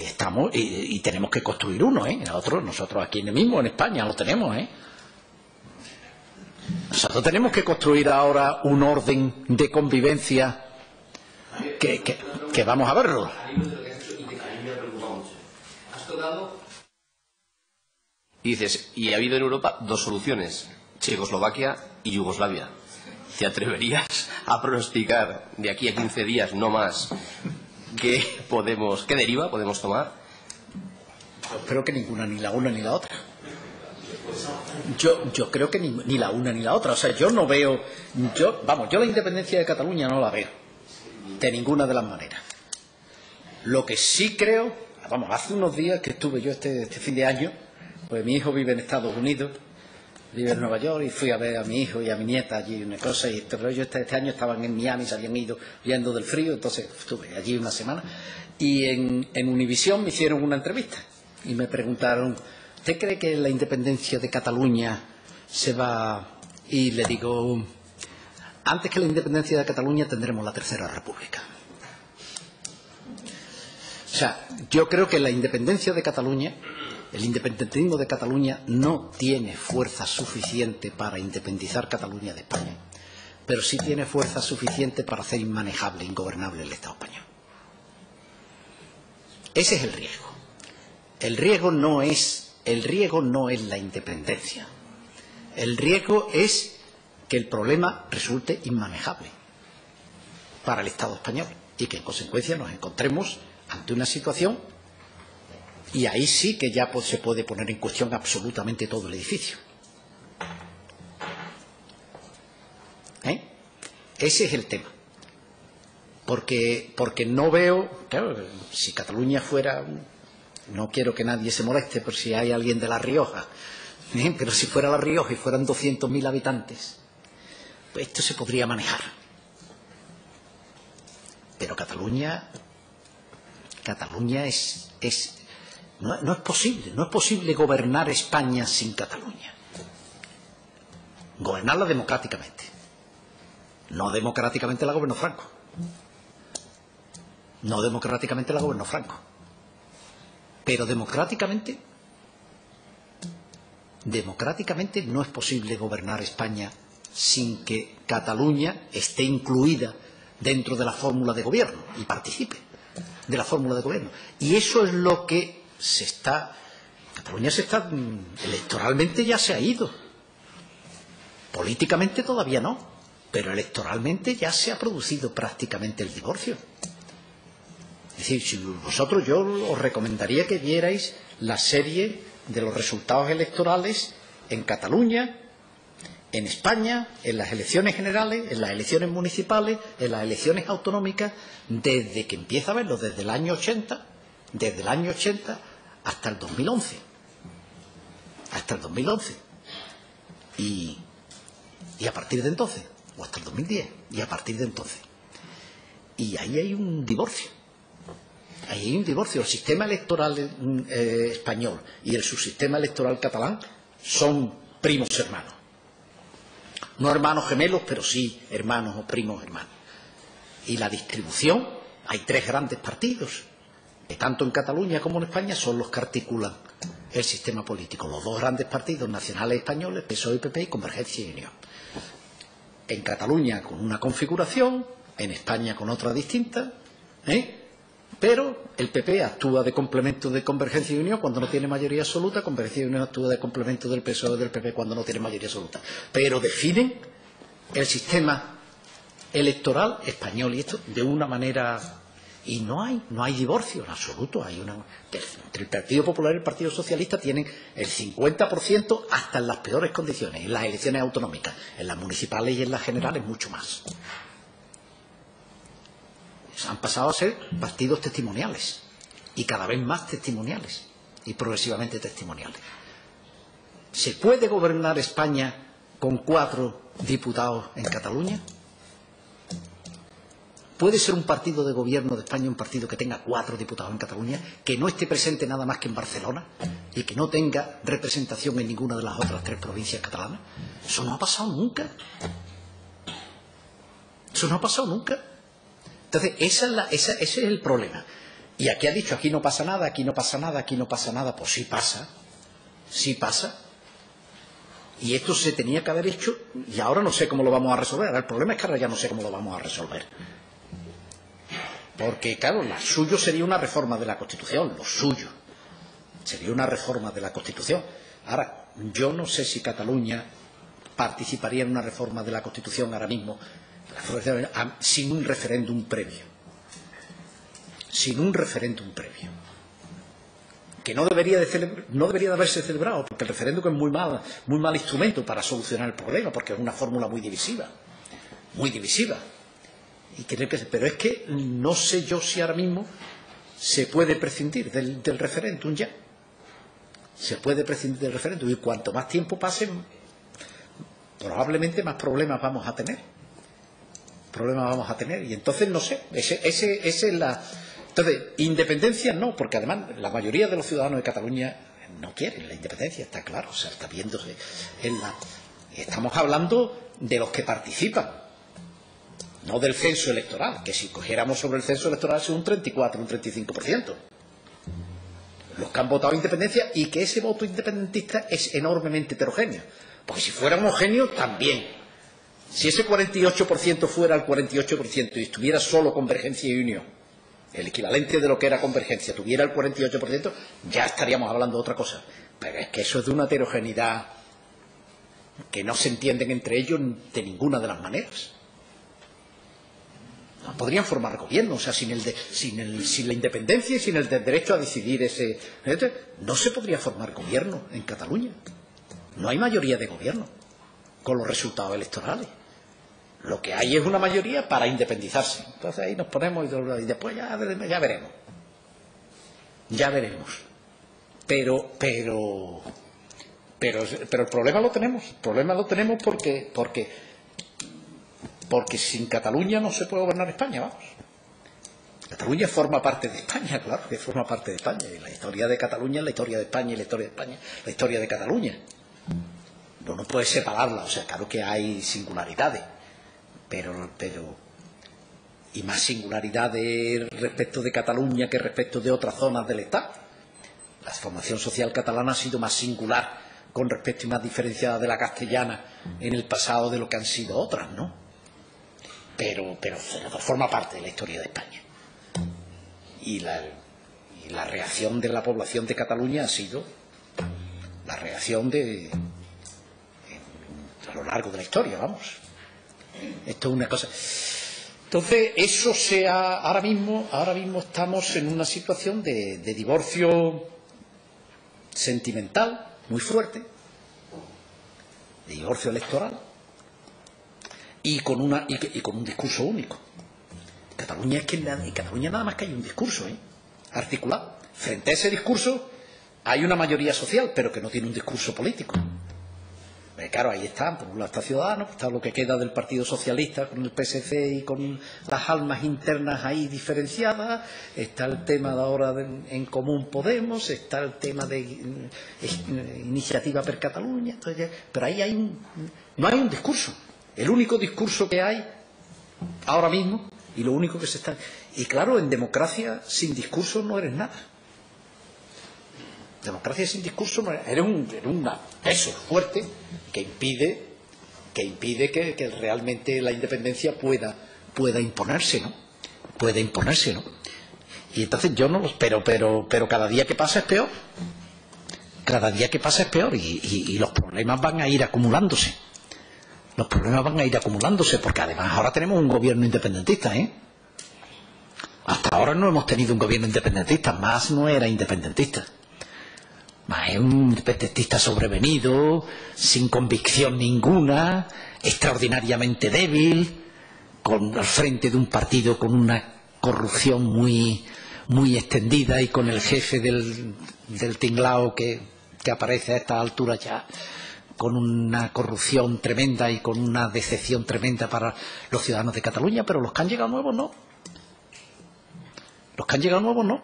estamos y, tenemos que construir uno, ¿eh? Nosotros, nosotros aquí mismo en España lo tenemos, ¿eh? Nosotros tenemos que construir ahora un orden de convivencia que, que vamos a verlo. Y dices, y ha habido en Europa dos soluciones, Checoslovaquia y Yugoslavia. ¿Te atreverías a pronosticar de aquí a 15 días, no más, qué podemos, qué deriva podemos tomar? Yo creo que ninguna, ni la una ni la otra. Yo, yo creo que ni, ni, la una ni la otra. O sea, yo no veo. Yo, vamos, yo la independencia de Cataluña no la veo. De ninguna de las maneras. Lo que sí creo. Vamos, hace unos días que estuve yo este, este fin de año, pues mi hijo vive en Estados Unidos, vive en Nueva York, y fui a ver a mi hijo y a mi nieta allí una cosa, y este, yo este, este año estaban en Miami, se habían ido viendo del frío, entonces estuve allí una semana. Y en, en Univisión me hicieron una entrevista y me preguntaron ¿Usted cree que la independencia de Cataluña se va.? Y le digo, antes que la independencia de Cataluña tendremos la Tercera República. Sea, yo creo que la independencia de Cataluña, el independentismo de Cataluña, no tiene fuerza suficiente para independizar Cataluña de España, pero sí tiene fuerza suficiente para hacer inmanejable, ingobernable el Estado español. Ese es el riesgo. El riesgo no es el riesgo no es la independencia. El riesgo es que el problema resulte inmanejable para el Estado español y que en consecuencia nos encontremos ante una situación y ahí sí que ya se puede poner en cuestión absolutamente todo el edificio. ¿Eh? Ese es el tema. Porque, porque no veo, claro, si Cataluña fuera no quiero que nadie se moleste por si hay alguien de La Rioja, ¿eh? pero si fuera La Rioja y fueran 200.000 habitantes, pues esto se podría manejar. Pero Cataluña, Cataluña es, no es posible, no es posible gobernar España sin Cataluña. Gobernarla democráticamente. No democráticamente la gobernó Franco. No democráticamente la gobernó Franco. Pero democráticamente, democráticamente no es posible gobernar España sin que Cataluña esté incluida dentro de la fórmula de gobierno y participe de la fórmula de gobierno. Y eso es lo que se está. Cataluña se está. electoralmente ya se ha ido. Políticamente todavía no. Pero electoralmente ya se ha producido prácticamente el divorcio. Es decir, si vosotros yo os recomendaría que vierais la serie de los resultados electorales en Cataluña, en España, en las elecciones generales, en las elecciones municipales, en las elecciones autonómicas, desde que empieza a verlo, desde el año 80, desde el año 80 hasta el 2011. Hasta el 2011. Y, y a partir de entonces, o hasta el 2010, y a partir de entonces. Y ahí hay un divorcio. Ahí hay un divorcio. El sistema electoral eh, español y el subsistema electoral catalán son primos hermanos. No hermanos gemelos, pero sí hermanos o primos hermanos. Y la distribución, hay tres grandes partidos, que tanto en Cataluña como en España son los que articulan el sistema político. Los dos grandes partidos nacionales españoles, PSOE y PP y Convergencia y Unión. En Cataluña con una configuración, en España con otra distinta, ¿eh? Pero el PP actúa de complemento de Convergencia y Unión cuando no tiene mayoría absoluta, Convergencia y Unión actúa de complemento del PSOE del PP cuando no tiene mayoría absoluta. Pero definen el sistema electoral español y esto de una manera Y no hay, no hay divorcio en absoluto. Hay una, entre el Partido Popular y el Partido Socialista tienen el 50% hasta en las peores condiciones, en las elecciones autonómicas, en las municipales y en las generales mucho más. Han pasado a ser partidos testimoniales y cada vez más testimoniales y progresivamente testimoniales. ¿Se puede gobernar España con cuatro diputados en Cataluña? ¿Puede ser un partido de gobierno de España un partido que tenga cuatro diputados en Cataluña, que no esté presente nada más que en Barcelona y que no tenga representación en ninguna de las otras tres provincias catalanas? Eso no ha pasado nunca. Eso no ha pasado nunca. Entonces, esa es la, esa, ese es el problema. Y aquí ha dicho, aquí no pasa nada, aquí no pasa nada, aquí no pasa nada. Pues sí pasa, sí pasa. Y esto se tenía que haber hecho y ahora no sé cómo lo vamos a resolver. Ahora, el problema es que ahora ya no sé cómo lo vamos a resolver. Porque, claro, lo suyo sería una reforma de la Constitución, lo suyo. Sería una reforma de la Constitución. Ahora, yo no sé si Cataluña participaría en una reforma de la Constitución ahora mismo sin un referéndum previo. Sin un referéndum previo. Que no debería de, no debería de haberse celebrado, porque el referéndum es muy mal, muy mal instrumento para solucionar el problema, porque es una fórmula muy divisiva. Muy divisiva pero es que no sé yo si ahora mismo se puede prescindir del, referéndum ya. Se puede prescindir del referéndum y cuanto más tiempo pase, probablemente más problemas vamos a tener. Problemas vamos a tener. Y entonces no sé, ese, ese, ese es la. Entonces, independencia no, porque además la mayoría de los ciudadanos de Cataluña no quieren la independencia, está claro, o sea, está viéndose en la. Estamos hablando de los que participan no del censo electoral, que si cogiéramos sobre el censo electoral es un 34, un 35%. Los que han votado independencia y que ese voto independentista es enormemente heterogéneo. Porque si fuera homogéneo, también. Si ese 48% fuera el 48% y estuviera solo convergencia y unión, el equivalente de lo que era convergencia, tuviera el 48%, ya estaríamos hablando de otra cosa. Pero es que eso es de una heterogeneidad que no se entienden entre ellos de ninguna de las maneras podrían formar gobierno, o sea, sin, el sin, sin la independencia y sin el derecho a decidir ese... No se podría formar gobierno en Cataluña. No hay mayoría de gobierno con los resultados electorales. Lo que hay es una mayoría para independizarse. Entonces ahí nos ponemos y después ya, veremos. Ya veremos. Pero, pero, pero, pero el problema lo tenemos. El problema lo tenemos porque, porque porque sin Cataluña no se puede gobernar España, vamos. Cataluña forma parte de España, claro que forma parte de España. Y la historia de Cataluña es la historia de España y la historia de España la historia de Cataluña. No, no puede separarla, o sea, claro que hay singularidades, pero, pero y más singularidades respecto de Cataluña que respecto de otras zonas del Estado. La formación social catalana ha sido más singular con respecto y más diferenciada de la castellana en el pasado de lo que han sido otras, ¿no? pero, pero forma parte de la historia de España. Y la, reacción de la población de Cataluña ha sido la reacción de a lo largo de la historia, vamos. Esto es una cosa. Entonces, eso sea ahora mismo, ahora mismo estamos en una situación de divorcio sentimental muy fuerte, de divorcio electoral, y con, una, y, con un discurso único. Cataluña es que en Cataluña nada más que hay un discurso ¿eh? articulado. Frente a ese discurso hay una mayoría social, pero que no tiene un discurso político. Claro, ahí están, por un lado está Ciudadanos, está lo que queda del Partido Socialista con el PSC y con las almas internas ahí diferenciadas, está el tema de ahora en Común Podemos, está el tema de eh, Iniciativa per Cataluña, pero ahí hay un, no hay un discurso. El único discurso que hay ahora mismo y lo único que se está. Y claro, en democracia sin discurso no eres nada. Democracia sin discurso eres un, peso fuerte que impide que impide que, realmente la independencia pueda pueda imponerse, ¿no? Puede imponerse, ¿no? Y entonces yo no pero pero pero cada día que pasa es peor. Cada día que pasa es peor y los problemas van a ir acumulándose los problemas van a ir acumulándose, porque además ahora tenemos un gobierno independentista, ¿eh? Hasta ahora no hemos tenido un gobierno independentista, más no era independentista. Es un independentista sobrevenido, sin convicción ninguna, extraordinariamente débil, con, al frente de un partido con una corrupción muy, muy extendida y con el jefe del, del tinglao que, que aparece a esta altura ya con una corrupción tremenda y con una decepción tremenda para los ciudadanos de Cataluña, pero los que han llegado nuevos no. Los que han llegado nuevos no.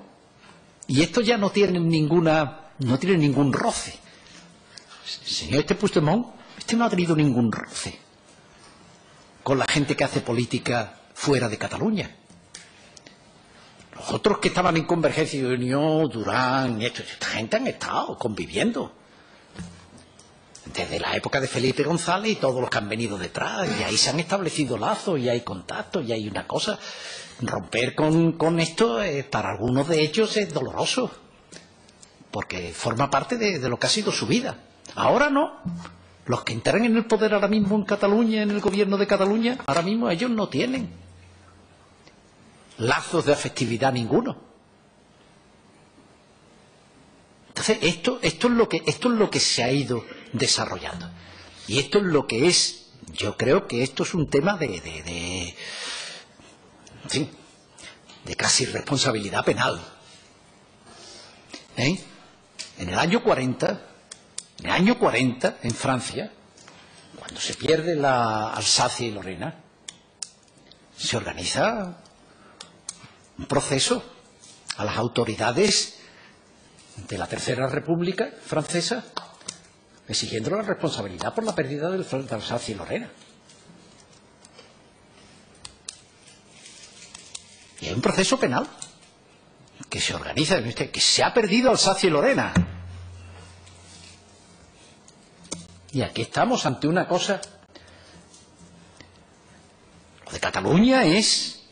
Y estos ya no tienen ninguna, no tienen ningún roce. Señor este Puigdemont, este no ha tenido ningún roce con la gente que hace política fuera de Cataluña. Los otros que estaban en Convergencia y Unión, Durán, y esto, esta gente han estado conviviendo. Desde la época de Felipe González y todos los que han venido detrás. Y ahí se han establecido lazos y hay contactos y hay una cosa. Romper con, con esto, para algunos de ellos, es doloroso. Porque forma parte de, lo que ha sido su vida. Ahora no. Los que entran en el poder ahora mismo en Cataluña, en el gobierno de Cataluña, ahora mismo ellos no tienen lazos de afectividad ninguno. Entonces, esto, esto, es lo que, esto es lo que se ha ido desarrollando. Y esto es lo que es, yo creo que esto es un tema de, de, de casi responsabilidad penal. ¿Eh? En el año 40, en el año 40, en Francia, cuando se pierde la Alsacia y Lorena, se organiza un proceso a las autoridades de la Tercera República Francesa exigiendo la responsabilidad por la pérdida de Alsacia y Lorena. Y hay un proceso penal que se organiza, que se ha perdido Alsacia y Lorena. Y aquí estamos ante una cosa. Lo de Cataluña es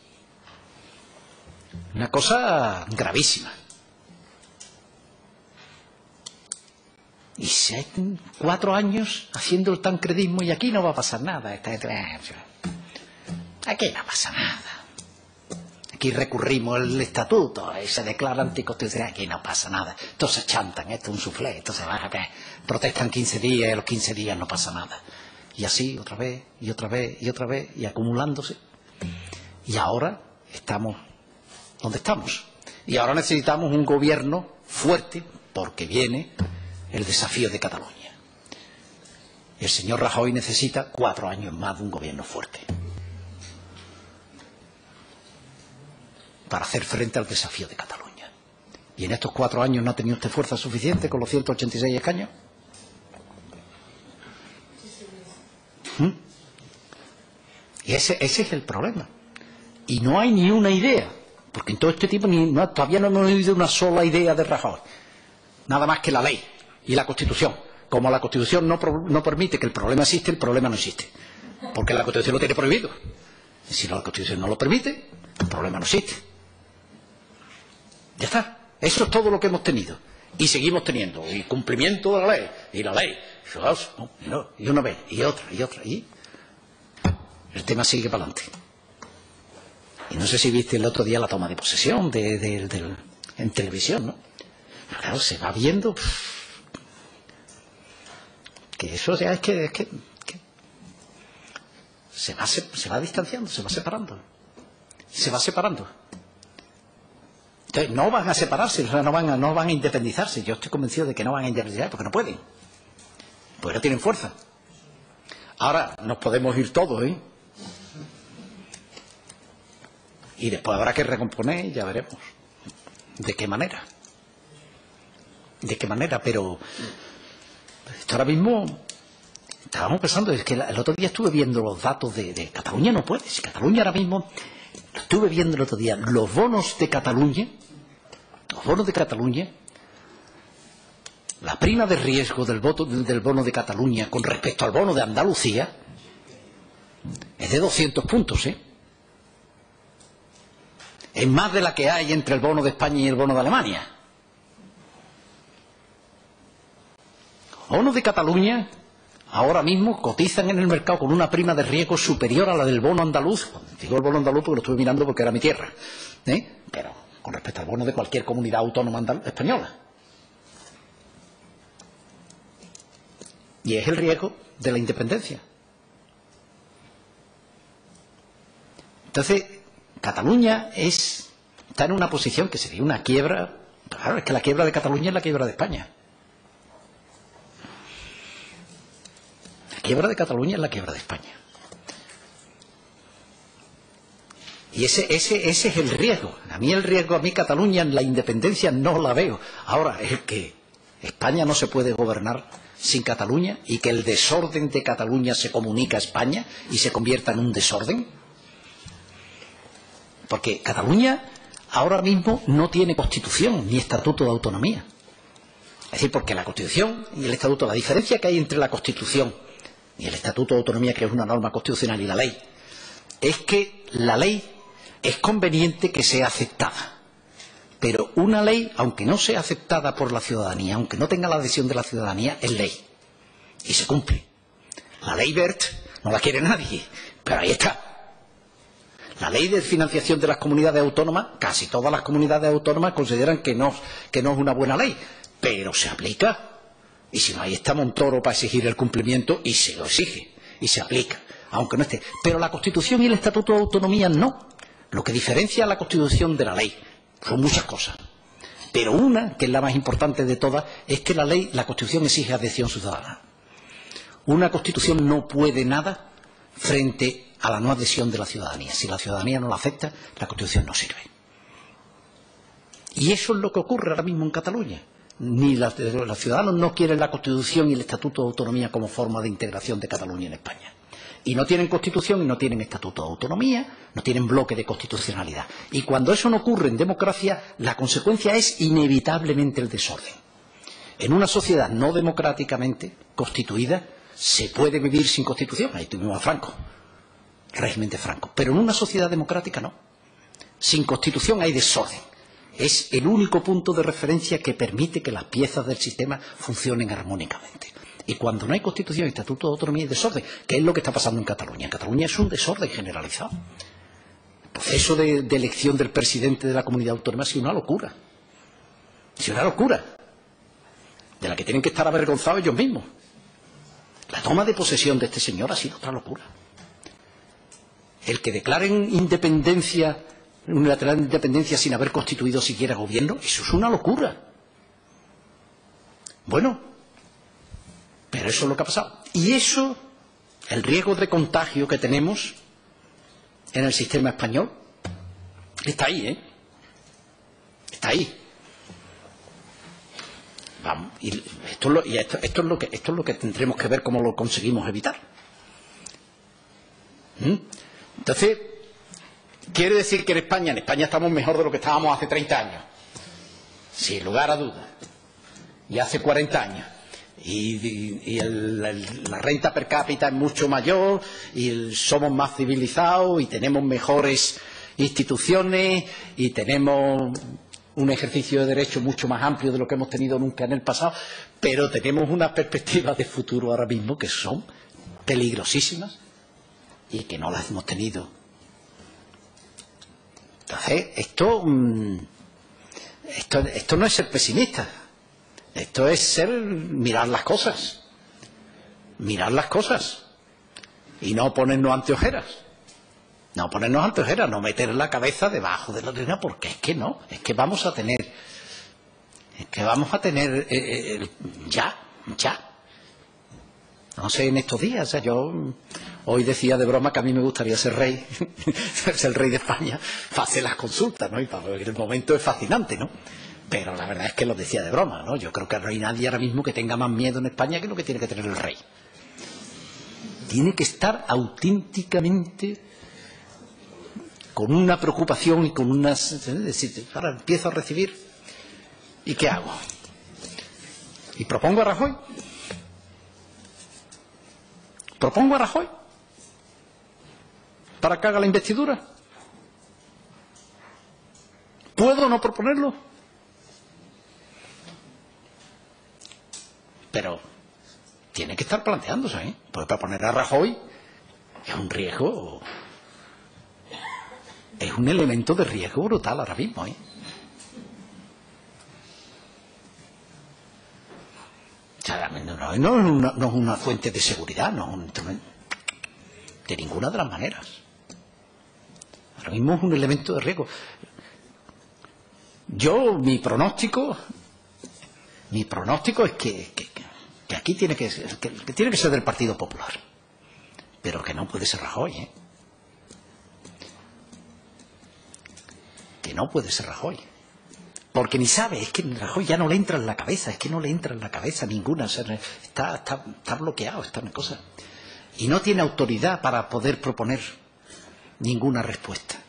una cosa gravísima. Y se ha cuatro años haciendo el tancredismo y aquí no va a pasar nada. Aquí no pasa nada. Aquí recurrimos al estatuto y se declara anticonstitucional. Aquí no pasa nada. Entonces chantan, esto es un suflé, entonces van a protestan 15 días y a los 15 días no pasa nada. Y así otra vez, y otra vez, y otra vez, y acumulándose. Y ahora estamos donde estamos. Y ahora necesitamos un gobierno fuerte porque viene el desafío de Cataluña. El señor Rajoy necesita cuatro años más de un gobierno fuerte para hacer frente al desafío de Cataluña. Y en estos cuatro años no ha tenido usted fuerza suficiente con los 186 escaños. ¿Mm? Y ese, es el problema. Y no hay ni una idea, porque en todo este tiempo ni, no, todavía no hemos oído una sola idea de Rajoy. Nada más que la ley y la Constitución. Como la Constitución no, no permite que el problema existe, el problema no existe. Porque la Constitución lo tiene prohibido. Y si la Constitución no lo permite, el problema no existe. Ya está. Eso es todo lo que hemos tenido. Y seguimos teniendo. Y cumplimiento de la ley. Y la ley. Y una vez. Y otra. Y otra. Y el tema sigue para adelante. Y no sé si viste el otro día la toma de posesión en televisión, ¿no? Claro, se va viendo que eso ya es que, es que, se, va, se va distanciando, se va separando. Se va separando. Entonces, no van a separarse, no, van a, no van a independizarse. Yo estoy convencido de que no van a independizarse porque no pueden. Porque no tienen fuerza. Ahora nos podemos ir todos, ¿eh? Y después habrá que recomponer y ya veremos. ¿De qué manera? ¿De qué manera? Pero esto ahora mismo estábamos pensando, es que el otro día estuve viendo los datos de, de Cataluña, no puede. Si Cataluña ahora mismo, estuve viendo el otro día, los bonos de Cataluña, los bonos de Cataluña, la prima de riesgo del, voto, del bono de Cataluña con respecto al bono de Andalucía es de 200 puntos, ¿eh? Es más de la que hay entre el bono de España y el bono de Alemania. Bono de Cataluña ahora mismo cotizan en el mercado con una prima de riesgo superior a la del bono andaluz. Digo el bono andaluz porque lo estuve mirando porque era mi tierra. ¿eh? Pero con respecto al bono de cualquier comunidad autónoma española. Y es el riesgo de la independencia. Entonces, Cataluña es, está en una posición que sería una quiebra. Claro, es que la quiebra de Cataluña es la quiebra de España. Quiebra de Cataluña es la quiebra de España. Y ese, ese, es el riesgo. A mí el riesgo, a mí Cataluña en la independencia no la veo. Ahora, es que España no se puede gobernar sin Cataluña y que el desorden de Cataluña se comunica a España y se convierta en un desorden. Porque Cataluña ahora mismo no tiene constitución ni estatuto de autonomía. Es decir, porque la constitución y el estatuto, la diferencia que hay entre la constitución y el estatuto de autonomía, que es una norma constitucional, y la ley, es que la ley es conveniente que sea aceptada. Pero una ley, aunque no sea aceptada por la ciudadanía, aunque no tenga la adhesión de la ciudadanía, es ley. Y se cumple. La ley BERT no la quiere nadie, pero ahí está. La ley de financiación de las comunidades autónomas, casi todas las comunidades autónomas consideran que no, que no es una buena ley, pero se aplica. Y si no, ahí está Montoro para exigir el cumplimiento y se lo exige y se aplica, aunque no esté. Pero la Constitución y el Estatuto de Autonomía no. Lo que diferencia a la Constitución de la ley son muchas cosas. Pero una, que es la más importante de todas, es que la ley, la Constitución exige adhesión ciudadana. Una Constitución no puede nada frente a la no adhesión de la ciudadanía. Si la ciudadanía no la acepta, la Constitución no sirve. Y eso es lo que ocurre ahora mismo en Cataluña. Ni los ciudadanos no quieren la Constitución y el Estatuto de Autonomía como forma de integración de Cataluña en España. Y no tienen constitución y no tienen estatuto de autonomía, no tienen bloque de constitucionalidad. Y cuando eso no ocurre en democracia, la consecuencia es inevitablemente el desorden. En una sociedad no democráticamente constituida se puede vivir sin constitución. Ahí tuvimos a Franco, régimen de Franco. Pero en una sociedad democrática no. Sin constitución hay desorden. Es el único punto de referencia que permite que las piezas del sistema funcionen armónicamente. Y cuando no hay constitución, estatuto de autonomía y desorden, que es lo que está pasando en Cataluña. En Cataluña es un desorden generalizado. El proceso de, de elección del presidente de la comunidad autónoma ha sido una locura. Ha sido una locura. De la que tienen que estar avergonzados ellos mismos. La toma de posesión de este señor ha sido otra locura. El que declaren independencia, unilateral independencia sin haber constituido siquiera gobierno, eso es una locura. Bueno, pero eso es lo que ha pasado. Y eso, el riesgo de contagio que tenemos en el sistema español, está ahí, ¿eh? Está ahí. Vamos, y, esto, es lo, y esto, esto, es lo que, esto es lo que tendremos que ver cómo lo conseguimos evitar. ¿Mm? Entonces, quiere decir que en España, en España estamos mejor de lo que estábamos hace 30 años, sin lugar a dudas, y hace 40 años y, la renta per cápita es mucho mayor y somos más civilizados y tenemos mejores instituciones y tenemos un ejercicio de derecho mucho más amplio de lo que hemos tenido nunca en el pasado, pero tenemos unas perspectivas de futuro ahora mismo que son peligrosísimas y que no las hemos tenido. Entonces, esto, esto, esto no es ser pesimista, esto es ser mirar las cosas. Mirar las cosas. Y no ponernos anteojeras. No ponernos anteojeras, no meter la cabeza debajo de la trina, porque es que no, es que vamos a tener, es que vamos a tener eh, eh, ya, ya. No sé, en estos días, o sea, yo hoy decía de broma que a mí me gustaría ser rey, ser el rey de España, para hacer las consultas, ¿no? Y para el momento es fascinante, ¿no? Pero la verdad es que lo decía de broma, ¿no? Yo creo que no hay nadie ahora mismo que tenga más miedo en España que lo que tiene que tener el rey. Tiene que estar auténticamente con una preocupación y con unas... Decir, ahora empiezo a recibir ¿y qué hago? Y propongo a Rajoy. Propongo a Rajoy para que haga la investidura. ¿Puedo no proponerlo? Pero tiene que estar planteándose, ¿eh? Porque para poner a Rajoy es un riesgo, es un elemento de riesgo brutal ahora mismo, ¿eh? O sea, no, no, es una, no es una fuente de seguridad, no es un instrumento de ninguna de las maneras. Ahora mismo es un elemento de riesgo. Yo, mi pronóstico, mi pronóstico es que, que- aquí tiene que, ser- que, que tiene que ser del Partido Popular, pero que no puede ser Rajoy, ¿eh? Que no puede ser Rajoy. Porque ni sabe, es que Rajoy ya no le entra en la cabeza, es que no le entra en la cabeza ninguna, está, está, está bloqueado, está en cosa. Y no tiene autoridad para poder proponer ninguna respuesta.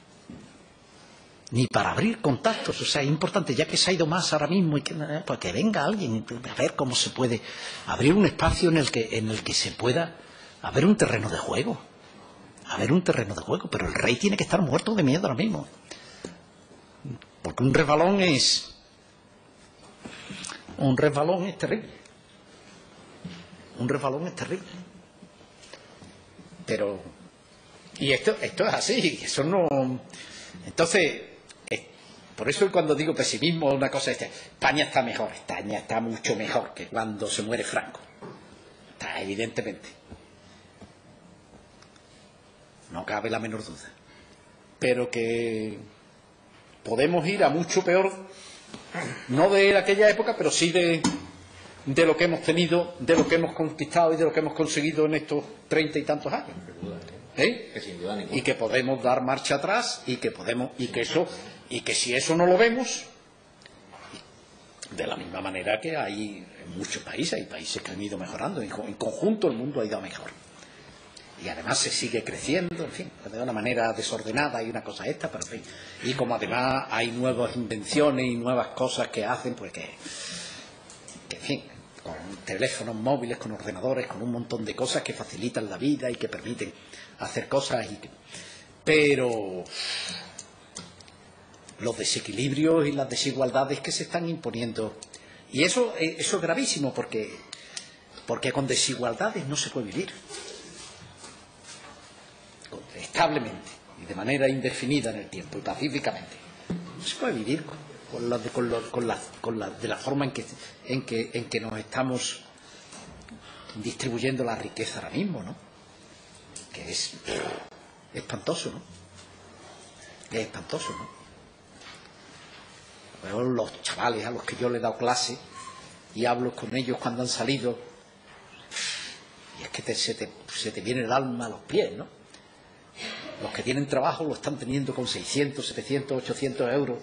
Ni para abrir contactos, o sea, es importante, ya que se ha ido más ahora mismo, y que, eh, pues que venga alguien a ver cómo se puede abrir un espacio en el que, en el que se pueda haber un terreno de juego. Haber un terreno de juego, pero el rey tiene que estar muerto de miedo ahora mismo. Porque un resbalón es. Un resbalón es terrible. Un resbalón es terrible. Pero. Y esto, esto es así, eso no. Entonces, por eso cuando digo pesimismo, una cosa es: España está mejor, España está mucho mejor que cuando se muere Franco. Está evidentemente. No cabe la menor duda. Pero que podemos ir a mucho peor, no de aquella época, pero sí de, de lo que hemos tenido, de lo que hemos conquistado y de lo que hemos conseguido en estos treinta y tantos años. ¿Eh? Y que podemos dar marcha atrás y que podemos y que eso y que si eso no lo vemos de la misma manera que hay en muchos países, hay países que han ido mejorando, en conjunto el mundo ha ido mejor. Y además se sigue creciendo, en fin, de una manera desordenada y una cosa esta, pero en fin. Y como además hay nuevas invenciones y nuevas cosas que hacen, pues que, en fin, con teléfonos móviles, con ordenadores, con un montón de cosas que facilitan la vida y que permiten hacer cosas. Pero los desequilibrios y las desigualdades que se están imponiendo. Y eso, eh, eso es gravísimo porque, porque con desigualdades no se puede vivir. Establemente y de manera indefinida en el tiempo y pacíficamente. No se puede vivir con, la, de- la- forma en que, en, que, en que nos estamos distribuyendo la riqueza ahora mismo, ¿no? Que es espantoso, ¿no? Es espantoso, ¿no? Veo los chavales a los que yo le he dado clase y hablo con ellos cuando han salido y es que te- se, te, se te viene el alma a los pies, ¿no? Los que tienen trabajo lo están teniendo con 600, 700, 800 euros.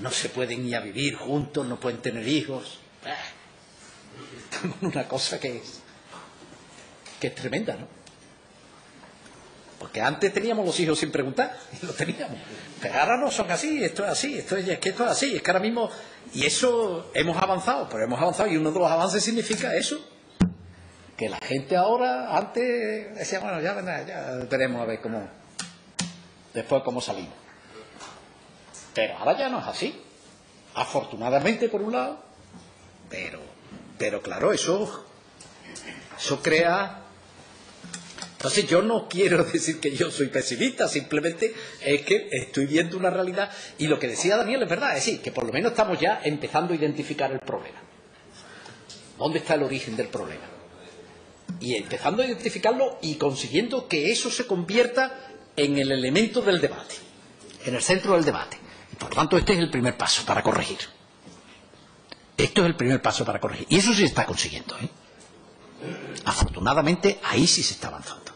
No se pueden ir a vivir juntos, no pueden tener hijos. Estamos en una cosa que es, que es tremenda, ¿no? Porque antes teníamos los hijos sin preguntar, y lo teníamos. Pero ahora no son así, esto es así, esto es, es que esto es así, es que ahora mismo, y eso hemos avanzado, pero hemos avanzado, y uno de los avances significa eso. Que la gente ahora, antes decía, bueno, ya, ya veremos a ver cómo, después cómo salimos. Pero ahora ya no es así. Afortunadamente, por un lado, pero, pero claro, eso, eso crea entonces yo no quiero decir que yo soy pesimista, simplemente es que estoy viendo una realidad y lo que decía Daniel es verdad, es decir, que por lo menos estamos ya empezando a identificar el problema. ¿Dónde está el origen del problema? Y empezando a identificarlo y consiguiendo que eso se convierta en el elemento del debate, en el centro del debate. Por lo tanto, este es el primer paso para corregir. Esto es el primer paso para corregir. Y eso sí se está consiguiendo, ¿eh? Afortunadamente, ahí sí se está avanzando.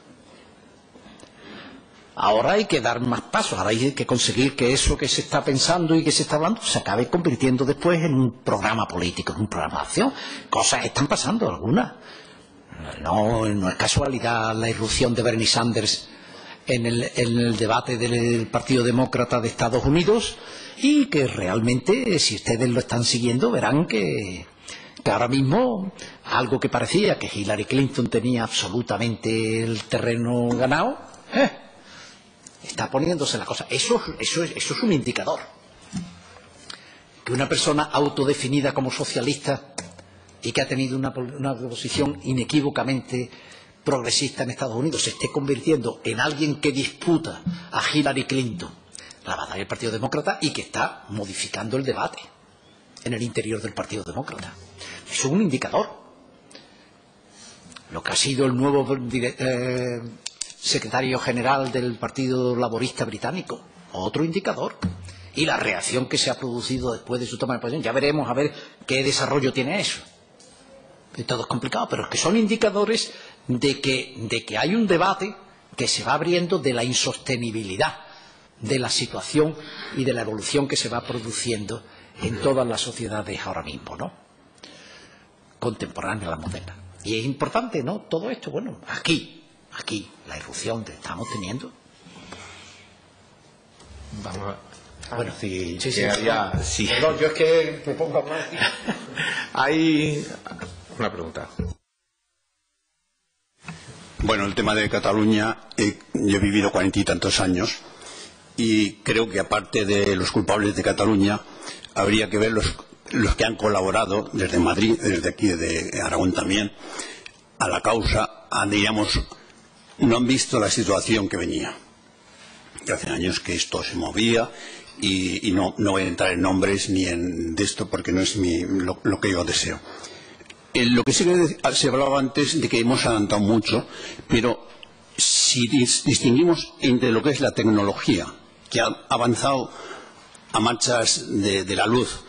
Ahora hay que dar más pasos, ahora hay que conseguir que eso que se está pensando y que se está hablando se acabe convirtiendo después en un programa político, en un programa de acción. Cosas están pasando, algunas. No, no es casualidad la irrupción de Bernie Sanders en el, en el debate del Partido Demócrata de Estados Unidos y que realmente, si ustedes lo están siguiendo, verán que, ahora mismo algo que parecía que Hillary Clinton tenía absolutamente el terreno ganado, ¡eh! está poniéndose la cosa. Eso, eso, es- eso es un indicador. Que una persona autodefinida como socialista y que ha tenido una, una posición inequívocamente progresista en Estados Unidos se esté convirtiendo en alguien que disputa a Hillary Clinton la batalla del Partido Demócrata y que está modificando el debate en el interior del Partido Demócrata. Es un indicador. Lo que ha sido el nuevo eh, secretario general del Partido Laborista Británico, otro indicador. Y la reacción que se ha producido después de su toma de posición. Ya veremos a ver qué desarrollo tiene eso. Y todo es complicado, pero es que son indicadores de que, de que hay un debate que se va abriendo de la insostenibilidad de la situación y de la evolución que se va produciendo en todas las sociedades ahora mismo, ¿no? Contemporánea, la moderna. Y es importante, ¿no? Todo esto, bueno, aquí, aquí, la irrupción que estamos teniendo. Vamos a... Bueno, sí, sí, sí, sí. Perdón, yo es que me pongo a hablar. Hay una pregunta. Bueno, el tema de Cataluña, eh, yo he vivido cuarenta y tantos años y creo que aparte de los culpables de Cataluña, habría que ver los, que han colaborado desde Madrid, desde aquí, de Aragón también, a la causa, diríamos, no han visto la situación que venía. Que hace años que esto se movía y, no, no, voy a entrar en nombres ni en de esto porque no es mi, lo, que yo deseo. Lo que se hablaba antes de que hemos adelantado mucho, pero si distinguimos entre lo que es la tecnología que ha avanzado a marchas de, la luz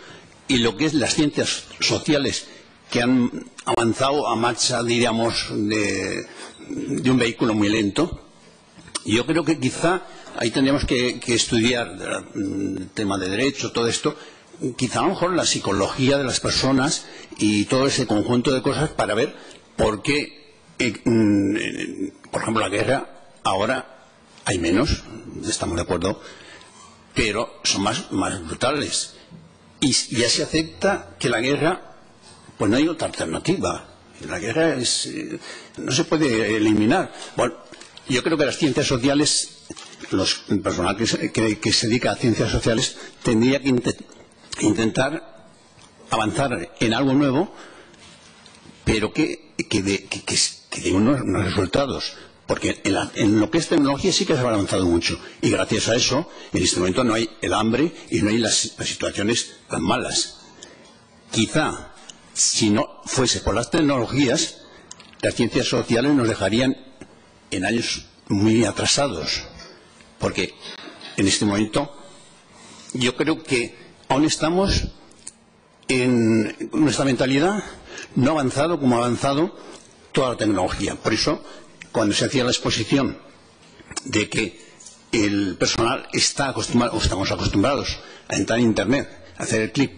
y lo que es las ciencias sociales que han avanzado a marcha, diríamos, de, un vehículo muy lento. Yo creo que quizá ahí tendríamos que, estudiar el tema de derecho, todo esto, quizá a lo mejor la psicología de las personas y todo ese conjunto de cosas para ver por qué, eh, mm, por ejemplo, la guerra ahora hay menos, estamos de acuerdo, pero son más, más brutales. Y ya se acepta que la guerra, pues no hay otra alternativa. La guerra es, eh, no se puede eliminar. Bueno, yo creo que las ciencias sociales, los, personal que se, que, se dedica a ciencias sociales, tendría que intentar avanzar en algo nuevo, pero que, que, de, unos resultados. Porque en, lo que es tecnología sí que se ha avanzado mucho. Y gracias a eso en este momento no hay el hambre y no hay las, situaciones tan malas. Quizá si no fuese por las tecnologías, las ciencias sociales nos dejarían en años muy atrasados, porque en este momento yo creo que aún estamos en nuestra mentalidad no ha avanzado como ha avanzado toda la tecnología. Por eso cuando se hacía la exposición de que el personal está acostumbrado, o estamos acostumbrados a entrar en Internet, a hacer el clip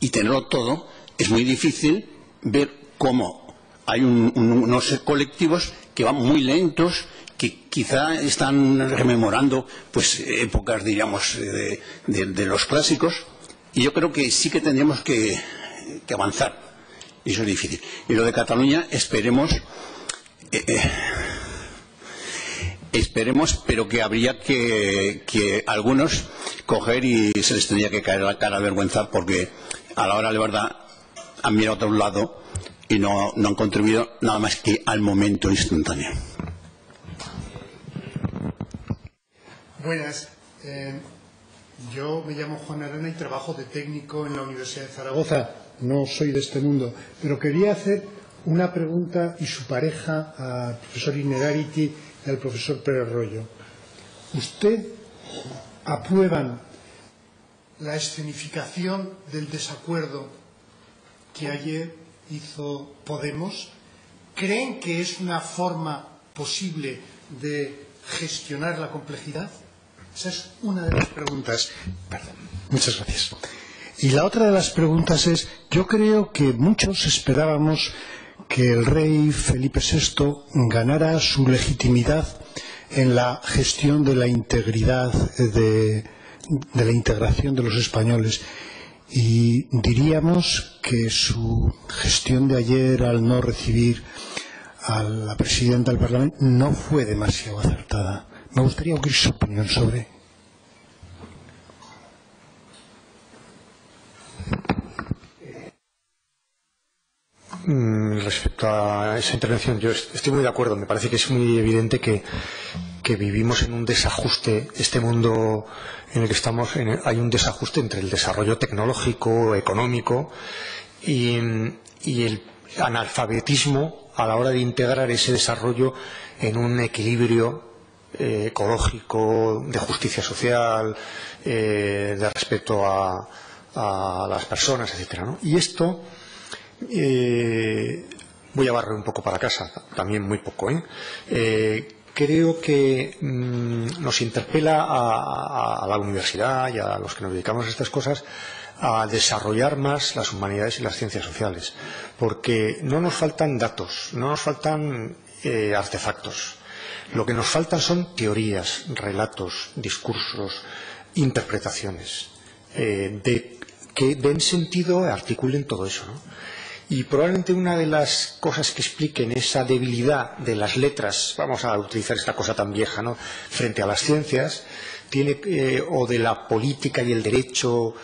y tenerlo todo, es muy difícil ver cómo hay unos colectivos que van muy lentos, que quizá están rememorando pues épocas, diríamos, de, los clásicos, y yo creo que sí que tendríamos que, avanzar. Y eso es difícil. Y lo de Cataluña, esperemos. Eh, eh, esperemos, pero que habría que, algunos coger y se les tendría que caer la cara a vergüenza porque a la hora de verdad han mirado a otro lado y no, no han contribuido nada más que al momento instantáneo. Buenas. Eh, yo me llamo Juan Arena y trabajo de técnico en la Universidad de Zaragoza. No soy de este mundo, pero quería hacer una pregunta y su pareja al profesor Inerarity el profesor Pérez Rollo. ¿Usted aprueban la escenificación del desacuerdo que ayer hizo Podemos? ¿Creen que es una forma posible de gestionar la complejidad? Esa es una de las preguntas. Muchas gracias. Y la otra de las preguntas es, yo creo que muchos esperábamos que el rey Felipe VI ganara su legitimidad en la gestión de la integridad de, la integración de los españoles y diríamos que su gestión de ayer al no recibir a la presidenta del Parlamento no fue demasiado acertada. Me gustaría oír su opinión sobre mm, respecto a esa intervención, yo estoy muy de acuerdo. Me parece que es muy evidente que, que vivimos en un desajuste. Este mundo en el que estamos, hay un desajuste entre el desarrollo tecnológico, económico y, y el analfabetismo a la hora de integrar ese desarrollo en un equilibrio eh, ecológico, de justicia social, eh, de respeto a, las personas. ¿no? Y esto eh, voy a barrer un poco para casa, también muy poco. creo que mmm, nos interpela a, la universidad y a los que nos dedicamos a estas cosas a desarrollar más las humanidades y las ciencias sociales, porque no nos faltan datos, no nos faltan artefactos. Lo que nos faltan son teorías, relatos, discursos, interpretaciones eh, de, que den sentido, articulen todo eso. ¿no? Y probablemente una de las cosas que expliquen esa debilidad de las letras, vamos a utilizar esta cosa tan vieja, ¿no? frente a las ciencias, tiene, eh, o de la política y el derecho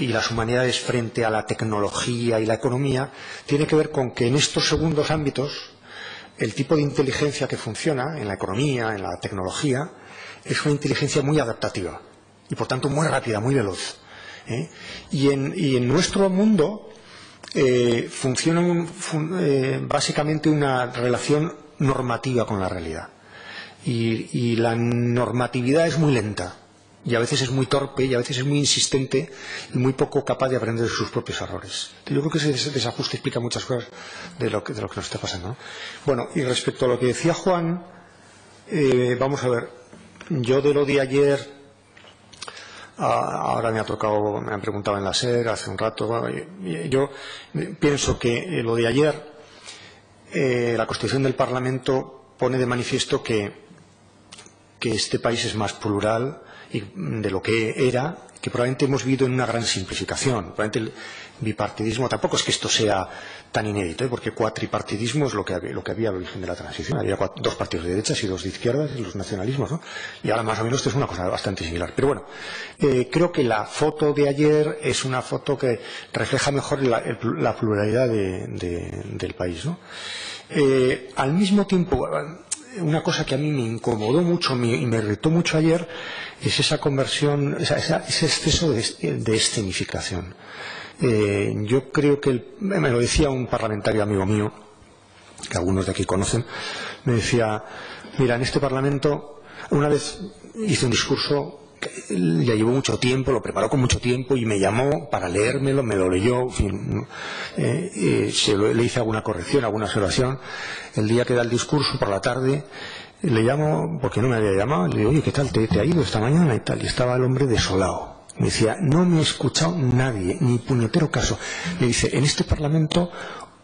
y las humanidades frente a la tecnología y la economía, tiene que ver con que en estos segundos ámbitos el tipo de inteligencia que funciona en la economía, en la tecnología, es una inteligencia muy adaptativa y por tanto muy rápida, muy veloz. ¿eh? Y, en, nuestro mundo eh, funciona un, fun, eh, básicamente una relación normativa con la realidad. Y la normatividad es muy lenta y a veces es muy torpe y a veces es muy insistente y muy poco capaz de aprender de sus propios errores. Yo creo que ese desajuste explica muchas cosas de lo que, de lo que nos está pasando. ¿no? Bueno, y respecto a lo que decía Juan, eh, vamos a ver, yo de lo de ayer, ahora me ha tocado, me han preguntado en la SER hace un rato, yo pienso que eh, lo de ayer, eh, la Constitución del Parlamento pone de manifiesto que, que este país es más plural, de lo que era, que probablemente hemos vivido en una gran simplificación. Probablemente el bipartidismo, tampoco es que esto sea tan inédito, ¿eh? porque cuatripartidismo es lo que, lo que había al origen de la transición. Había dos partidos de derechas y dos de izquierdas, los nacionalismos, ¿no? Y ahora más o menos esto es una cosa bastante similar. Pero bueno, eh, creo que la foto de ayer es una foto que refleja mejor la, pluralidad de, del país, ¿no? Eh, al mismo tiempo, una cosa que a mí me incomodó mucho y me irritó mucho ayer es esa conversión, esa, ese exceso de, de escenificación. Eh, yo creo que, el, me lo decía un parlamentario amigo mío, que algunos de aquí conocen, me decía, mira, en este Parlamento una vez hice un discurso ya llevó mucho tiempo, lo preparó con mucho tiempo y me llamó para leérmelo, me lo leyó, eh, eh, se le hice alguna corrección, alguna observación. El día que da el discurso por la tarde, le llamo, porque no me había llamado, le digo, oye, ¿qué tal? ¿Te, ha ido esta mañana? Y tal. Y estaba el hombre desolado. Me decía, no me ha escuchado nadie, ni puñetero caso. Me dice, en este Parlamento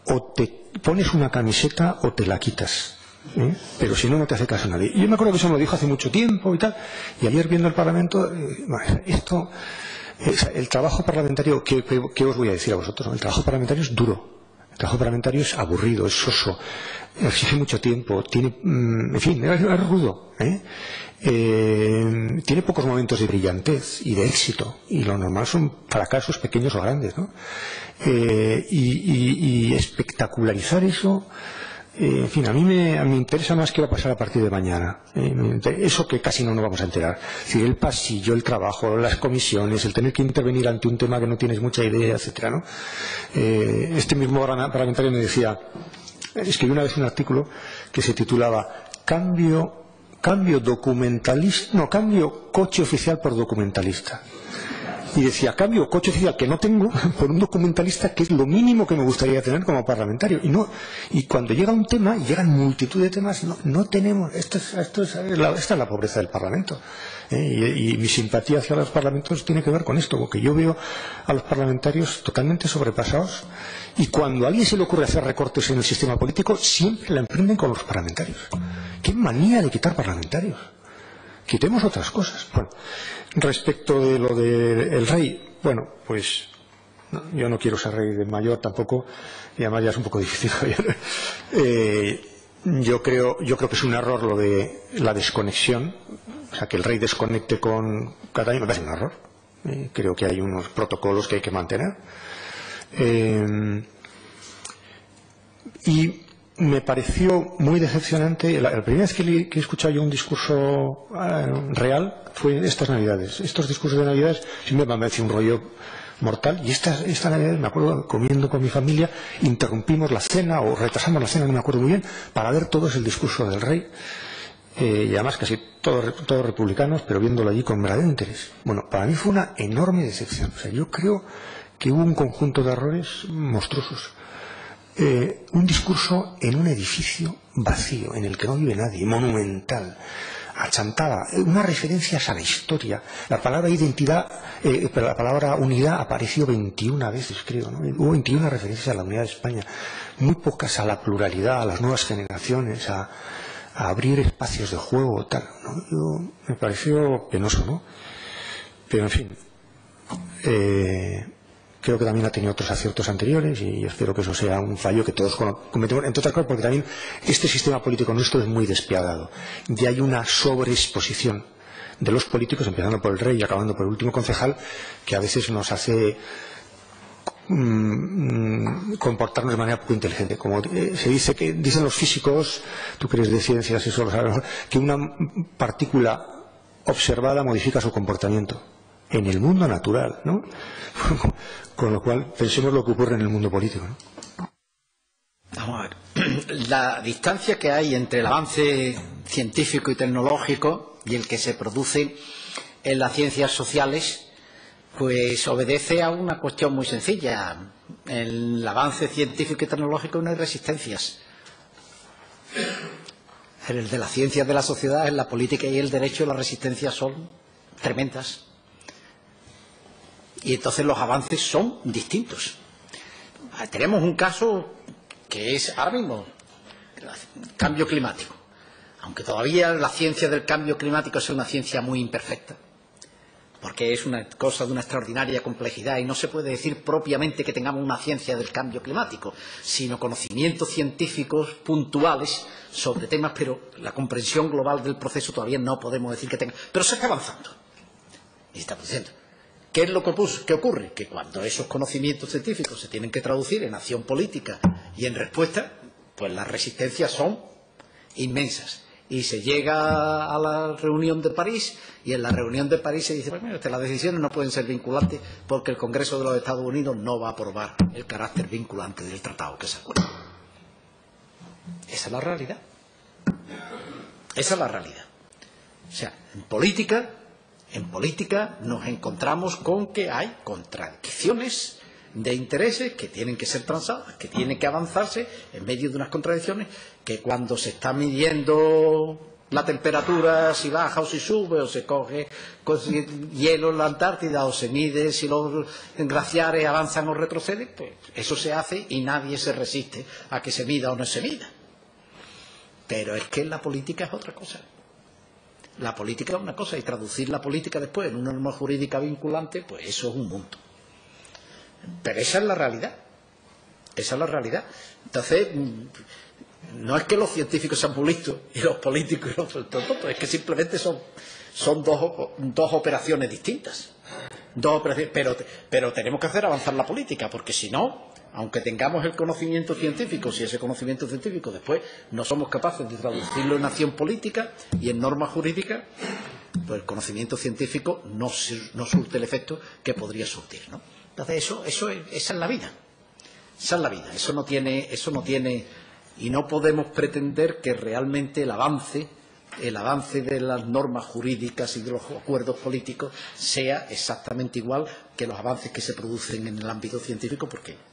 o te pones una camiseta o te la quitas. ¿Eh? pero si no, no te hace caso nadie. Y yo me acuerdo que eso me lo dijo hace mucho tiempo y tal, y ayer viendo el Parlamento, eh, esto, el trabajo parlamentario, ¿qué, ¿qué, os voy a decir a vosotros? El trabajo parlamentario es duro, el trabajo parlamentario es aburrido, es soso, exige mucho tiempo, tiene, mm, en fin, es, rudo, ¿eh? Eh, tiene pocos momentos de brillantez y de éxito, y lo normal son fracasos pequeños o grandes, ¿no? Y, y, y espectacularizar eso, eh, en fin, a mí me, interesa más qué va a pasar a partir de mañana. Eh, eso que casi no nos vamos a enterar. Es decir, el pasillo, el trabajo, las comisiones, el tener que intervenir ante un tema que no tienes mucha idea, etcétera, ¿no? Eh, este mismo parlamentario me decía, escribí una vez un artículo que se titulaba Cambio, cambio documentalista, no, cambio coche oficial por documentalista y decía, cambio coche oficial que no tengo por un documentalista que es lo mínimo que me gustaría tener como parlamentario. Y, no, y cuando llega un tema, y llegan multitud de temas, no, no tenemos, esto es, esto es, la, esta es la pobreza del Parlamento. ¿eh? Y, y, mi simpatía hacia los parlamentos tiene que ver con esto, porque yo veo a los parlamentarios totalmente sobrepasados y cuando a alguien se le ocurre hacer recortes en el sistema político, siempre la emprenden con los parlamentarios. ¡Qué manía de quitar parlamentarios! Quitemos otras cosas. Bueno, respecto de lo del rey, bueno, pues yo no quiero ser rey de mayor tampoco, y además ya es un poco difícil. eh, yo creo, yo creo que es un error lo de la desconexión, o sea, que el rey desconecte con Cataluña me parece un error. Eh, creo que hay unos protocolos que hay que mantener. Eh, Y me pareció muy decepcionante. La, la primera vez que, he escuchado yo un discurso eh, real fue estas Navidades. Estos discursos de Navidades siempre me han parecido un rollo mortal. Y esta, esta Navidad, me acuerdo, comiendo con mi familia, interrumpimos la cena o retrasamos la cena, no me acuerdo muy bien, para ver todos el discurso del rey. Eh, y además casi todos, todos republicanos, pero viéndolo allí con verdadero interés. Bueno, para mí fue una enorme decepción. O sea, yo creo que hubo un conjunto de errores monstruosos. Eh, un discurso en un edificio vacío, en el que no vive nadie, monumental, achantada, unas referencias a la historia. La palabra identidad, eh, la palabra unidad apareció 21 veces, creo. ¿no? Hubo 21 referencias a la unidad de España, muy pocas a la pluralidad, a las nuevas generaciones, a, a abrir espacios de juego, tal. ¿no? Me pareció penoso, ¿no? Pero, en fin. Eh, creo que también ha tenido otros aciertos anteriores y espero que eso sea un fallo que todos cometemos, entre otras cosas porque también este sistema político nuestro es muy despiadado. Y hay una sobreexposición de los políticos, empezando por el rey y acabando por el último concejal, que a veces nos hace mmm, comportarnos de manera poco inteligente. Como eh, se dice que dicen los físicos, tú eres de ciencias, eso lo sabes, que una partícula observada modifica su comportamiento en el mundo natural, ¿no? Con lo cual, pensemos lo que ocurre en el mundo político. ¿no? Vamos a ver. La distancia que hay entre el avance científico y tecnológico y el que se produce en las ciencias sociales, pues obedece a una cuestión muy sencilla. En el avance científico y tecnológico no hay resistencias. En el de las ciencias de la sociedad, en la política y el derecho, las resistencias son tremendas. Y entonces los avances son distintos. Tenemos un caso que es ahora mismo el cambio climático. Aunque todavía la ciencia del cambio climático es una ciencia muy imperfecta, porque es una cosa de una extraordinaria complejidad y no se puede decir propiamente que tengamos una ciencia del cambio climático, sino conocimientos científicos puntuales sobre temas, pero la comprensión global del proceso todavía no podemos decir que tenga. Pero se está avanzando. Y está produciendo. ¿Qué es lo que, que, ocurre? Que cuando esos conocimientos científicos se tienen que traducir en acción política y en respuesta, pues las resistencias son inmensas. Y se llega a la reunión de París y en la reunión de París se dice, bueno, las decisiones no pueden ser vinculantes porque el Congreso de los Estados Unidos no va a aprobar el carácter vinculante del tratado que se acuerda. Esa es la realidad. Esa es la realidad. O sea, en política en política nos encontramos con que hay contradicciones de intereses que tienen que ser transadas, que tienen que avanzarse en medio de unas contradicciones que cuando se está midiendo la temperatura, si baja o si sube, o se coge hielo en la Antártida, o se mide si los glaciares avanzan o retroceden, pues eso se hace y nadie se resiste a que se mida o no se mida. Pero es que la política es otra cosa. La política es una cosa y traducir la política después en una norma jurídica vinculante, pues eso es un mundo. Pero esa es la realidad. Esa es la realidad. Entonces, no es que los científicos sean listos y los políticos y los es que simplemente son, dos, operaciones distintas. Dos operaciones, pero tenemos que hacer avanzar la política, porque si no, aunque tengamos el conocimiento científico, si ese conocimiento científico después no somos capaces de traducirlo en acción política y en norma jurídica, pues el conocimiento científico no, surte el efecto que podría surtir. ¿no? Entonces, eso, eso, esa es la vida. Esa es la vida. Eso no tiene, eso no tiene, y no podemos pretender que realmente el avance, el avance de las normas jurídicas y de los acuerdos políticos sea exactamente igual que los avances que se producen en el ámbito científico, porque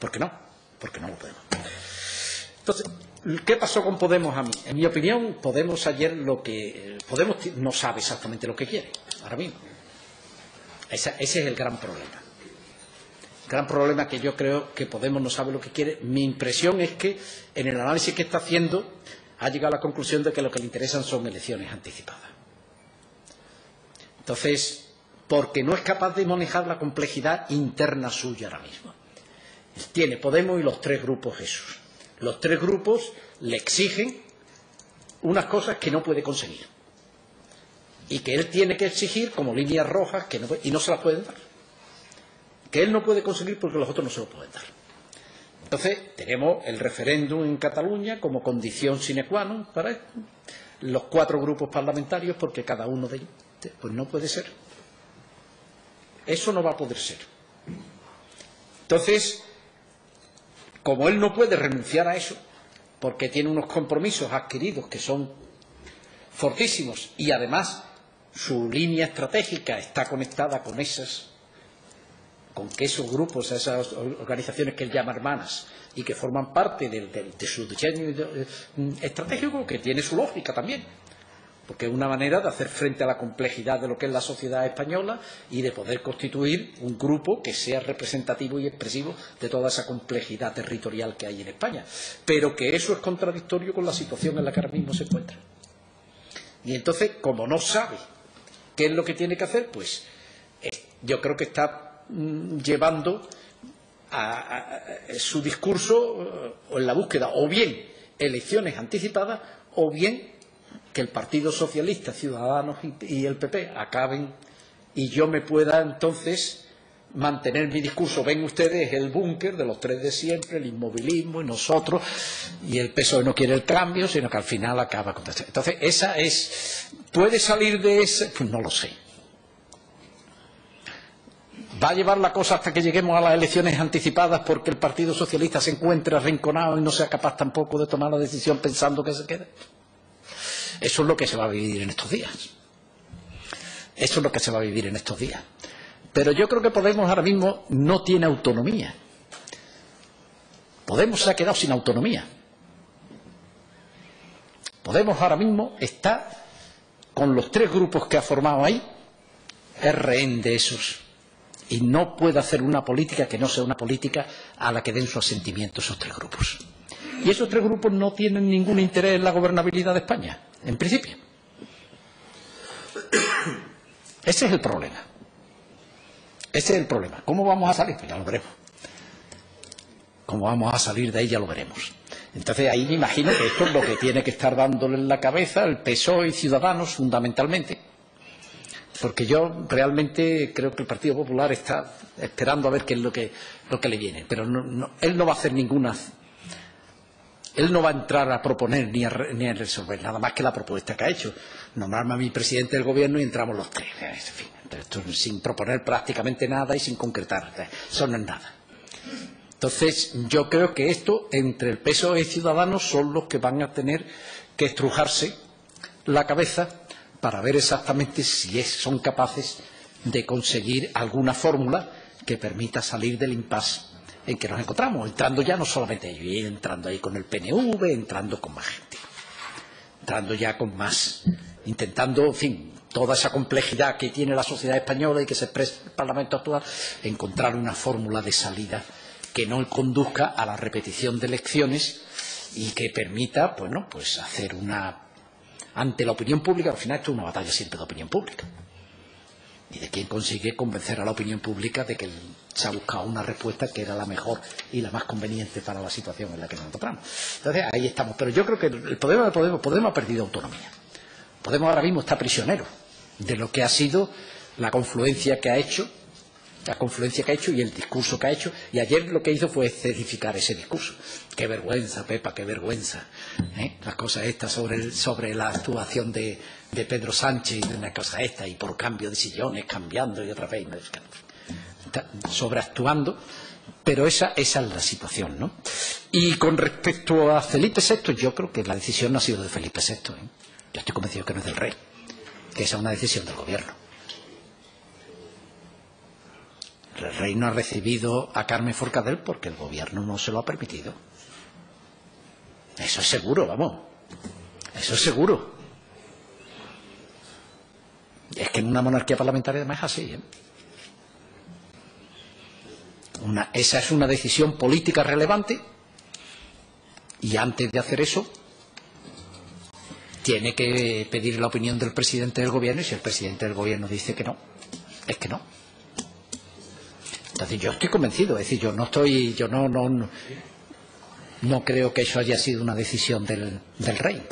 ¿Por qué no? Porque no lo podemos. Entonces, ¿qué pasó con Podemos a mí? En mi opinión, Podemos ayer lo que. Podemos no sabe exactamente lo que quiere, ahora mismo. Ese, es el gran problema. Gran problema que yo creo que Podemos no sabe lo que quiere. Mi impresión es que en el análisis que está haciendo ha llegado a la conclusión de que lo que le interesan son elecciones anticipadas. Entonces, porque no es capaz de manejar la complejidad interna suya ahora mismo tiene Podemos y los tres grupos esos. Los tres grupos le exigen unas cosas que no puede conseguir y que él tiene que exigir como líneas rojas que no, y no se las pueden dar. Que él no puede conseguir porque los otros no se lo pueden dar. Entonces, tenemos el referéndum en Cataluña como condición sine qua non para los cuatro grupos parlamentarios, porque cada uno de ellos, pues no puede ser. Eso no va a poder ser. Entonces, como él no puede renunciar a eso, porque tiene unos compromisos adquiridos que son fortísimos y además su línea estratégica está conectada con esas con que esos grupos, esas organizaciones que él llama hermanas y que forman parte de, su diseño estratégico, que tiene su lógica también, porque es una manera de hacer frente a la complejidad de lo que es la sociedad española y de poder constituir un grupo que sea representativo y expresivo de toda esa complejidad territorial que hay en España, pero que eso es contradictorio con la situación en la que ahora mismo se encuentra. Y entonces, como no sabe qué es lo que tiene que hacer, pues eh, yo creo que está llevando a, su discurso o en la búsqueda o bien elecciones anticipadas o bien que el Partido Socialista, Ciudadanos y, el PP acaben y yo me pueda entonces mantener mi discurso. Ven ustedes el búnker de los tres de siempre, el inmovilismo y nosotros, y el PSOE no quiere el cambio, sino que al final acaba con. Entonces, esa es. ¿Puede salir de ese? Pues no lo sé. ¿Va a llevar la cosa hasta que lleguemos a las elecciones anticipadas porque el Partido Socialista se encuentre arrinconado y no sea capaz tampoco de tomar la decisión pensando que se quede? Eso es lo que se va a vivir en estos días. Eso es lo que se va a vivir en estos días. Pero yo creo que Podemos ahora mismo no tiene autonomía. Podemos se ha quedado sin autonomía. Podemos ahora mismo está con los tres grupos que ha formado ahí, es rehén de esos y no puede hacer una política que no sea una política a la que den su asentimiento esos tres grupos. Y esos tres grupos no tienen ningún interés en la gobernabilidad de España, en principio. Ese es el problema. Ese es el problema. ¿Cómo vamos a salir? Pues ya lo veremos. ¿Cómo vamos a salir de ahí? Ya lo veremos. Entonces ahí me imagino que esto es lo que tiene que estar dándole en la cabeza el PSOE y Ciudadanos fundamentalmente porque yo realmente creo que el Partido Popular está esperando a ver qué es lo que, lo que le viene, pero no, él no va a hacer ninguna. Él no va a entrar a proponer ni a, resolver nada más que la propuesta que ha hecho. Nombrarme a mi presidente del gobierno y entramos los tres. Sin proponer prácticamente nada y sin concretar. Eso no es nada. Entonces, yo creo que esto, entre el PSOE y Ciudadanos, son los que van a tener que estrujarse la cabeza para ver exactamente si son capaces de conseguir alguna fórmula que permita salir del impasse en que nos encontramos, entrando ya no solamente ellos, entrando ahí con el PNV, entrando con más gente, entrando ya con más, intentando, en fin, toda esa complejidad que tiene la sociedad española y que se expresa en el Parlamento actual, encontrar una fórmula de salida que no conduzca a la repetición de elecciones y que permita, bueno, pues hacer una ante la opinión pública, al final esto es una batalla siempre de opinión pública. Y de quién consigue convencer a la opinión pública de que se ha buscado una respuesta que era la mejor y la más conveniente para la situación en la que nos encontramos. Entonces, ahí estamos. Pero yo creo que el problema de Podemos, Podemos ha perdido autonomía. Podemos ahora mismo está prisionero de lo que ha sido la confluencia que ha hecho la confluencia que ha hecho y el discurso que ha hecho. Y ayer lo que hizo fue certificar ese discurso. Qué vergüenza, Pepa, qué vergüenza. ¿eh? Las cosas estas sobre, sobre la actuación de, de, Pedro Sánchez y de una cosa esta, y por cambio de sillones, cambiando y otra vez. Está sobreactuando. Pero esa, esa es la situación, ¿no? Y con respecto a Felipe VI, yo creo que la decisión no ha sido de Felipe VI. ¿eh? Yo estoy convencido que no es del rey, que esa es una decisión del gobierno. El rey no ha recibido a Carmen Forcadell porque el gobierno no se lo ha permitido. Eso es seguro, vamos. Eso es seguro. Es que en una monarquía parlamentaria además es así. ¿eh? Esa es una decisión política relevante y antes de hacer eso tiene que pedir la opinión del presidente del gobierno y si el presidente del gobierno dice que no, es que no. Entonces yo estoy convencido, es decir, yo no estoy, yo no, no, no, no creo que eso haya sido una decisión del, del rey.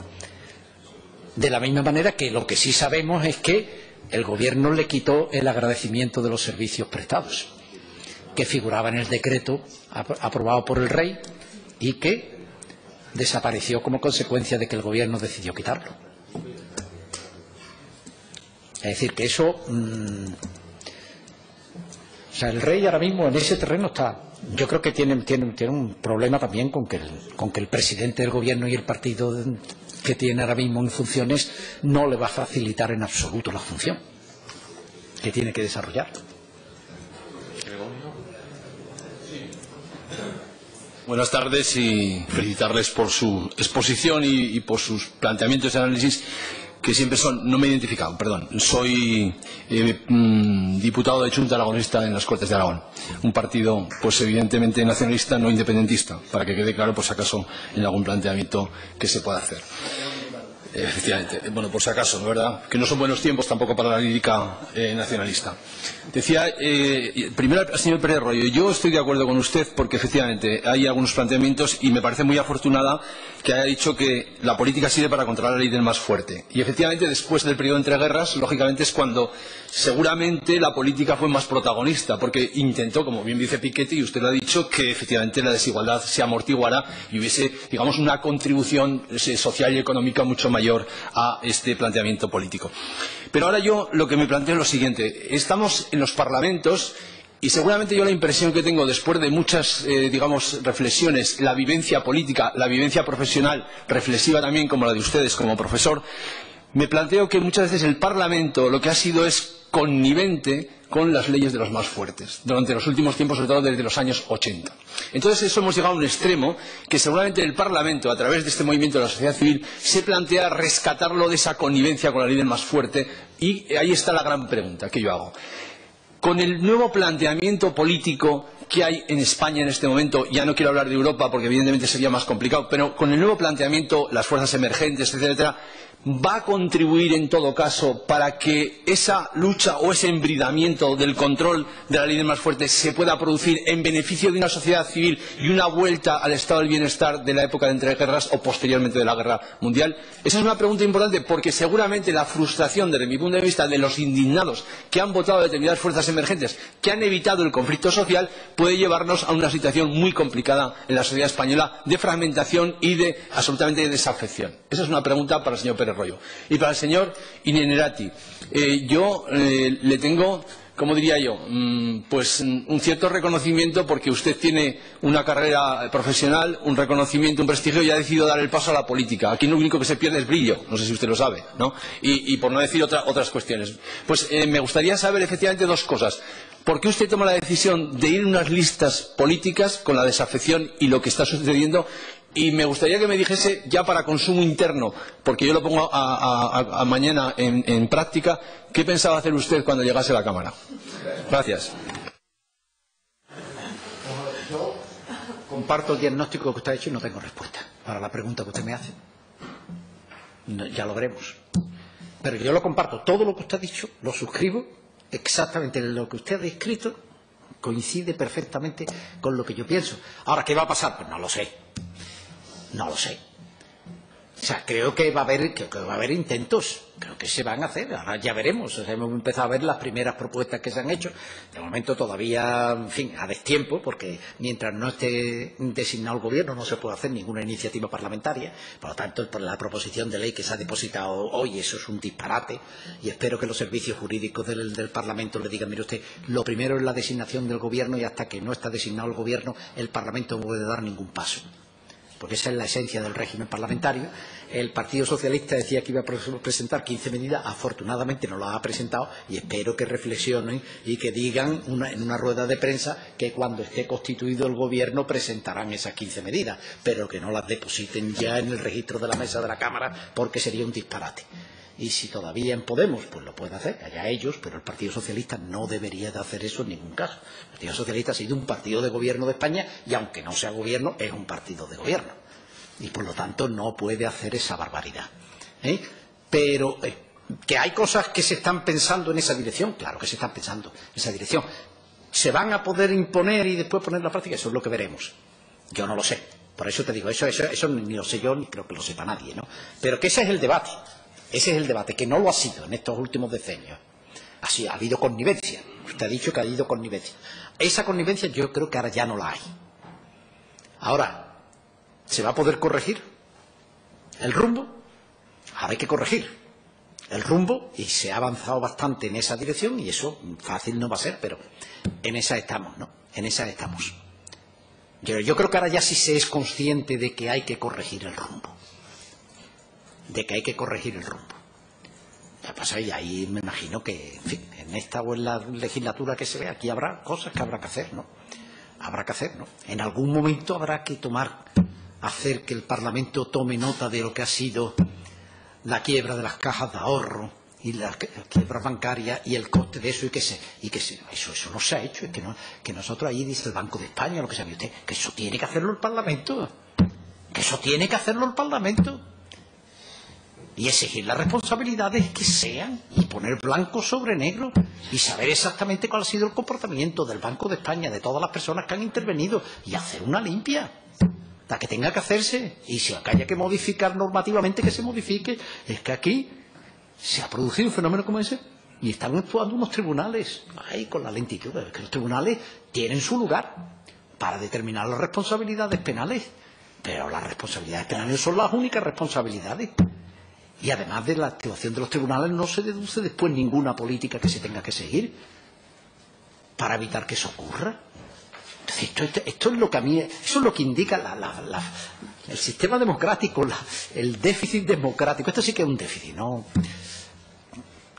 De la misma manera que lo que sí sabemos es que el gobierno le quitó el agradecimiento de los servicios prestados, que figuraba en el decreto aprobado por el rey y que desapareció como consecuencia de que el gobierno decidió quitarlo. Es decir, que eso. Mmm, o sea, el rey ahora mismo en ese terreno está. Yo creo que tiene, tiene, tiene un problema también con que, el, con que el presidente del gobierno y el partido que tiene ahora mismo en funciones no le va a facilitar en absoluto la función que tiene que desarrollar. Buenas tardes y felicitarles por su exposición y, y por sus planteamientos y análisis que siempre son, no me he identificado, perdón, soy eh, mm, diputado de Junta Aragonista en las Cortes de Aragón, un partido pues evidentemente nacionalista, no independentista, para que quede claro por si acaso en algún planteamiento que se pueda hacer. Efectivamente. Bueno, por si acaso, ¿verdad? Que no son buenos tiempos tampoco para la lírica eh, nacionalista. Decía, eh, primero señor Pérez Rollo, yo estoy de acuerdo con usted porque efectivamente hay algunos planteamientos y me parece muy afortunada que haya dicho que la política sirve para controlar la ley del más fuerte. Y efectivamente después del periodo entre guerras, lógicamente es cuando seguramente la política fue más protagonista porque intentó, como bien dice Piketty, y usted lo ha dicho, que efectivamente la desigualdad se amortiguara y hubiese, digamos, una contribución eh, social y económica mucho mayor mayor a este planteamiento político. Pero ahora yo lo que me planteo es lo siguiente. Estamos en los parlamentos y seguramente yo la impresión que tengo después de muchas, eh, digamos, reflexiones, la vivencia política, la vivencia profesional, reflexiva también como la de ustedes como profesor, me planteo que muchas veces el Parlamento lo que ha sido es connivente con las leyes de los más fuertes, durante los últimos tiempos, sobre todo desde los años 80. Entonces, eso hemos llegado a un extremo que seguramente el Parlamento, a través de este movimiento de la sociedad civil, se plantea rescatarlo de esa connivencia con la ley del más fuerte y ahí está la gran pregunta que yo hago. Con el nuevo planteamiento político que hay en España en este momento, ya no quiero hablar de Europa porque evidentemente sería más complicado, pero con el nuevo planteamiento, las fuerzas emergentes, etcétera, va a contribuir en todo caso para que esa lucha o ese embridamiento del control de la ley más fuerte se pueda producir en beneficio de una sociedad civil y una vuelta al estado del bienestar de la época de entreguerras o posteriormente de la guerra mundial? Esa es una pregunta importante porque seguramente la frustración desde mi punto de vista de los indignados que han votado a determinadas fuerzas emergentes que han evitado el conflicto social puede llevarnos a una situación muy complicada en la sociedad española de fragmentación y de absolutamente desafección. Esa es una pregunta para el señor Pérez Rollo. Y para el señor Inenerati, eh, yo eh, le tengo, como diría yo, mmm, pues un cierto reconocimiento porque usted tiene una carrera profesional, un reconocimiento, un prestigio y ha decidido dar el paso a la política. Aquí lo único que se pierde es brillo, no sé si usted lo sabe, ¿no? Y, por no decir otra, otras cuestiones. Pues eh, me gustaría saber efectivamente dos cosas. ¿Por qué usted toma la decisión de ir en unas listas políticas con la desafección y lo que está sucediendo y me gustaría que me dijese ya para consumo interno, porque yo lo pongo a, mañana en, práctica, ¿qué pensaba hacer usted cuando llegase a la Cámara? Gracias. Yo comparto el diagnóstico que usted ha hecho y no tengo respuesta para la pregunta que usted me hace. Ya lo veremos. Pero yo lo comparto. Todo lo que usted ha dicho lo suscribo exactamente lo que usted ha descrito coincide perfectamente con lo que yo pienso. Ahora, ¿qué va a pasar? Pues no lo sé. No lo sé. O sea, creo que va a haber, intentos, creo que se van a hacer, ahora ya veremos. Hemos empezado a ver las primeras propuestas que se han hecho. De momento todavía, en fin, a destiempo, porque mientras no esté designado el gobierno no se puede hacer ninguna iniciativa parlamentaria. Por lo tanto, la proposición de ley que se ha depositado hoy, eso es un disparate. Y espero que los servicios jurídicos del, del Parlamento le digan, mire usted, lo primero es la designación del gobierno y hasta que no está designado el gobierno, el Parlamento no puede dar ningún paso porque esa es la esencia del régimen parlamentario. El Partido Socialista decía que iba a presentar 15 medidas, afortunadamente no las ha presentado y espero que reflexionen y que digan en una rueda de prensa que cuando esté constituido el Gobierno presentarán esas 15 medidas, pero que no las depositen ya en el registro de la mesa de la Cámara porque sería un disparate. Y si todavía en Podemos, pues lo pueden hacer, allá ellos, pero el Partido Socialista no debería de hacer eso en ningún caso. El Partido Socialista ha sido un partido de gobierno de España y aunque no sea gobierno, es un partido de gobierno. Y por lo tanto no puede hacer esa barbaridad. ¿eh? Pero eh, que hay cosas que se están pensando en esa dirección, claro que se están pensando en esa dirección. ¿Se van a poder imponer y después poner en la práctica? Eso es lo que veremos. Yo no lo sé. Por eso te digo, eso, eso, eso ni lo sé yo ni creo que lo sepa nadie. ¿no? Pero que ese es el debate. Ese es el debate, que no lo ha sido en estos últimos decenios. Así, ha habido connivencia. Usted ha dicho que ha habido connivencia. Esa connivencia yo creo que ahora ya no la hay. Ahora, ¿se va a poder corregir el rumbo? Ahora hay que corregir el rumbo y se ha avanzado bastante en esa dirección y eso fácil no va a ser, pero en esa estamos, ¿no? En esa estamos. Yo, yo creo que ahora ya sí se es consciente de que hay que corregir el rumbo. De que hay que corregir el rumbo. Ya pasa, y ahí me imagino que, en fin, en esta o en la legislatura que se ve, aquí habrá cosas que habrá que hacer, ¿no? Habrá que hacer, ¿no? En algún momento habrá que tomar, hacer que el Parlamento tome nota de lo que ha sido la quiebra de las cajas de ahorro y la quiebra bancaria y el coste de eso y que se y que se, eso eso no se ha hecho es que no que nosotros ahí dice el Banco de España lo que sabe usted que eso tiene que hacerlo el Parlamento que eso tiene que hacerlo el Parlamento y exigir las responsabilidades que sean y poner blanco sobre negro y saber exactamente cuál ha sido el comportamiento del Banco de España, de todas las personas que han intervenido y hacer una limpia. La que tenga que hacerse. Y si acá haya que modificar normativamente que se modifique. Es que aquí se ha producido un fenómeno como ese y están actuando unos tribunales. Ahí con la lentitud es que los tribunales tienen su lugar para determinar las responsabilidades penales. Pero las responsabilidades penales son las únicas responsabilidades y además de la actuación de los tribunales no se deduce después ninguna política que se tenga que seguir para evitar que eso ocurra esto, esto, es lo que a mí, eso es lo que indica el sistema democrático, el déficit democrático. Esto sí que es un déficit, ¿no?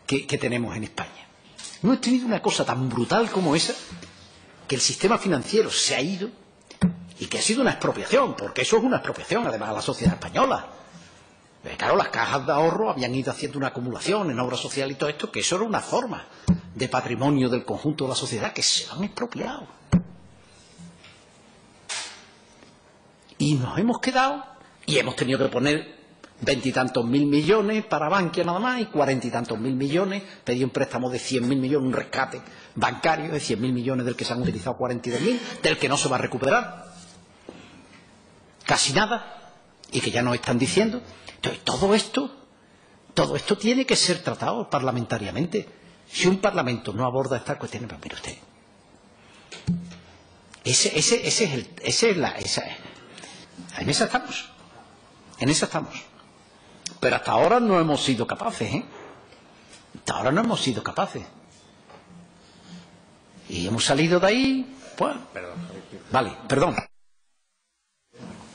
Que, que tenemos en España. No hemos tenido una cosa tan brutal como esa, que el sistema financiero se ha ido y que ha sido una expropiación, porque eso es una expropiación, además, a la sociedad española. Claro, las cajas de ahorro habían ido haciendo una acumulación en obra social y todo esto, que eso era una forma de patrimonio del conjunto de la sociedad que se han expropiado. Y nos hemos quedado y hemos tenido que poner veintitantos mil millones para Bankia nada más y cuarenta y tantos mil millones, pedí un préstamo de cien mil millones, un rescate bancario de cien mil millones del que se han utilizado cuarenta y dos mil, del que no se va a recuperar casi nada y que ya nos están diciendo. Entonces, todo esto, todo esto tiene que ser tratado parlamentariamente. Si un parlamento no aborda estas cuestiones, pero mire usted, ese, ese, ese es el, ese es la, esa, en esa estamos. En esa estamos. Pero hasta ahora no hemos sido capaces, ¿eh? Hasta ahora no hemos sido capaces. Y hemos salido de ahí, pues... Perdón. Vale, perdón.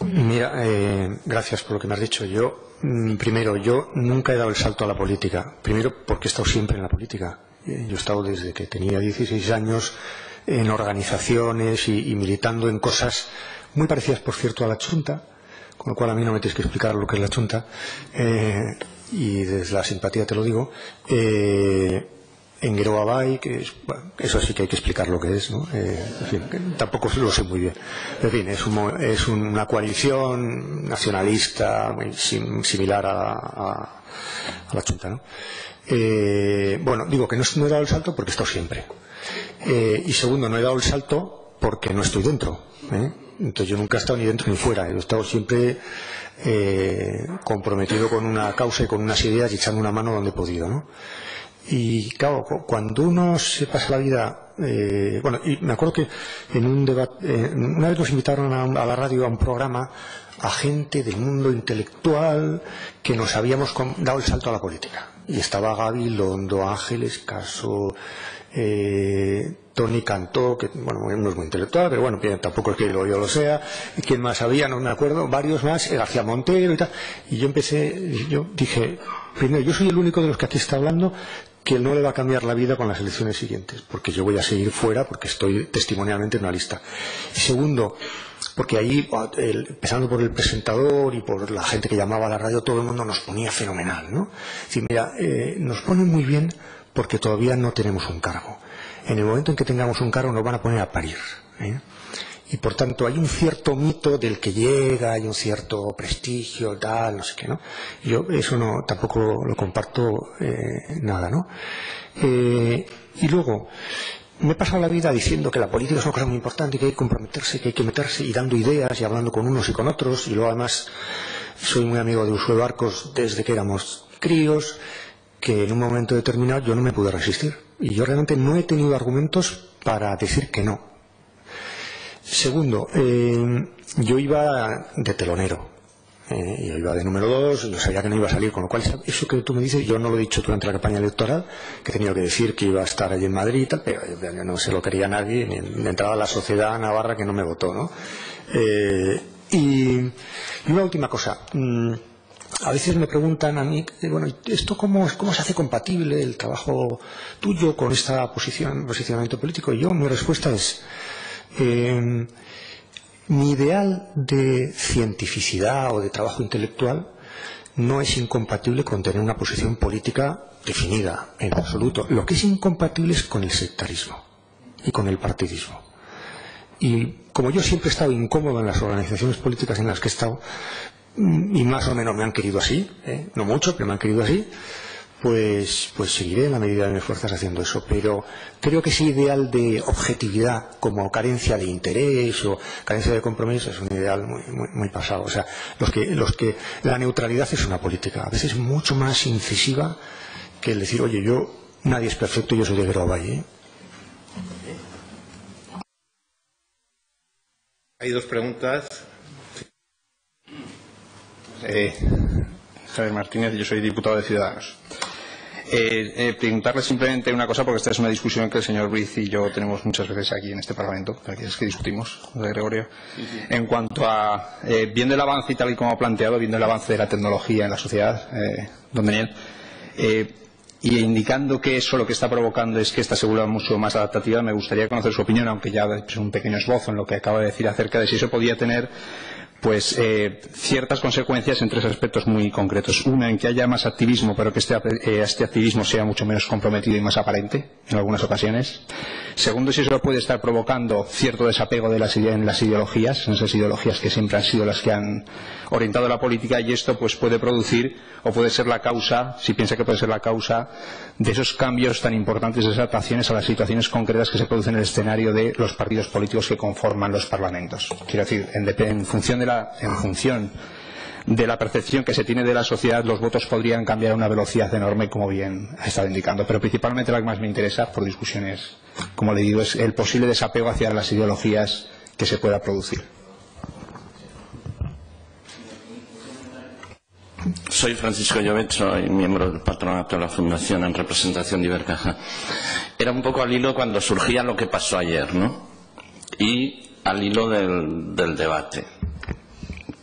Mira, eh, gracias por lo que me has dicho. Yo, primero, yo nunca he dado el salto a la política. Primero, porque he estado siempre en la política. Eh, yo he estado desde que tenía 16 años en organizaciones y, y militando en cosas muy parecidas, por cierto, a la chunta, con lo cual a mí no me tienes que explicar lo que es la chunta, eh, y desde la simpatía te lo digo, eh, en Geroa que es, bueno, eso sí que hay que explicar lo que es, ¿no? Eh, tampoco lo sé muy bien. En fin, es, un, es una coalición nacionalista muy sim, similar a, a, a, la chunta, ¿no? Eh, bueno, digo que no, no he dado el salto porque he estado siempre. Eh, y segundo, no he dado el salto porque no estoy dentro. ¿eh? Entonces yo nunca he estado ni dentro ni fuera, he estado siempre eh, comprometido con una causa y con unas ideas y echando una mano donde he podido, ¿no? Y claro, cuando uno se pasa la vida, eh, bueno, y me acuerdo que en un debate, una vez nos invitaron a, a, la radio a un programa a gente del mundo intelectual que nos habíamos dado el salto a la política. Y estaba Gaby, Londo, Ángeles, Caso, eh, Tony Cantó, que bueno, no es muy intelectual, pero bueno, tampoco es que lo, yo lo sea, y quién más había, no me acuerdo, varios más, García Montero y tal, y yo empecé, yo dije, primero, yo soy el único de los que aquí está hablando que no le va a cambiar la vida con las elecciones siguientes, porque yo voy a seguir fuera, porque estoy testimonialmente en una lista. Y segundo, porque ahí, el, empezando por el presentador y por la gente que llamaba a la radio, todo el mundo nos ponía fenomenal, ¿no? Es decir, mira, eh, nos ponen muy bien porque todavía no tenemos un cargo. En el momento en que tengamos un cargo nos van a poner a parir. ¿eh? Y por tanto hay un cierto mito del que llega, hay un cierto prestigio, tal, no sé qué, ¿no? Yo eso no, tampoco lo comparto eh, nada, ¿no? Eh, y luego, me he pasado la vida diciendo que la política es una cosa muy importante, que hay que comprometerse, que hay que meterse y dando ideas y hablando con unos y con otros. Y luego además soy muy amigo de Usuel Barcos desde que éramos críos que en un momento determinado yo no me pude resistir. Y yo realmente no he tenido argumentos para decir que no. Segundo, eh, yo iba de telonero. Eh, yo iba de número dos, yo sabía que no iba a salir, con lo cual eso que tú me dices, yo no lo he dicho durante la campaña electoral, que he tenido que decir que iba a estar allí en Madrid y tal, pero no se lo quería nadie, ni de entrada la sociedad navarra que no me votó, ¿no? Eh, y, una última cosa. Mm, a veces me preguntan a mí, bueno, ¿esto cómo, cómo se hace compatible el trabajo tuyo con esta posición, posicionamiento político? Y yo, mi respuesta es, eh, mi ideal de cientificidad o de trabajo intelectual no es incompatible con tener una posición política definida en absoluto. Lo que es incompatible es con el sectarismo y con el partidismo. Y como yo siempre he estado incómodo en las organizaciones políticas en las que he estado, mm, y más o menos me han querido así, ¿eh? no mucho, pero me han querido así, pues, pues seguiré en la medida de mis fuerzas haciendo eso. Pero creo que ese ideal de objetividad como carencia de interés o carencia de compromiso es un ideal muy, muy, muy pasado. O sea, los que, los que la neutralidad es una política, a veces mucho más incisiva que el decir, oye, yo nadie es perfecto, yo soy de Guerrero Valle. ¿eh? Hay dos preguntas. Eh, Javier Martínez, yo soy diputado de Ciudadanos. Eh, eh, preguntarle simplemente una cosa, porque esta es una discusión que el señor Briz y yo tenemos muchas veces aquí en este Parlamento, aquí es que discutimos, de Gregorio, sí, sí. en cuanto a, eh, viendo el avance y tal y como ha planteado, viendo el avance de la tecnología en la sociedad, eh, don Daniel, y indicando que eso lo que está provocando es que esta se vuelva mucho más adaptativa, me gustaría conocer su opinión, aunque ya es un pequeño esbozo en lo que acaba de decir acerca de si eso podía tener pues eh, ciertas consecuencias en tres aspectos muy concretos. Una, en que haya más activismo, pero que este, eh, este, activismo sea mucho menos comprometido y más aparente en algunas ocasiones. Segundo, si eso puede estar provocando cierto desapego de las, en las ideologías, en esas ideologías que siempre han sido las que han orientado la política, y esto pues puede producir o puede ser la causa, si piensa que puede ser la causa, de esos cambios tan importantes, de esas adaptaciones a las situaciones concretas que se producen en el escenario de los partidos políticos que conforman los parlamentos. Quiero decir, en, en función de la en función de la percepción que se tiene de la sociedad, los votos podrían cambiar a una velocidad enorme, como bien ha estado indicando. Pero principalmente lo que más me interesa, por discusiones, como le digo, es el posible desapego hacia las ideologías que se pueda producir. Soy Francisco Llobet, soy miembro del patronato de la Fundación en representación de Ibercaja. Era un poco al hilo cuando surgía lo que pasó ayer, ¿no? Y al hilo del, del debate.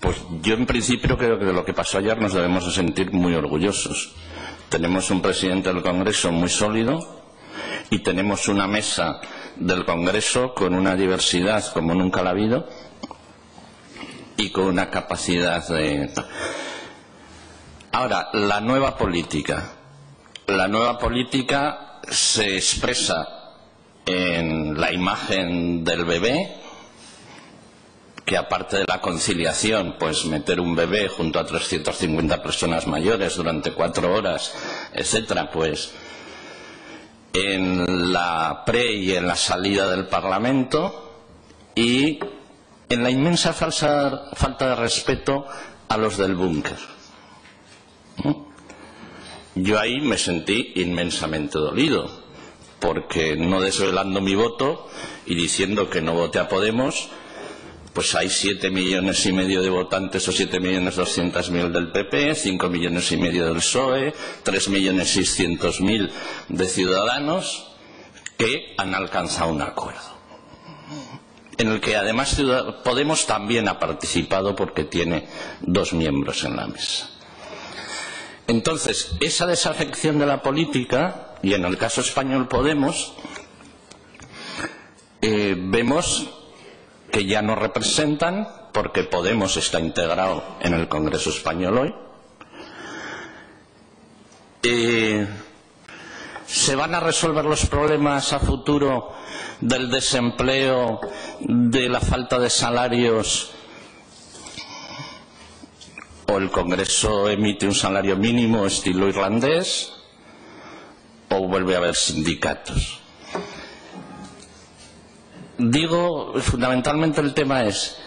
Pues yo en principio creo que de lo que pasó ayer nos debemos de sentir muy orgullosos. Tenemos un presidente del Congreso muy sólido y tenemos una mesa del Congreso con una diversidad como nunca la ha habido y con una capacidad de... Ahora, la nueva política. La nueva política se expresa en la imagen del bebé, que aparte de la conciliación, pues meter un bebé junto a 350 personas mayores durante cuatro horas, etcétera, pues en la pre y en la salida del Parlamento y en la inmensa falsa, falta de respeto a los del búnker. Yo ahí me sentí inmensamente dolido, porque no desvelando mi voto y diciendo que no vote a Podemos, pues hay siete millones y medio de votantes o siete millones doscientas mil del PP, cinco millones y medio del PSOE, tres millones seiscientos mil de ciudadanos que han alcanzado un acuerdo. En el que además Podemos también ha participado porque tiene dos miembros en la mesa. Entonces, esa desafección de la política, y en el caso español Podemos, eh, vemos que ya no representan, porque Podemos está integrado en el Congreso español hoy. ¿Se van a resolver los problemas a futuro del desempleo, de la falta de salarios? ¿O el Congreso emite un salario mínimo estilo irlandés? ¿O vuelve a haber sindicatos? Digo, fundamentalmente el tema es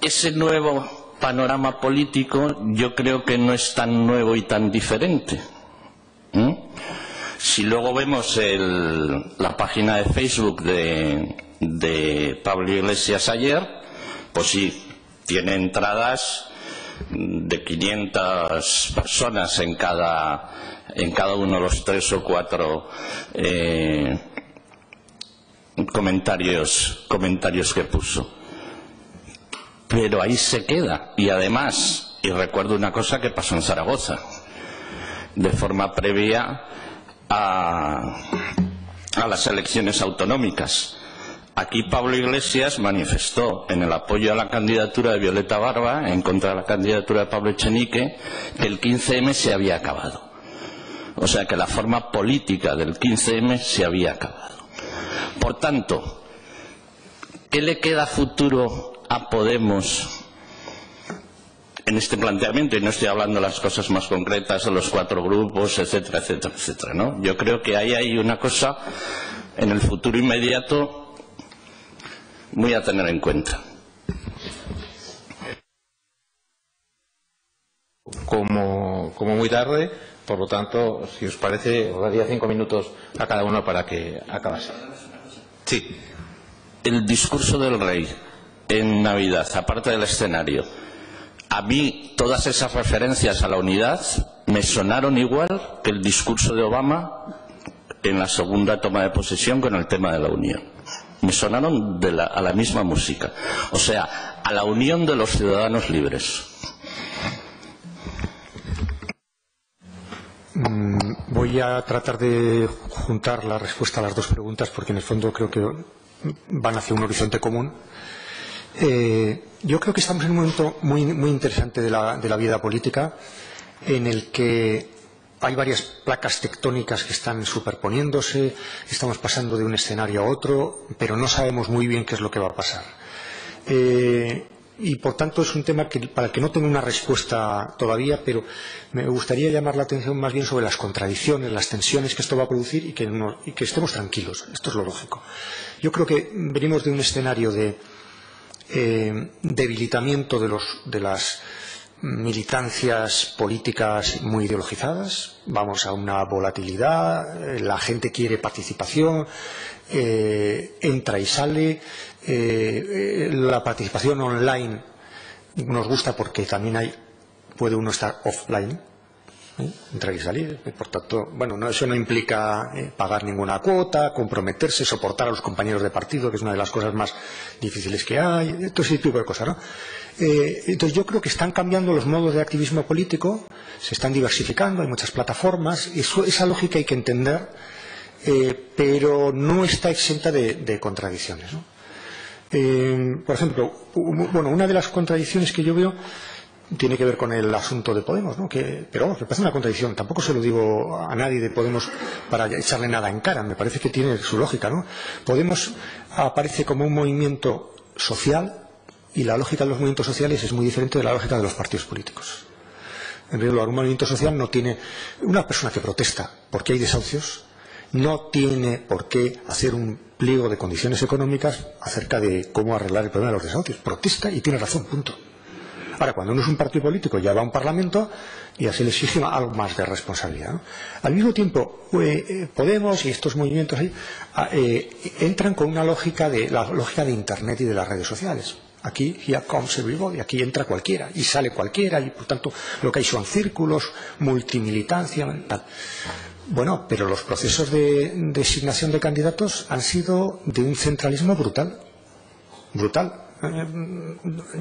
ese nuevo panorama político yo creo que no es tan nuevo y tan diferente. Si luego vemos el, la página de Facebook de, de Pablo Iglesias ayer, pues sí, tiene entradas de 500 personas en cada, en cada uno de los tres o cuatro eh, comentarios, comentarios que puso. Pero ahí se queda. Y además, y recuerdo una cosa que pasó en Zaragoza, de forma previa a, a las elecciones autonómicas. Aquí Pablo Iglesias manifestó en el apoyo a la candidatura de Violeta Barba, en contra de la candidatura de Pablo Echenique, que el 15M se había acabado. O sea que la forma política del 15M se había acabado. Por tanto, ¿qué le queda futuro a Podemos en este planteamiento? Y no estoy hablando de las cosas más concretas de los cuatro grupos, etcétera, etcétera, etcétera. ¿no? Yo creo que ahí hay una cosa en el futuro inmediato muy a tener en cuenta. Como, como muy tarde, por lo tanto, si os parece, os daría cinco minutos a cada uno para que acabase. Sí. El discurso del rey en Navidad, aparte del escenario, a mí todas esas referencias a la unidad me sonaron igual que el discurso de Obama en la segunda toma de posesión con el tema de la unión me sonaron a la misma música. O sea, a la unión de los ciudadanos libres. Voy a tratar de juntar la respuesta a las dos preguntas porque en el fondo creo que van hacia un horizonte común. Eh, yo creo que estamos en un momento muy, muy interesante de la, de la vida política en el que hay varias placas tectónicas que están superponiéndose, estamos pasando de un escenario a otro, pero no sabemos muy bien qué es lo que va a pasar. Eh, y por tanto es un tema para el que no tengo una respuesta todavía, pero me gustaría llamar la atención más bien sobre las contradicciones, las tensiones que esto va a producir y que, estemos tranquilos. Esto es lo lógico. Yo creo que venimos de un escenario de eh, debilitamiento de las militancias políticas muy ideologizadas, vamos a una volatilidad, eh, la gente quiere participación, eh, entra y sale, eh, la participación online nos gusta porque también hay, puede uno estar offline, entrar y salir, por tanto, bueno, no, eso no implica pagar ninguna cuota, comprometerse, soportar a los compañeros de partido, que es una de las cosas más difíciles que hay, todo ese tipo de cosas, ¿no? Eh, entonces yo creo que están cambiando los modos de activismo político, se están diversificando, hay muchas plataformas, eso, esa lógica hay que entender, eh, pero no está exenta de, contradicciones. Eh, por ejemplo, bueno, una de las contradicciones que yo veo tiene que ver con el asunto de Podemos, ¿no? que, pero me parece una contradicción. Tampoco se lo digo a nadie de Podemos para echarle nada en cara, me parece que tiene su lógica. ¿no? Podemos aparece como un movimiento social y la lógica de los movimientos sociales es muy diferente de la lógica de los partidos políticos. En realidad, un movimiento social no tiene. Una persona que protesta porque hay desahucios no tiene por qué hacer un pliego de condiciones económicas acerca de cómo arreglar el problema de los desahucios. Protesta y tiene razón, punto. Ahora, cuando uno es un partido político, ya va a un parlamento y así le exige algo más de responsabilidad. Al mismo tiempo, eh, eh, Podemos y estos movimientos ahí, ah, eh, entran con una lógica de la lógica de Internet y de las redes sociales. Aquí, here comes everybody, aquí entra cualquiera y sale cualquiera y por tanto lo que hay son círculos, multimilitancia, tal. Bueno, pero los procesos de designación de candidatos han sido de un centralismo brutal. Brutal. Eh,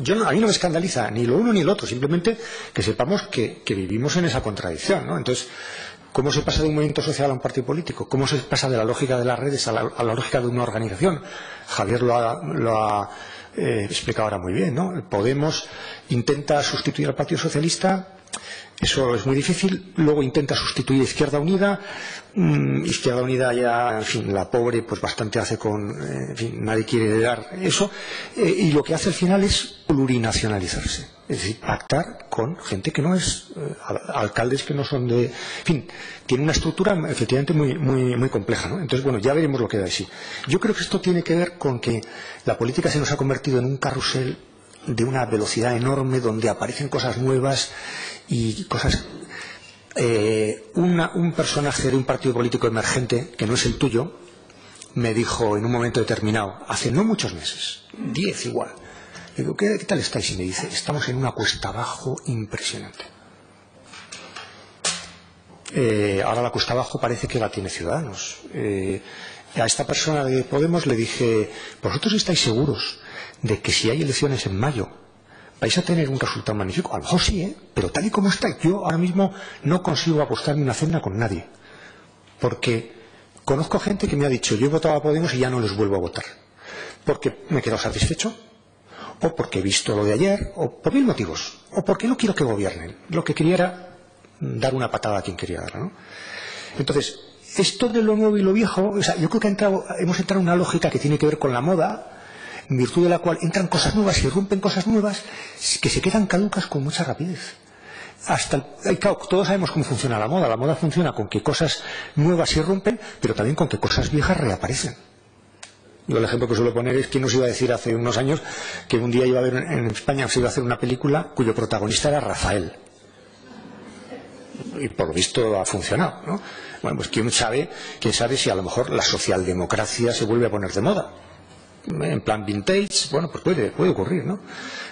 yo a mí no me escandaliza ni lo uno ni lo otro, simplemente que sepamos que, vivimos en esa contradicción. ¿no? Entonces, ¿cómo se pasa de un movimiento social a un partido político? ¿Cómo se pasa de la lógica de las redes a la, lógica de una organización? Javier lo ha eh, explica ahora muy bien, ¿no? Podemos intenta sustituir al Partido Socialista, eso es muy difícil, luego intenta sustituir Izquierda Unida, mm, Izquierda Unida ya, en fin, la pobre, pues bastante hace con, eh, en fin, nadie quiere dar eso, eh, y lo que hace al final es plurinacionalizarse, es decir, pactar con gente que no es, eh, alcaldes que no son de, en fin, tiene una estructura efectivamente muy, muy, muy compleja, ¿no? Entonces, bueno, ya veremos lo que da de sí. Yo creo que esto tiene que ver con que la política se nos ha convertido en un carrusel de una velocidad enorme donde aparecen cosas nuevas y cosas. Eh, un personaje de un partido político emergente que no es el tuyo me dijo en un momento determinado, hace no muchos meses, diez igual, le digo, ¿qué, qué tal estáis? Y me dice, estamos en una cuesta abajo impresionante. Eh, ahora la cuesta abajo parece que la tiene Ciudadanos. Eh, a esta persona de Podemos le dije, ¿vosotros estáis seguros de que si hay elecciones en mayo vais a tener un resultado magnífico? A lo mejor sí, ¿eh? pero tal y como está, yo ahora mismo no consigo apostarme una cena con nadie. Porque conozco gente que me ha dicho, yo he votado a Podemos y ya no les vuelvo a votar. Porque me he quedado satisfecho, o porque he visto lo de ayer, o por mil motivos, o porque no quiero que gobiernen. Lo que quería era dar una patada a quien quería darla. ¿no? Entonces, esto de lo nuevo y lo viejo, o sea, yo creo que ha entrado, hemos entrado en una lógica que tiene que ver con la moda, en virtud de la cual entran cosas nuevas y rompen cosas nuevas que se quedan caducas con mucha rapidez. Hasta el, claro, todos sabemos cómo funciona la moda. La moda funciona con que cosas nuevas se rompen, pero también con que cosas viejas reaparecen. Yo el ejemplo que suelo poner es que nos iba a decir hace unos años que un día iba a haber en España se iba a hacer una película cuyo protagonista era Rafael y por lo visto ha funcionado. ¿no? Bueno, pues quién sabe, quién sabe si a lo mejor la socialdemocracia se vuelve a poner de moda. En plan vintage, bueno, pues puede, puede ocurrir, ¿no?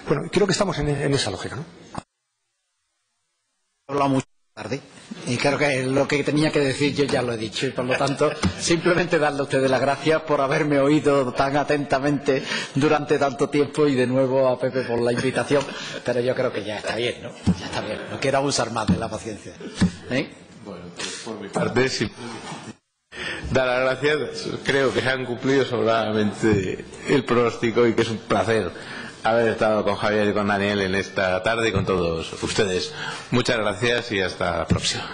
Bueno, creo que estamos en, en esa lógica, ¿no? Hablado mucho tarde y creo que lo que tenía que decir yo ya lo he dicho y por lo tanto simplemente darle a ustedes las gracias por haberme oído tan atentamente durante tanto tiempo y de nuevo a Pepe por la invitación pero yo creo que ya está bien ¿no? ya está bien no quiero abusar más de la paciencia ¿Eh? Bueno, pues por mi parte sí. Dar las gracias, creo que se han cumplido sobradamente el pronóstico y que es un placer haber estado con Javier y con Daniel en esta tarde y con todos ustedes. Muchas gracias y hasta la próxima.